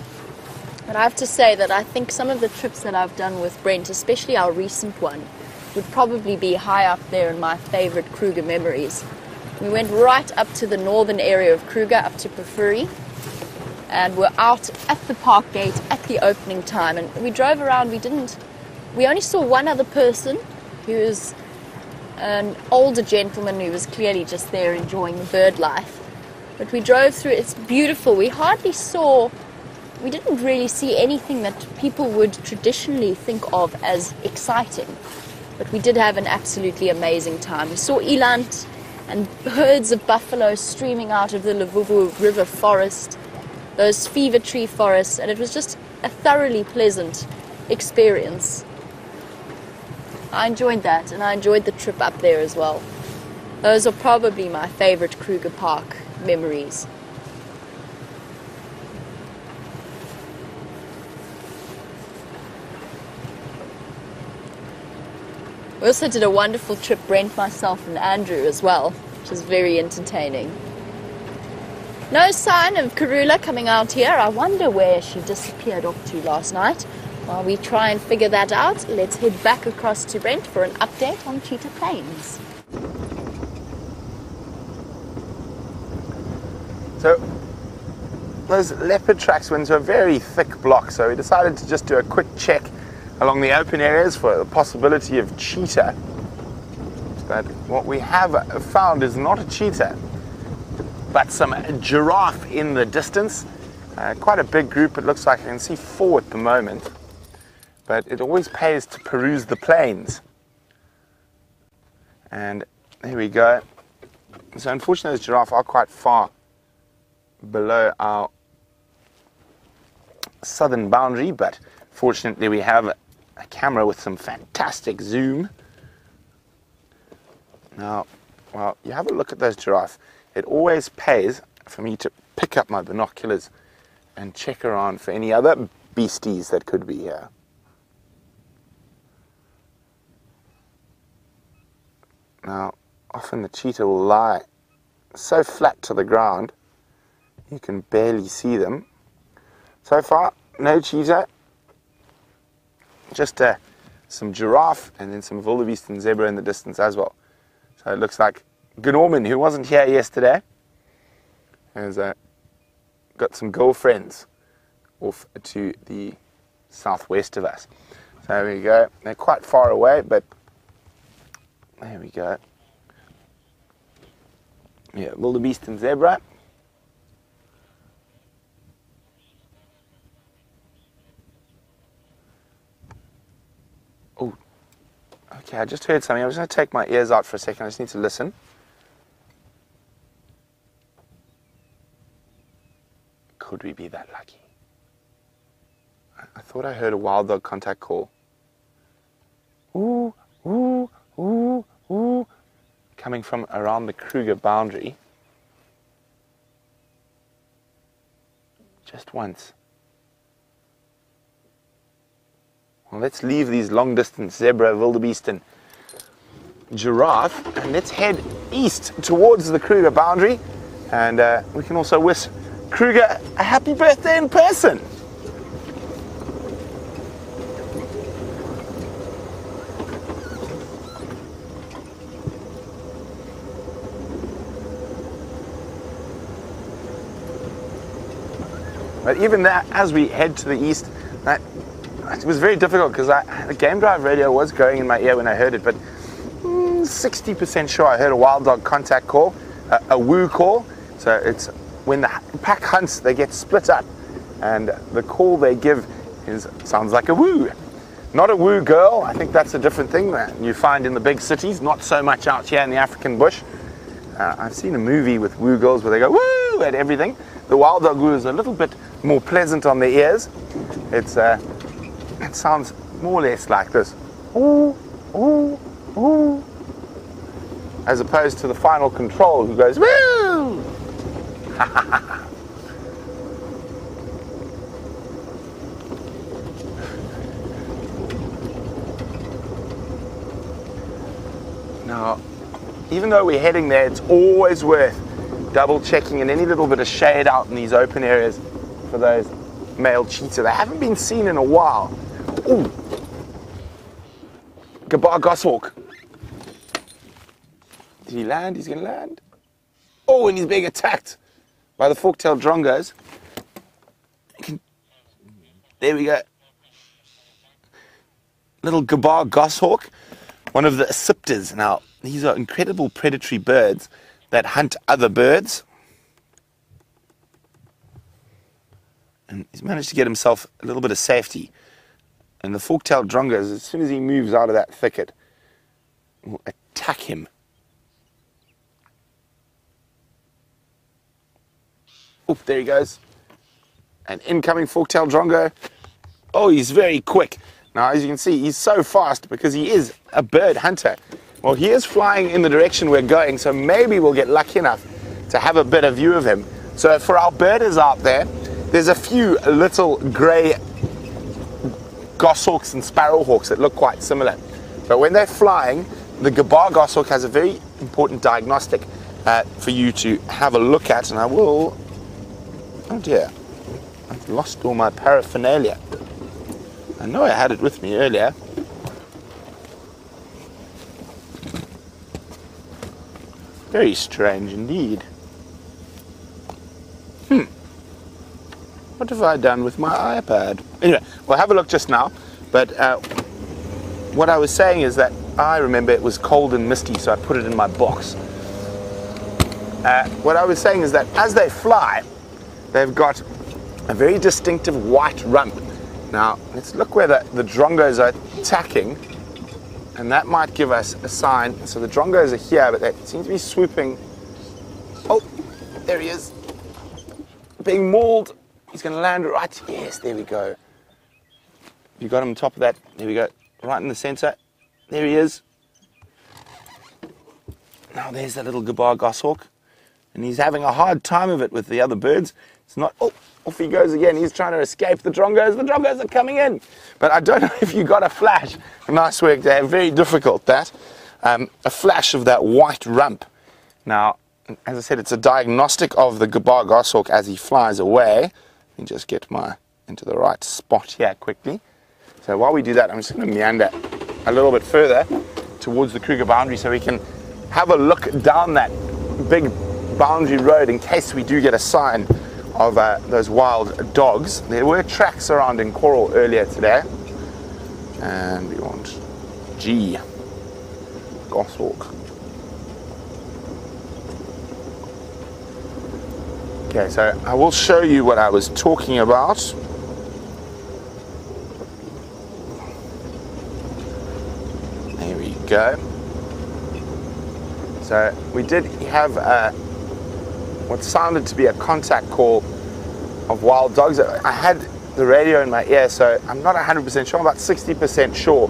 but I have to say that I think some of the trips that I've done with Brent, especially our recent one, would probably be high up there in my favorite Kruger memories. We went right up to the northern area of Kruger, up to Pafuri, and we're out at the park gate at the opening time. And we drove around, we didn't we only saw one other person who was an older gentleman who was clearly just there enjoying the bird life. But we drove through, it's beautiful. We hardly saw, we didn't really see anything that people would traditionally think of as exciting. But we did have an absolutely amazing time. We saw eland and herds of buffalo streaming out of the Luvuvhu River forest, those fever tree forests, and it was just a thoroughly pleasant experience. I enjoyed that, and I enjoyed the trip up there as well. Those are probably my favorite Kruger Park memories. We also did a wonderful trip, Brent, myself, and Andrew as well, which was very entertaining. No sign of Karula coming out here. I wonder where she disappeared off to last night. While we try and figure that out, let's head back across to Brent for an update on Cheetah Plains. So those leopard tracks went into a very thick block, so we decided to just do a quick check along the open areas for the possibility of cheetah. But what we have found is not a cheetah, but some giraffe in the distance. Uh, quite a big group, it looks like I can see four at the moment but it always pays to peruse the plains. And here we go. So unfortunately, those giraffe are quite far below our southern boundary, but fortunately we have a camera with some fantastic zoom. Now, well, you have a look at those giraffe. It always pays for me to pick up my binoculars and check around for any other beasties that could be here. Now, often the cheetah will lie so flat to the ground you can barely see them. So far, no cheetah, just uh, some giraffe and then some wildebeest and zebra in the distance as well. So it looks like Gnorman, who wasn't here yesterday, has uh, got some girlfriends off to the southwest of us. So there we go. They're quite far away, but there we go. Yeah, wildebeest and zebra. Oh, okay, I just heard something. I'm just going to take my ears out for a second. I just need to listen. Could we be that lucky? I, I thought I heard a wild dog contact call. Ooh, ooh, ooh, ooh. Coming from around the Kruger boundary. Just once. Well, let's leave these long distance zebra, wildebeest, and giraffe, and let's head east towards the Kruger boundary. And uh, we can also wish Kruger a happy birthday in person. But even that, as we head to the east, that it was very difficult because the game drive radio was going in my ear when I heard it, but 60% mm, sure I heard a wild dog contact call, a, a woo call. So it's when the pack hunts, they get split up, and the call they give is sounds like a woo. Not a woo girl. I think that's a different thing that you find in the big cities. Not so much out here in the African bush. Uh, I've seen a movie with woo girls where they go woo at everything. The wild dog woo is a little bit more pleasant on the ears. It's uh, it sounds more or less like this. Ooh, ooh, ooh. As opposed to the final control who goes, woo! now, even though we're heading there, it's always worth double checking in any little bit of shade out in these open areas for those male cheetah. They haven't been seen in a while. Ooh. Gabar goshawk. Did he land? He's going to land. Oh, and he's being attacked by the fork-tailed drongos. There we go. Little Gabar goshawk, one of the accipiters. Now, these are incredible predatory birds that hunt other birds. And he's managed to get himself a little bit of safety and the fork-tailed drongos, as soon as he moves out of that thicket, will attack him. Oh, there he goes. An incoming fork-tailed drongo. Oh, he's very quick. Now, as you can see, he's so fast because he is a bird hunter. Well, he is flying in the direction we're going, so maybe we'll get lucky enough to have a better view of him. So for our birders out there, there's a few little grey goshawks and sparrowhawks that look quite similar. But when they're flying, the Gabar goshawk has a very important diagnostic uh, for you to have a look at, and I will. Oh dear, I've lost all my paraphernalia. I know I had it with me earlier. Very strange indeed. What have I done with my iPad? Anyway, we'll have a look just now. But uh, what I was saying is that I remember it was cold and misty, so I put it in my box. Uh, what I was saying is that as they fly, they've got a very distinctive white rump. Now, let's look where the, the drongos are attacking, and that might give us a sign. So the drongos are here, but they seem to be swooping. Oh, there he is. Being mauled He's going to land right. Yes, there we go. You got him on top of that. There we go. Right in the center. There he is. Now there's that little Gabar goshawk. And he's having a hard time of it with the other birds. It's not, oh, off he goes again. He's trying to escape the drongos. The drongos are coming in. But I don't know if you got a flash. Nice work there. Very difficult, that. Um, a flash of that white rump. Now, as I said, it's a diagnostic of the Gabar goshawk as he flies away just get my into the right spot here quickly. So while we do that, I'm just going to meander a little bit further towards the Kruger boundary so we can have a look down that big boundary road in case we do get a sign of uh, those wild dogs. There were tracks around in Coral earlier today. And we want G, Goshawk. Okay, so I will show you what I was talking about. There we go. So we did have a, what sounded to be a contact call of wild dogs. I had the radio in my ear, so I'm not 100% sure. I'm about 60% sure.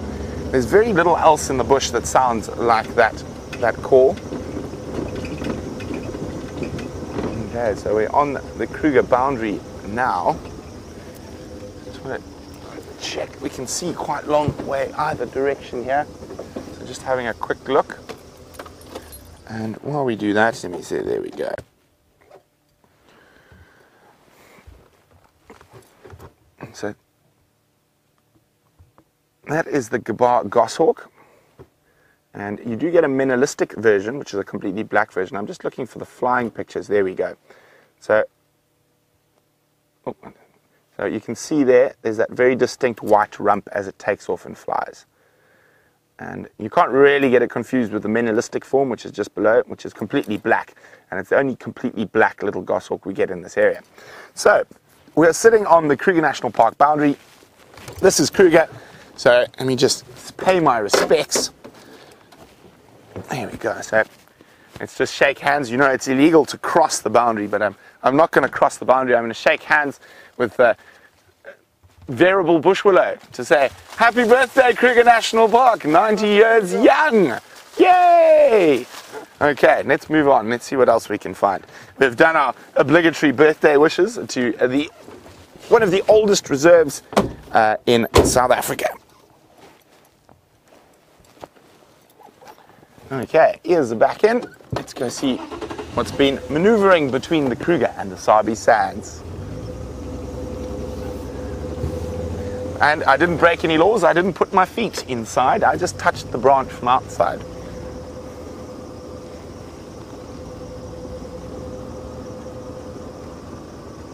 There's very little else in the bush that sounds like that that call. Okay, so we're on the Kruger boundary now. Just want to check. We can see quite long way either direction here. So just having a quick look. And while we do that, let me see, there we go. So that is the Gabar goshawk. And you do get a melanistic version, which is a completely black version. I'm just looking for the flying pictures. There we go. So, oh, so you can see there, there's that very distinct white rump as it takes off and flies. And you can't really get it confused with the melanistic form, which is just below it, which is completely black. And it's the only completely black little goshawk we get in this area. So, we're sitting on the Kruger National Park boundary. This is Kruger. So let me just pay my respects. There we go. So let's just shake hands. You know it's illegal to cross the boundary, but I'm, I'm not going to cross the boundary. I'm going to shake hands with the variable bush willow to say, Happy birthday, Kruger National Park, 90 years young. Yay! Okay, let's move on. Let's see what else we can find. We've done our obligatory birthday wishes to the one of the oldest reserves uh, in South Africa. Okay, here's the back end. Let's go see what's been maneuvering between the Kruger and the Sabi Sands. And I didn't break any laws, I didn't put my feet inside, I just touched the branch from outside.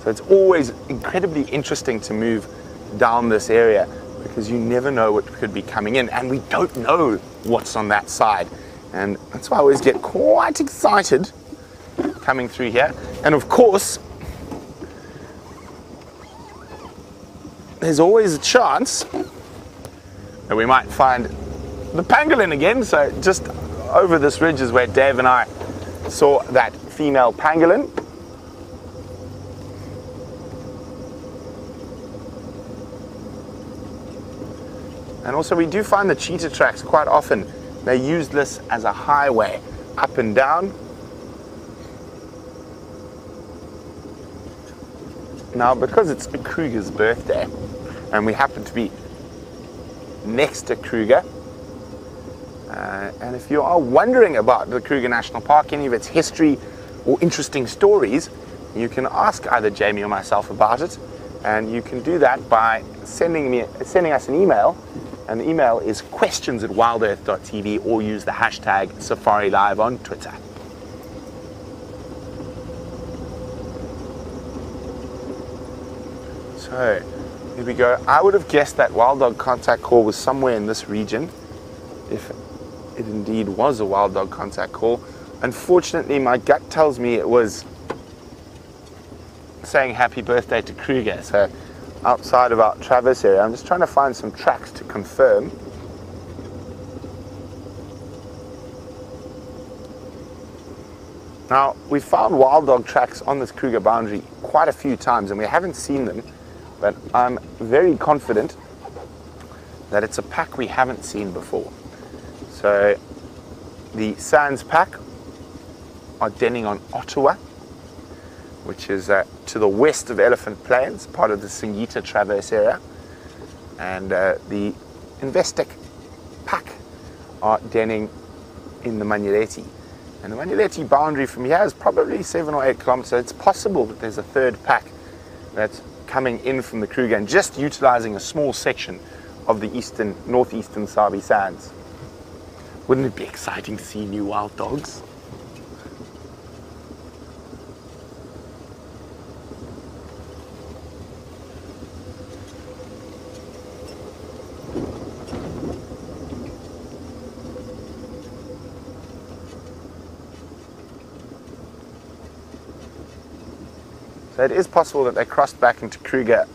So it's always incredibly interesting to move down this area because you never know what could be coming in, and we don't know what's on that side. And that's why I always get quite excited coming through here. And of course, there's always a chance that we might find the pangolin again. So just over this ridge is where Dave and I saw that female pangolin. And also we do find the cheetah tracks quite often they use this as a highway up and down. Now, because it's Kruger's birthday, and we happen to be next to Kruger, uh, and if you are wondering about the Kruger National Park, any of its history or interesting stories, you can ask either Jamie or myself about it, and you can do that by sending me sending us an email and the email is questions at wildearth.tv or use the hashtag Safari Live on Twitter. So, here we go. I would have guessed that wild dog contact call was somewhere in this region, if it indeed was a wild dog contact call. Unfortunately, my gut tells me it was saying happy birthday to Kruger. So outside of our Traverse area. I'm just trying to find some tracks to confirm. Now, we've found wild dog tracks on this Kruger boundary quite a few times and we haven't seen them, but I'm very confident that it's a pack we haven't seen before. So, the Sands pack are denning on Ottawa which is uh, to the west of Elephant Plains, part of the Singita Traverse area. And uh, the Investec pack are denning in the Manyeleti. And the Manyeleti boundary from here is probably seven or eight kilometers. It's possible that there's a third pack that's coming in from the Kruger and just utilizing a small section of the eastern, northeastern Sabi Sands. Wouldn't it be exciting to see new wild dogs? It is possible that they crossed back into Kruger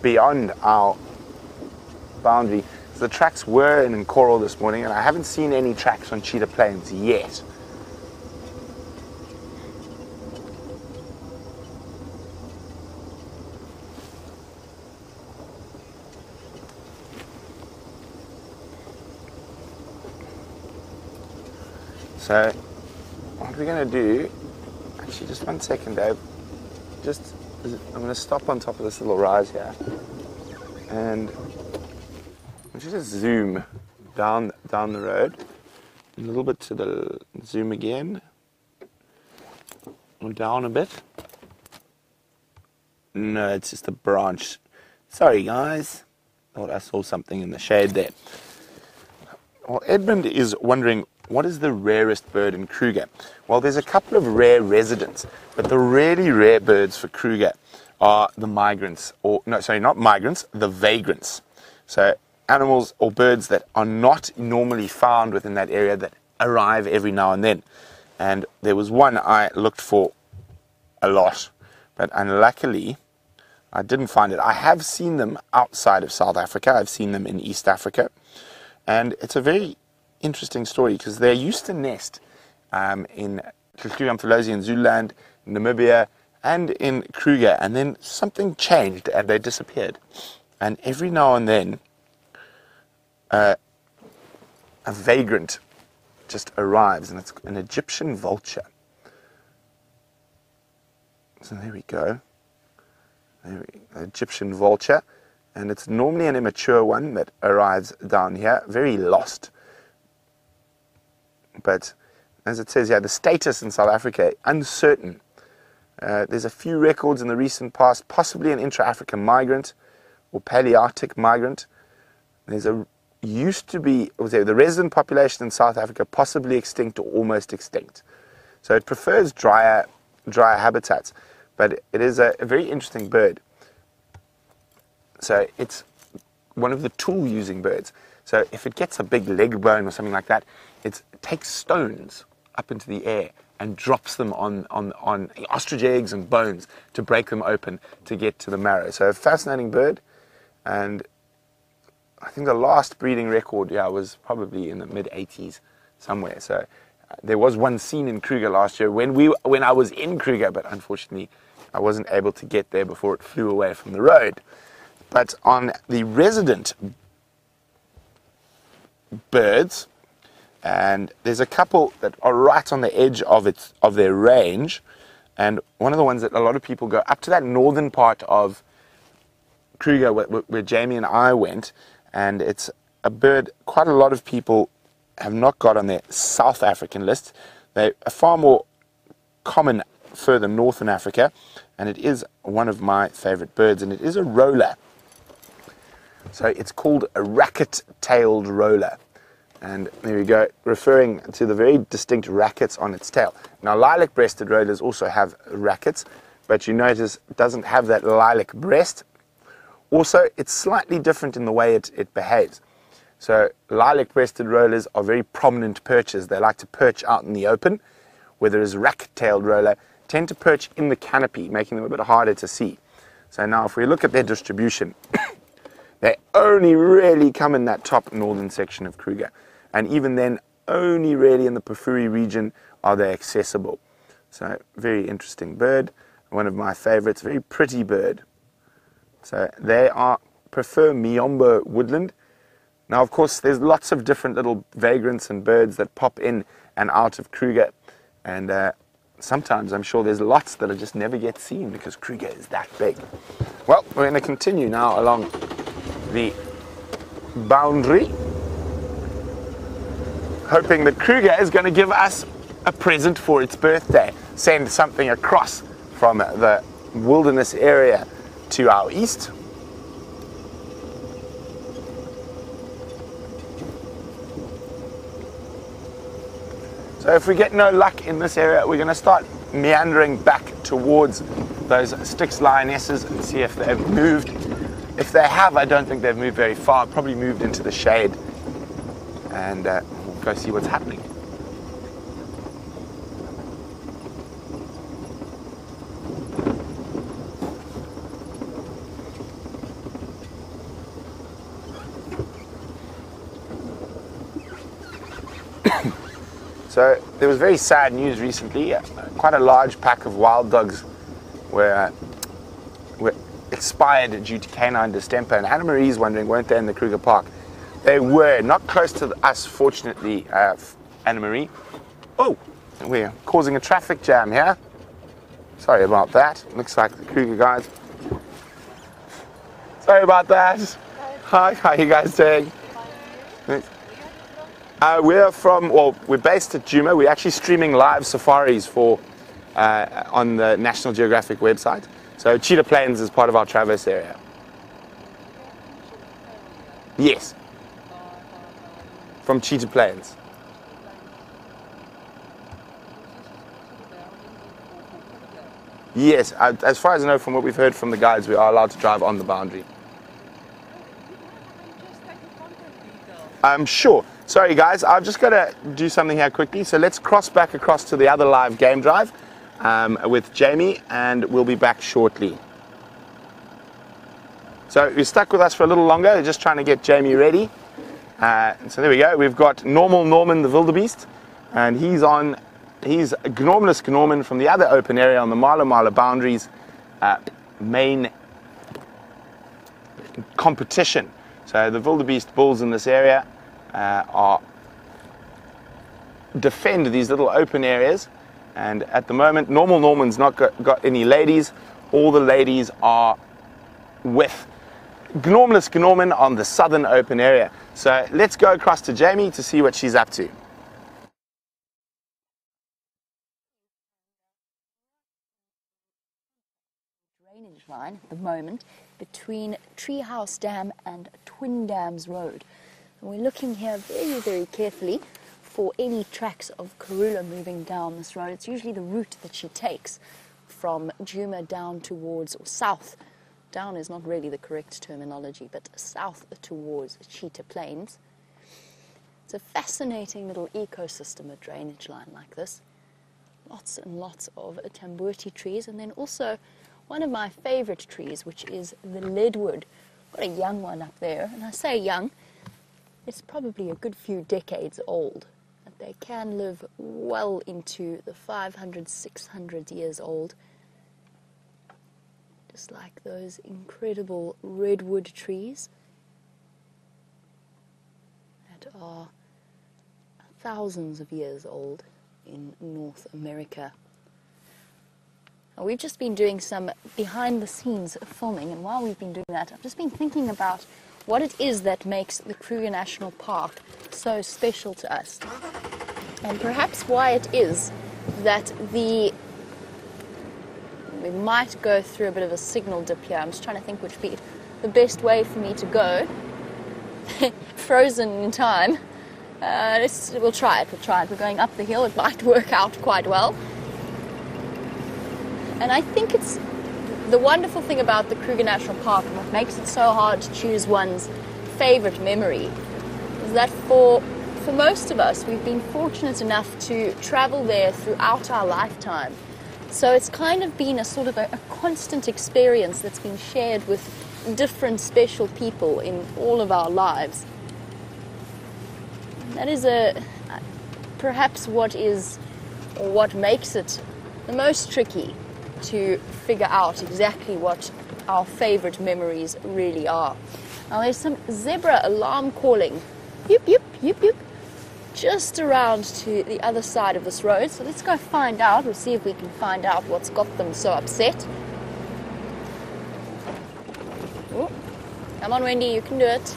beyond our boundary. The tracks were in coral this morning, and I haven't seen any tracks on cheetah plains yet. So, what we're going to do, actually, just one second, Dave. Just, I'm going to stop on top of this little rise here. And just zoom down down the road. A little bit to the zoom again. Or down a bit. No, it's just a branch. Sorry, guys. Thought I saw something in the shade there. Well, Edmund is wondering what is the rarest bird in Kruger? Well, there's a couple of rare residents, but the really rare birds for Kruger are the migrants, or no, sorry, not migrants, the vagrants. So animals or birds that are not normally found within that area that arrive every now and then. And there was one I looked for a lot, but unluckily I didn't find it. I have seen them outside of South Africa, I've seen them in East Africa, and it's a very interesting story because they used to nest um, in Hluhluwe-iMfolozi in Zululand, Namibia, and in Kruger, and then something changed and they disappeared. And every now and then, uh, a vagrant just arrives, and it's an Egyptian vulture. So there we go. There we, Egyptian vulture, and it's normally an immature one that arrives down here, very lost. But as it says here, the status in South Africa uncertain. Uh, there's a few records in the recent past, possibly an intra-African migrant or Palearctic migrant. There's a used to be, was there, the resident population in South Africa possibly extinct or almost extinct. So it prefers drier, drier habitats, but it is a, a very interesting bird. So it's one of the tool-using birds. So if it gets a big leg bone or something like that, it takes stones up into the air and drops them on, on, on ostrich eggs and bones to break them open to get to the marrow. So a fascinating bird, and I think the last breeding record, yeah, was probably in the mid 80s somewhere. So uh, there was one seen in Kruger last year when we when I was in Kruger, but unfortunately I wasn't able to get there before it flew away from the road. But on the resident birds, and there's a couple that are right on the edge of its of their range, and one of the ones that a lot of people go up to that northern part of Kruger where, where Jamie and I went, and it's a bird quite a lot of people have not got on their South African list. They're far more common further north in Africa, and it is one of my favorite birds, and it is a roller. So it's called a racket-tailed roller. And there we go, referring to the very distinct rackets on its tail. Now, lilac-breasted rollers also have rackets, but you notice it doesn't have that lilac breast. Also, it's slightly different in the way it, it behaves. So lilac-breasted rollers are very prominent perchers. They like to perch out in the open, whereas racket-tailed roller tend to perch in the canopy, making them a bit harder to see. So now if we look at their distribution, they only really come in that top northern section of Kruger. And even then, only really in the Pafuri region are they accessible. So very interesting bird, one of my favorites, very pretty bird. So they are prefer Miombo woodland. Now, of course, there's lots of different little vagrants and birds that pop in and out of Kruger, and uh, sometimes I'm sure there's lots that I just never get seen because Kruger is that big. Well, we're going to continue now along the boundary, hoping that Kruger is going to give us a present for its birthday, send something across from the wilderness area to our east. So if we get no luck in this area, we're going to start meandering back towards those Styx lionesses and see if they've moved. If they have, I don't think they've moved very far, probably moved into the shade. And uh, go see what's happening. So there was very sad news recently. Uh, quite a large pack of wild dogs were, were expired due to canine distemper, and Anna Marie's wondering, weren't they in the Kruger Park? They were, not close to us, fortunately, uh, Anna Marie. Oh, we're causing a traffic jam here. Sorry about that. Looks like the Kruger guys. Sorry about that. Hi, how you guys doing? Uh, we're from, well, we're based at Djuma. We're actually streaming live safaris for uh, on the National Geographic website. So Cheetah Plains is part of our Traverse area. Yes. From Cheetah Plains. Yes, as far as I know from what we've heard from the guides, we are allowed to drive on the boundary. I'm sure. Sorry guys, I've just got to do something here quickly. So let's cross back across to the other live game drive um, with Jamie and we'll be back shortly. So you're stuck with us for a little longer, We're just trying to get Jamie ready. Uh, so there we go, we've got Normal Norman the Wildebeest and he's on, he's Gnormless Gnorman from the other open area on the Mala Mala boundaries uh, main competition. So the wildebeest bulls in this area uh, are defend these little open areas. And at the moment, normal Norman's not got, got any ladies. All the ladies are with Gnormless Gnorman on the southern open area. So let's go across to Jamie to see what she's up to. Drainage line at the moment between Treehouse Dam and Twin Dams Road. And we're looking here very, very carefully for any tracks of Karula moving down this road. It's usually the route that she takes from Djuma down towards, or south. Down is not really the correct terminology, but south towards Cheetah Plains. It's a fascinating little ecosystem, a drainage line like this. Lots and lots of tambuti trees, and then also one of my favorite trees, which is the leadwood. Got a young one up there, and I say young it's probably a good few decades old. But they can live well into the 500, 600 years old. Just like those incredible redwood trees that are thousands of years old in North America. We've just been doing some behind the scenes filming, and while we've been doing that, I've just been thinking about what it is that makes the Kruger National Park so special to us. And perhaps why it is that the we might go through a bit of a signal dip here. I'm just trying to think which be the best way for me to go. Frozen in time. Uh, we'll try it. We'll try it. We're going up the hill. It might work out quite well. And I think it's the wonderful thing about the Kruger National Park and what makes it so hard to choose one's favorite memory is that for for most of us, we've been fortunate enough to travel there throughout our lifetime. So it's kind of been a sort of a, a constant experience that's been shared with different special people in all of our lives. That is a perhaps what is or what makes it the most tricky to figure out exactly what our favorite memories really are. Now there's some zebra alarm calling. Yip, yip, yip, yip. Just around to the other side of this road. So let's go find out. We'll see if we can find out what's got them so upset. Ooh. Come on, Wendy, you can do it.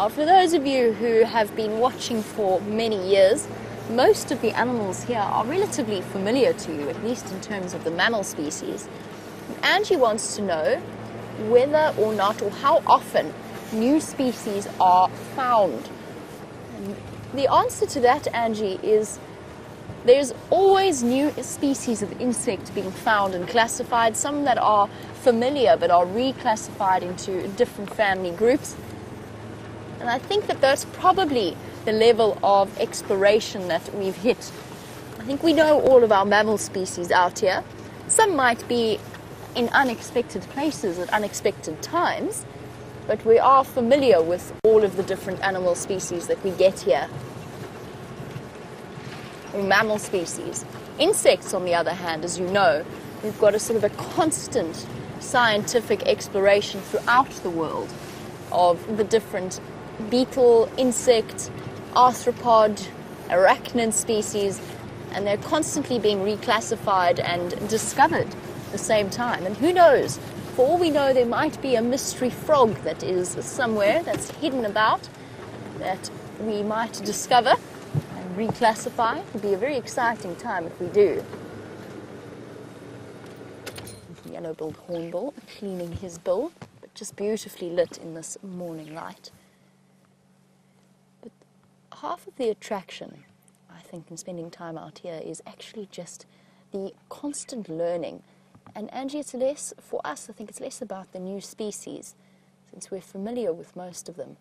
Uh, for those of you who have been watching for many years, most of the animals here are relatively familiar to you, at least in terms of the mammal species. Angie wants to know whether or not, or how often, new species are found. The answer to that, Angie, is there's always new species of insect being found and classified, some that are familiar but are reclassified into different family groups. And I think that that's probably the level of exploration that we've hit. I think we know all of our mammal species out here. Some might be in unexpected places at unexpected times, but we are familiar with all of the different animal species that we get here. Or mammal species. Insects, on the other hand, as you know, we've got a sort of a constant scientific exploration throughout the world of the different beetle, insect, arthropod, arachnid species, and they're constantly being reclassified and discovered at the same time. And who knows? For all we know, there might be a mystery frog that is somewhere that's hidden about that we might discover and reclassify. It would be a very exciting time if we do. Yellow-billed hornbill cleaning his bill, but just beautifully lit in this morning light. Half of the attraction, I think, in spending time out here is actually just the constant learning. And Angie, it's less, for us, I think it's less about the new species, since we're familiar with most of them,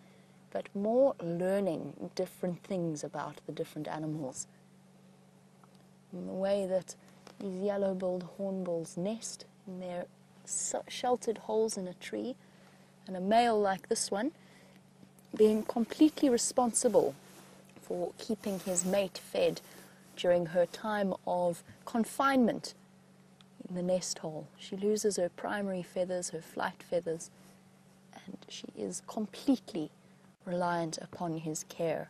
but more learning different things about the different animals. In the way that these yellow-billed hornbills nest in their sheltered holes in a tree, and a male like this one being completely responsible for keeping his mate fed during her time of confinement in the nest hole. She loses her primary feathers, her flight feathers, and she is completely reliant upon his care.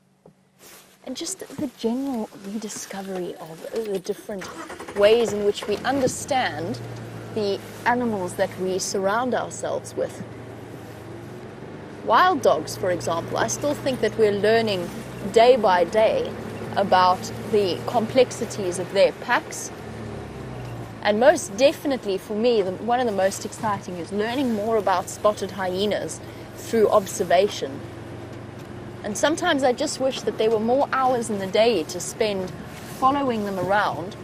And just the general rediscovery of the different ways in which we understand the animals that we surround ourselves with. Wild dogs, for example, I still think that we're learning day by day about the complexities of their packs. And most definitely for me, the, one of the most exciting is learning more about spotted hyenas through observation. And sometimes I just wish that there were more hours in the day to spend following them around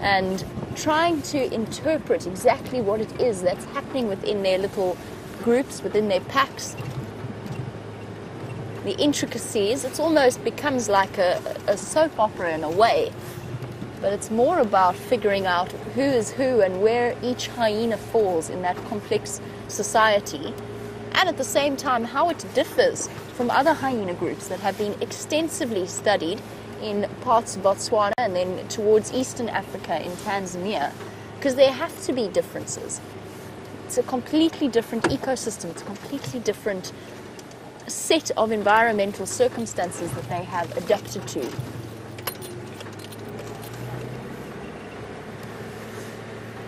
and trying to interpret exactly what it is that's happening within their little groups, within their packs. The intricacies, it almost becomes like a, a soap opera in a way, but it's more about figuring out who is who and where each hyena falls in that complex society, and at the same time how it differs from other hyena groups that have been extensively studied in parts of Botswana and then towards eastern Africa in Tanzania, because there have to be differences. It's a completely different ecosystem, it's a completely different set of environmental circumstances that they have adapted to.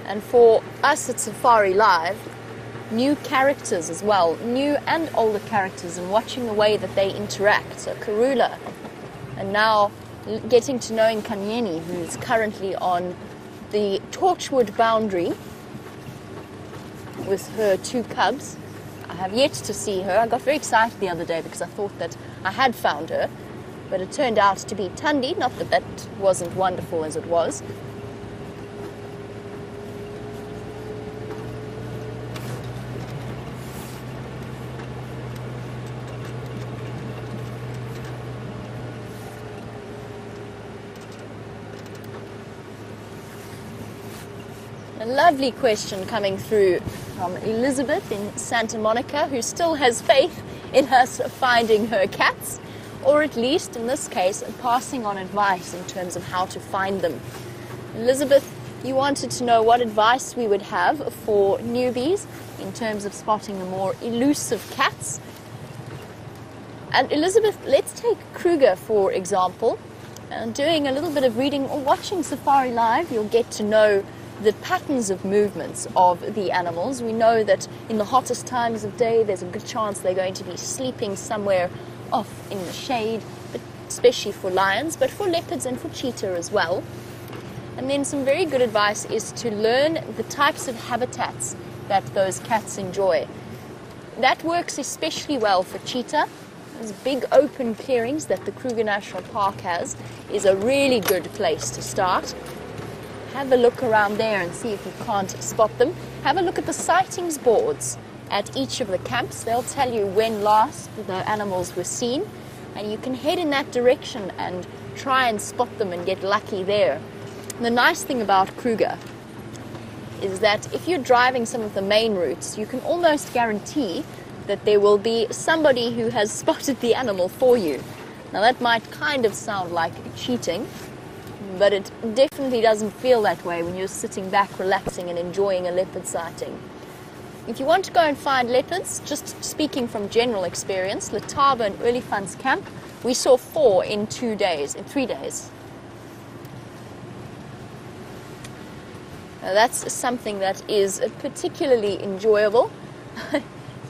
And for us at Safari Live, new characters as well, new and older characters, and watching the way that they interact. So Karula and now getting to know Nkanyeni, who's currently on the Torchwood boundary with her two cubs. I have yet to see her. I got very excited the other day because I thought that I had found her, but it turned out to be Tundi. Not that that wasn't wonderful as it was, A lovely question coming through from Elizabeth in Santa Monica, who still has faith in us finding her cats, or at least in this case, passing on advice in terms of how to find them. Elizabeth, you wanted to know what advice we would have for newbies in terms of spotting the more elusive cats. And Elizabeth, let's take Kruger for example. And doing a little bit of reading or watching Safari Live, you'll get to know the patterns of movements of the animals. We know that in the hottest times of day, there's a good chance they're going to be sleeping somewhere off in the shade, but especially for lions, but for leopards and for cheetah as well. And then some very good advice is to learn the types of habitats that those cats enjoy. That works especially well for cheetah. Those big open clearings that the Kruger National Park has is a really good place to start have a look around there and see if you can't spot them. Have a look at the sightings boards at each of the camps. They'll tell you when last the animals were seen and you can head in that direction and try and spot them and get lucky there. And the nice thing about Kruger is that if you're driving some of the main routes, you can almost guarantee that there will be somebody who has spotted the animal for you. Now, that might kind of sound like cheating, but it definitely doesn't feel that way when you're sitting back, relaxing, and enjoying a leopard sighting. If you want to go and find leopards, just speaking from general experience, Letaba and Olifants camp, we saw four in two days, in three days. Now that's something that is particularly enjoyable.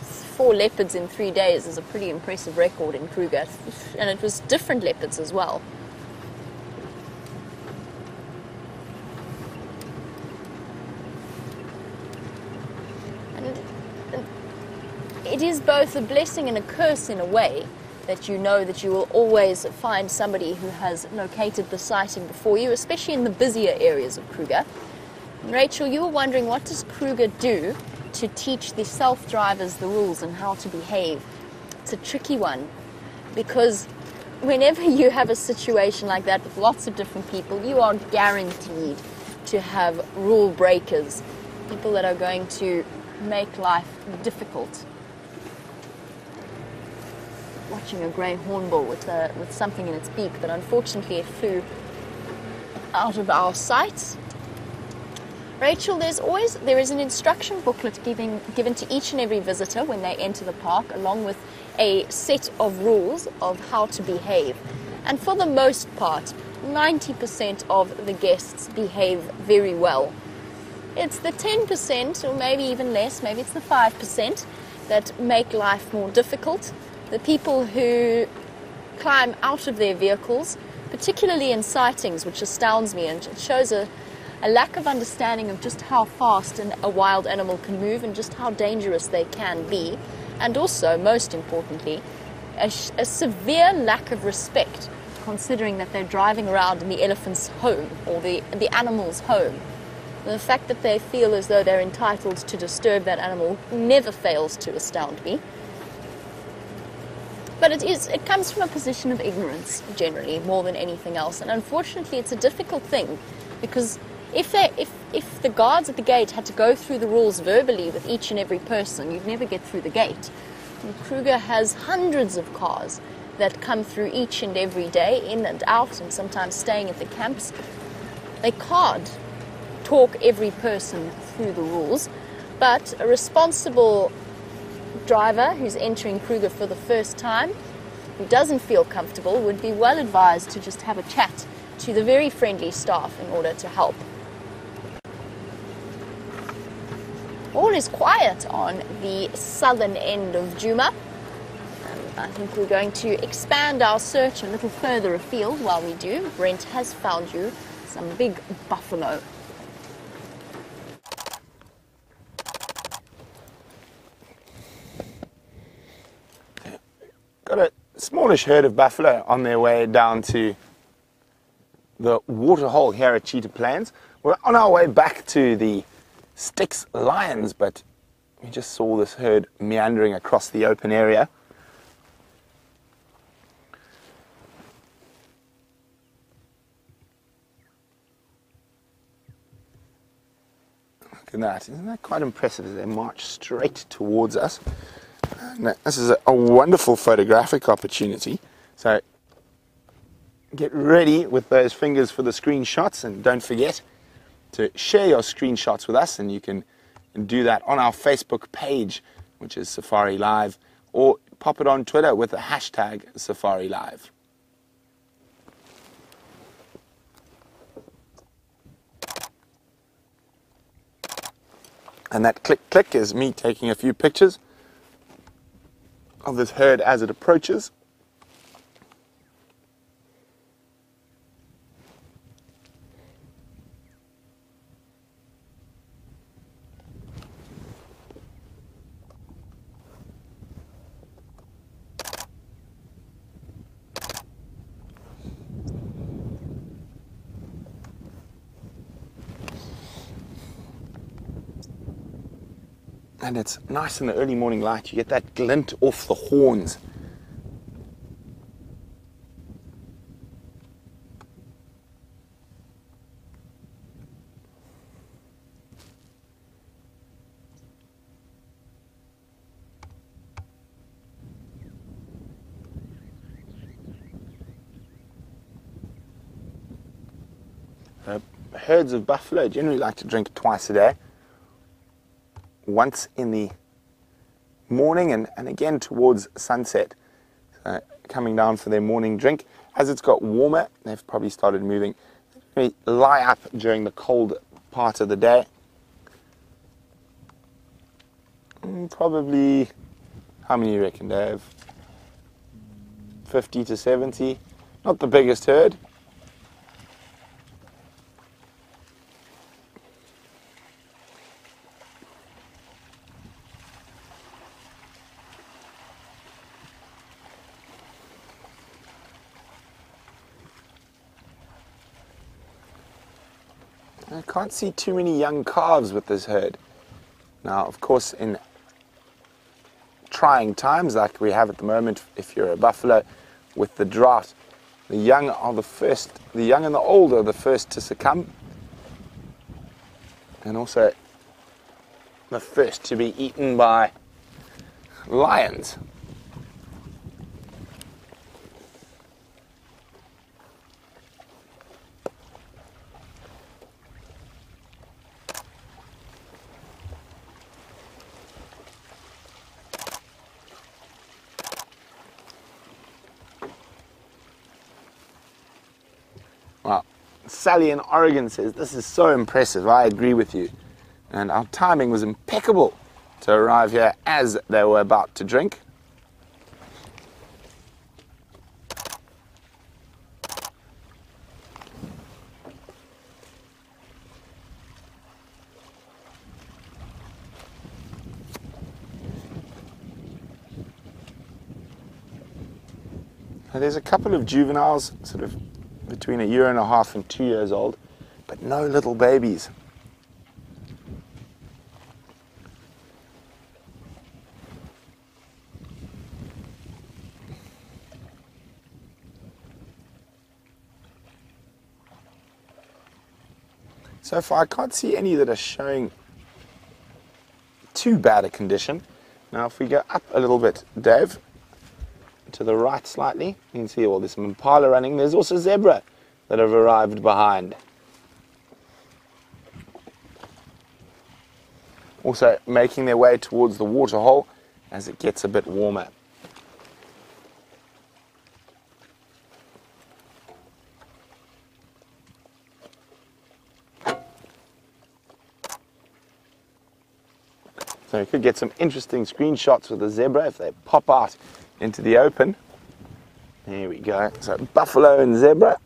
four leopards in three days is a pretty impressive record in Kruger, and it was different leopards as well. It is both a blessing and a curse in a way that you know that you will always find somebody who has located the sighting before you, especially in the busier areas of Kruger. Rachel, you were wondering what does Kruger do to teach the self-drivers the rules and how to behave? It's a tricky one because whenever you have a situation like that with lots of different people, you are guaranteed to have rule breakers, people that are going to make life difficult watching a grey hornbill with, a, with something in its beak, but unfortunately it flew out of our sight. Rachel, there's always there is an instruction booklet giving, given to each and every visitor when they enter the park, along with a set of rules of how to behave. And for the most part, 90% of the guests behave very well. It's the 10%, or maybe even less, maybe it's the 5%, that make life more difficult the people who climb out of their vehicles, particularly in sightings, which astounds me and it shows a, a lack of understanding of just how fast an, a wild animal can move and just how dangerous they can be, and also, most importantly, a, a severe lack of respect, considering that they're driving around in the elephant's home or the, the animal's home. The fact that they feel as though they're entitled to disturb that animal never fails to astound me. But it is it comes from a position of ignorance generally more than anything else. And unfortunately it's a difficult thing because if they if if the guards at the gate had to go through the rules verbally with each and every person, you'd never get through the gate. And Kruger has hundreds of cars that come through each and every day, in and out, and sometimes staying at the camps. They can't talk every person through the rules, but a responsible driver who's entering Kruger for the first time, who doesn't feel comfortable, would be well advised to just have a chat to the very friendly staff in order to help. All is quiet on the southern end of Djuma. Um, I think we're going to expand our search a little further afield while we do. Brent has found you some big buffalo got a smallish herd of buffalo on their way down to the waterhole here at Cheetah Plains. We're on our way back to the Styx Lions, but we just saw this herd meandering across the open area. Look at that. Isn't that quite impressive as they march straight towards us? This is a wonderful photographic opportunity. So get ready with those fingers for the screenshots and don't forget to share your screenshots with us and you can do that on our Facebook page, which is Safari Live, or pop it on Twitter with the hashtag Safari Live. And that click click is me taking a few pictures of this herd as it approaches. and it's nice in the early morning light. You get that glint off the horns. Uh, herds of buffalo generally like to drink twice a day. Once in the morning and, and again towards sunset. So coming down for their morning drink. As it's got warmer, they've probably started moving. They lie up during the cold part of the day. Mm, Probably, how many you reckon, Dave? 50 to 70. Not the biggest herd. I can't see too many young calves with this herd. Now, of course, in trying times like we have at the moment, if you're a buffalo with the drought, the young are the first, the young and the old are the first to succumb, and also the first to be eaten by lions. Well, Sally in Oregon says, This is so impressive. I agree with you. And our timing was impeccable to arrive here as they were about to drink. There's a couple of juveniles, sort of between a year and a half and two years old, but no little babies. So far, I can't see any that are showing too bad a condition. Now, if we go up a little bit, Dave, to the right slightly. You can see all this impala running. There's also zebra that have arrived behind. Also making their way towards the waterhole as it gets a bit warmer. So you could get some interesting screenshots with the zebra if they pop out into the open. Here we go. So buffalo and zebra.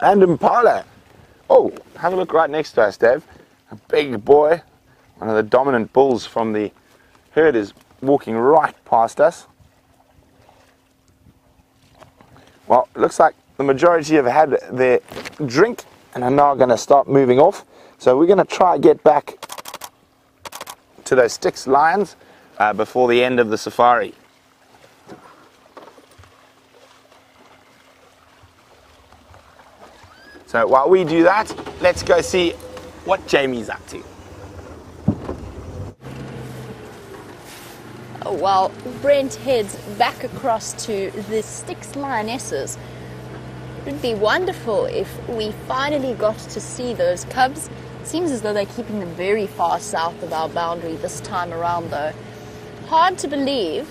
And impala. Oh, have a look right next to us, Dave. A big boy, one of the dominant bulls from the herd is walking right past us. Well, looks like the majority have had their drink and are now going to start moving off. So we're going to try to get back to those Styx lions uh, before the end of the safari. So while we do that, let's go see what Jamie's up to. While Brent heads back across to the Styx Lionesses, it would be wonderful if we finally got to see those cubs. It seems as though they're keeping them very far south of our boundary this time around, though. Hard to believe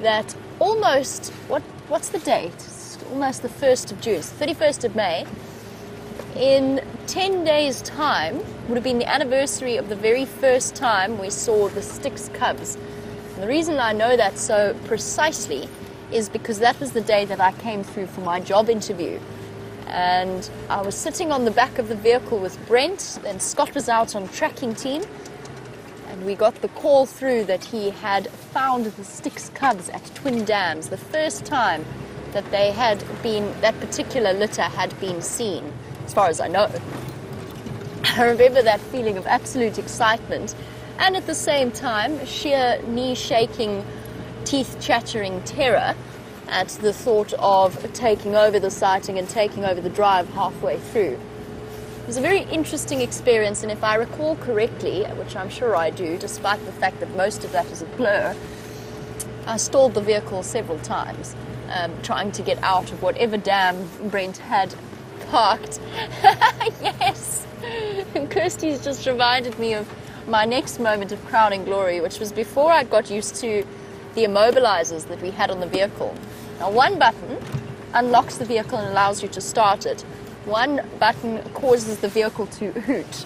that almost what what's the date? It's almost the first of June, it's 31st of May. In 10 days' time would have been the anniversary of the very first time we saw the Styx cubs. And the reason I know that so precisely is because that was the day that I came through for my job interview. And I was sitting on the back of the vehicle with Brent, and Scott was out on tracking team. And we got the call through that he had found the Styx cubs at Twin Dams, the first time that they had been, that particular litter had been seen, as far as I know. I remember that feeling of absolute excitement and at the same time sheer knee shaking, teeth chattering terror at the thought of taking over the sighting and taking over the drive halfway through. It was a very interesting experience, and if I recall correctly, which I'm sure I do, despite the fact that most of that is a blur, I stalled the vehicle several times, um, trying to get out of whatever dam Brent had parked. yes! And Kirsty's just reminded me of my next moment of crowning glory, which was before I got used to the immobilizers that we had on the vehicle. Now, one button unlocks the vehicle and allows you to start it. One button causes the vehicle to hoot.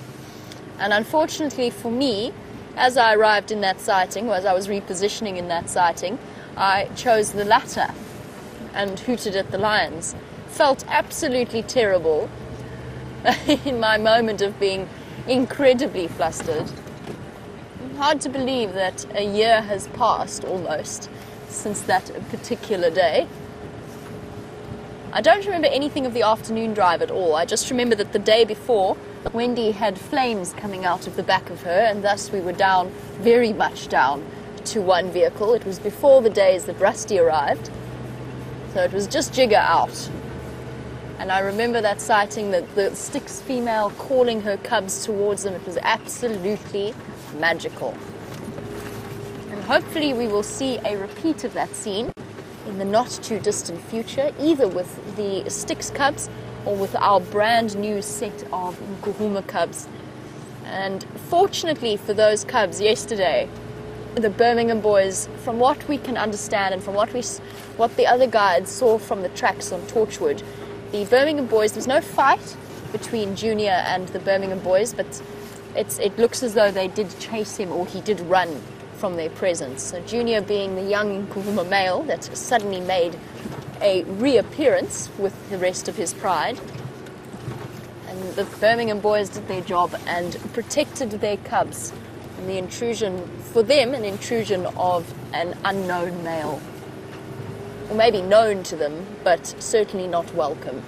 And unfortunately for me, as I arrived in that sighting, or as I was repositioning in that sighting, I chose the latter and hooted at the lions. Felt absolutely terrible in my moment of being incredibly flustered. Hard to believe that a year has passed almost since that particular day. I don't remember anything of the afternoon drive at all. I just remember that the day before, Wendy had flames coming out of the back of her, and thus we were down, very much down, to one vehicle. It was before the days that Rusty arrived, so it was just Jigger out. And I remember that sighting, that the Styx female calling her cubs towards them. It was absolutely magical. Hopefully, we will see a repeat of that scene in the not too distant future, either with the Styx Cubs or with our brand new set of Nkuhuma Cubs. And fortunately for those Cubs, yesterday, the Birmingham boys, from what we can understand and from what we, what the other guides saw from the tracks on Torchwood, the Birmingham boys, there was no fight between Junior and the Birmingham boys, but it looks as though they did chase him or he did run from their presence. So Junior being the young Nkuhuma male that suddenly made a reappearance with the rest of his pride. And the Birmingham boys did their job and protected their cubs from the intrusion, for them, an intrusion of an unknown male. Or maybe known to them, but certainly not welcome.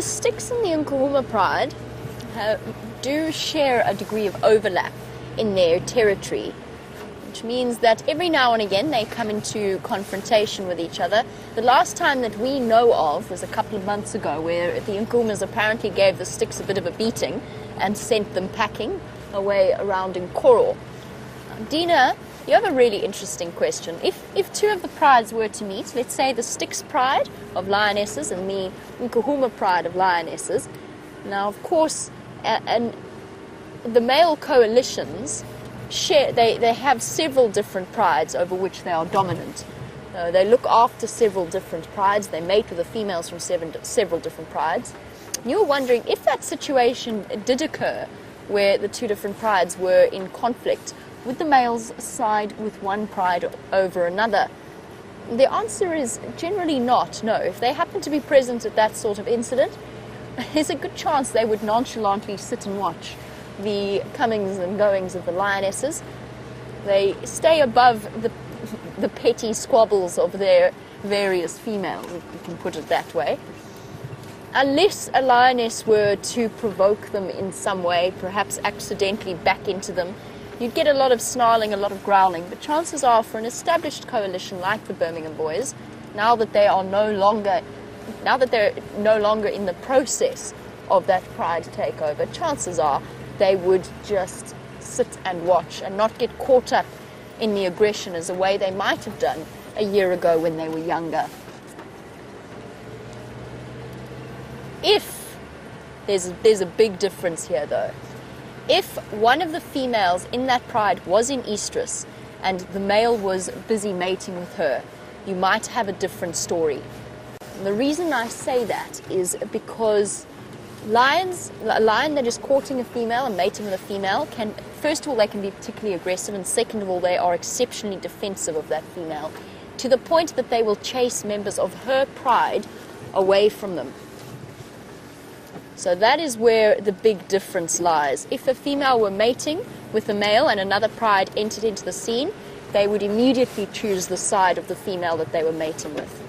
The Styx and the Nkuhuma Pride uh, do share a degree of overlap in their territory, which means that every now and again they come into confrontation with each other. The last time that we know of was a couple of months ago, where the Nkuhumas apparently gave the Styx a bit of a beating and sent them packing away around in Coral. Dina you have a really interesting question. If, if two of the prides were to meet, let's say the Styx pride of lionesses and the Nkuhuma pride of lionesses, now of course, and the male coalitions share, they, they have several different prides over which they are dominant. Uh, they look after several different prides, they mate with the females from seven, several different prides. You're wondering if that situation did occur where the two different prides were in conflict, would the males side with one pride over another? The answer is generally not, no. If they happen to be present at that sort of incident, there's a good chance they would nonchalantly sit and watch the comings and goings of the lionesses. They stay above the, the petty squabbles of their various females, if you can put it that way. Unless a lioness were to provoke them in some way, perhaps accidentally back into them, You'd get a lot of snarling, a lot of growling, but chances are for an established coalition like the Birmingham Boys, now that they are no longer now that they're no longer in the process of that pride takeover, chances are they would just sit and watch and not get caught up in the aggression as a way they might have done a year ago when they were younger. If there's there's a big difference here though if one of the females in that pride was in estrus and the male was busy mating with her, you might have a different story. And the reason I say that is because lions, a lion that is courting a female and mating with a female can, first of all, they can be particularly aggressive, and second of all, they are exceptionally defensive of that female to the point that they will chase members of her pride away from them. So that is where the big difference lies. If a female were mating with a male and another pride entered into the scene, they would immediately choose the side of the female that they were mating with.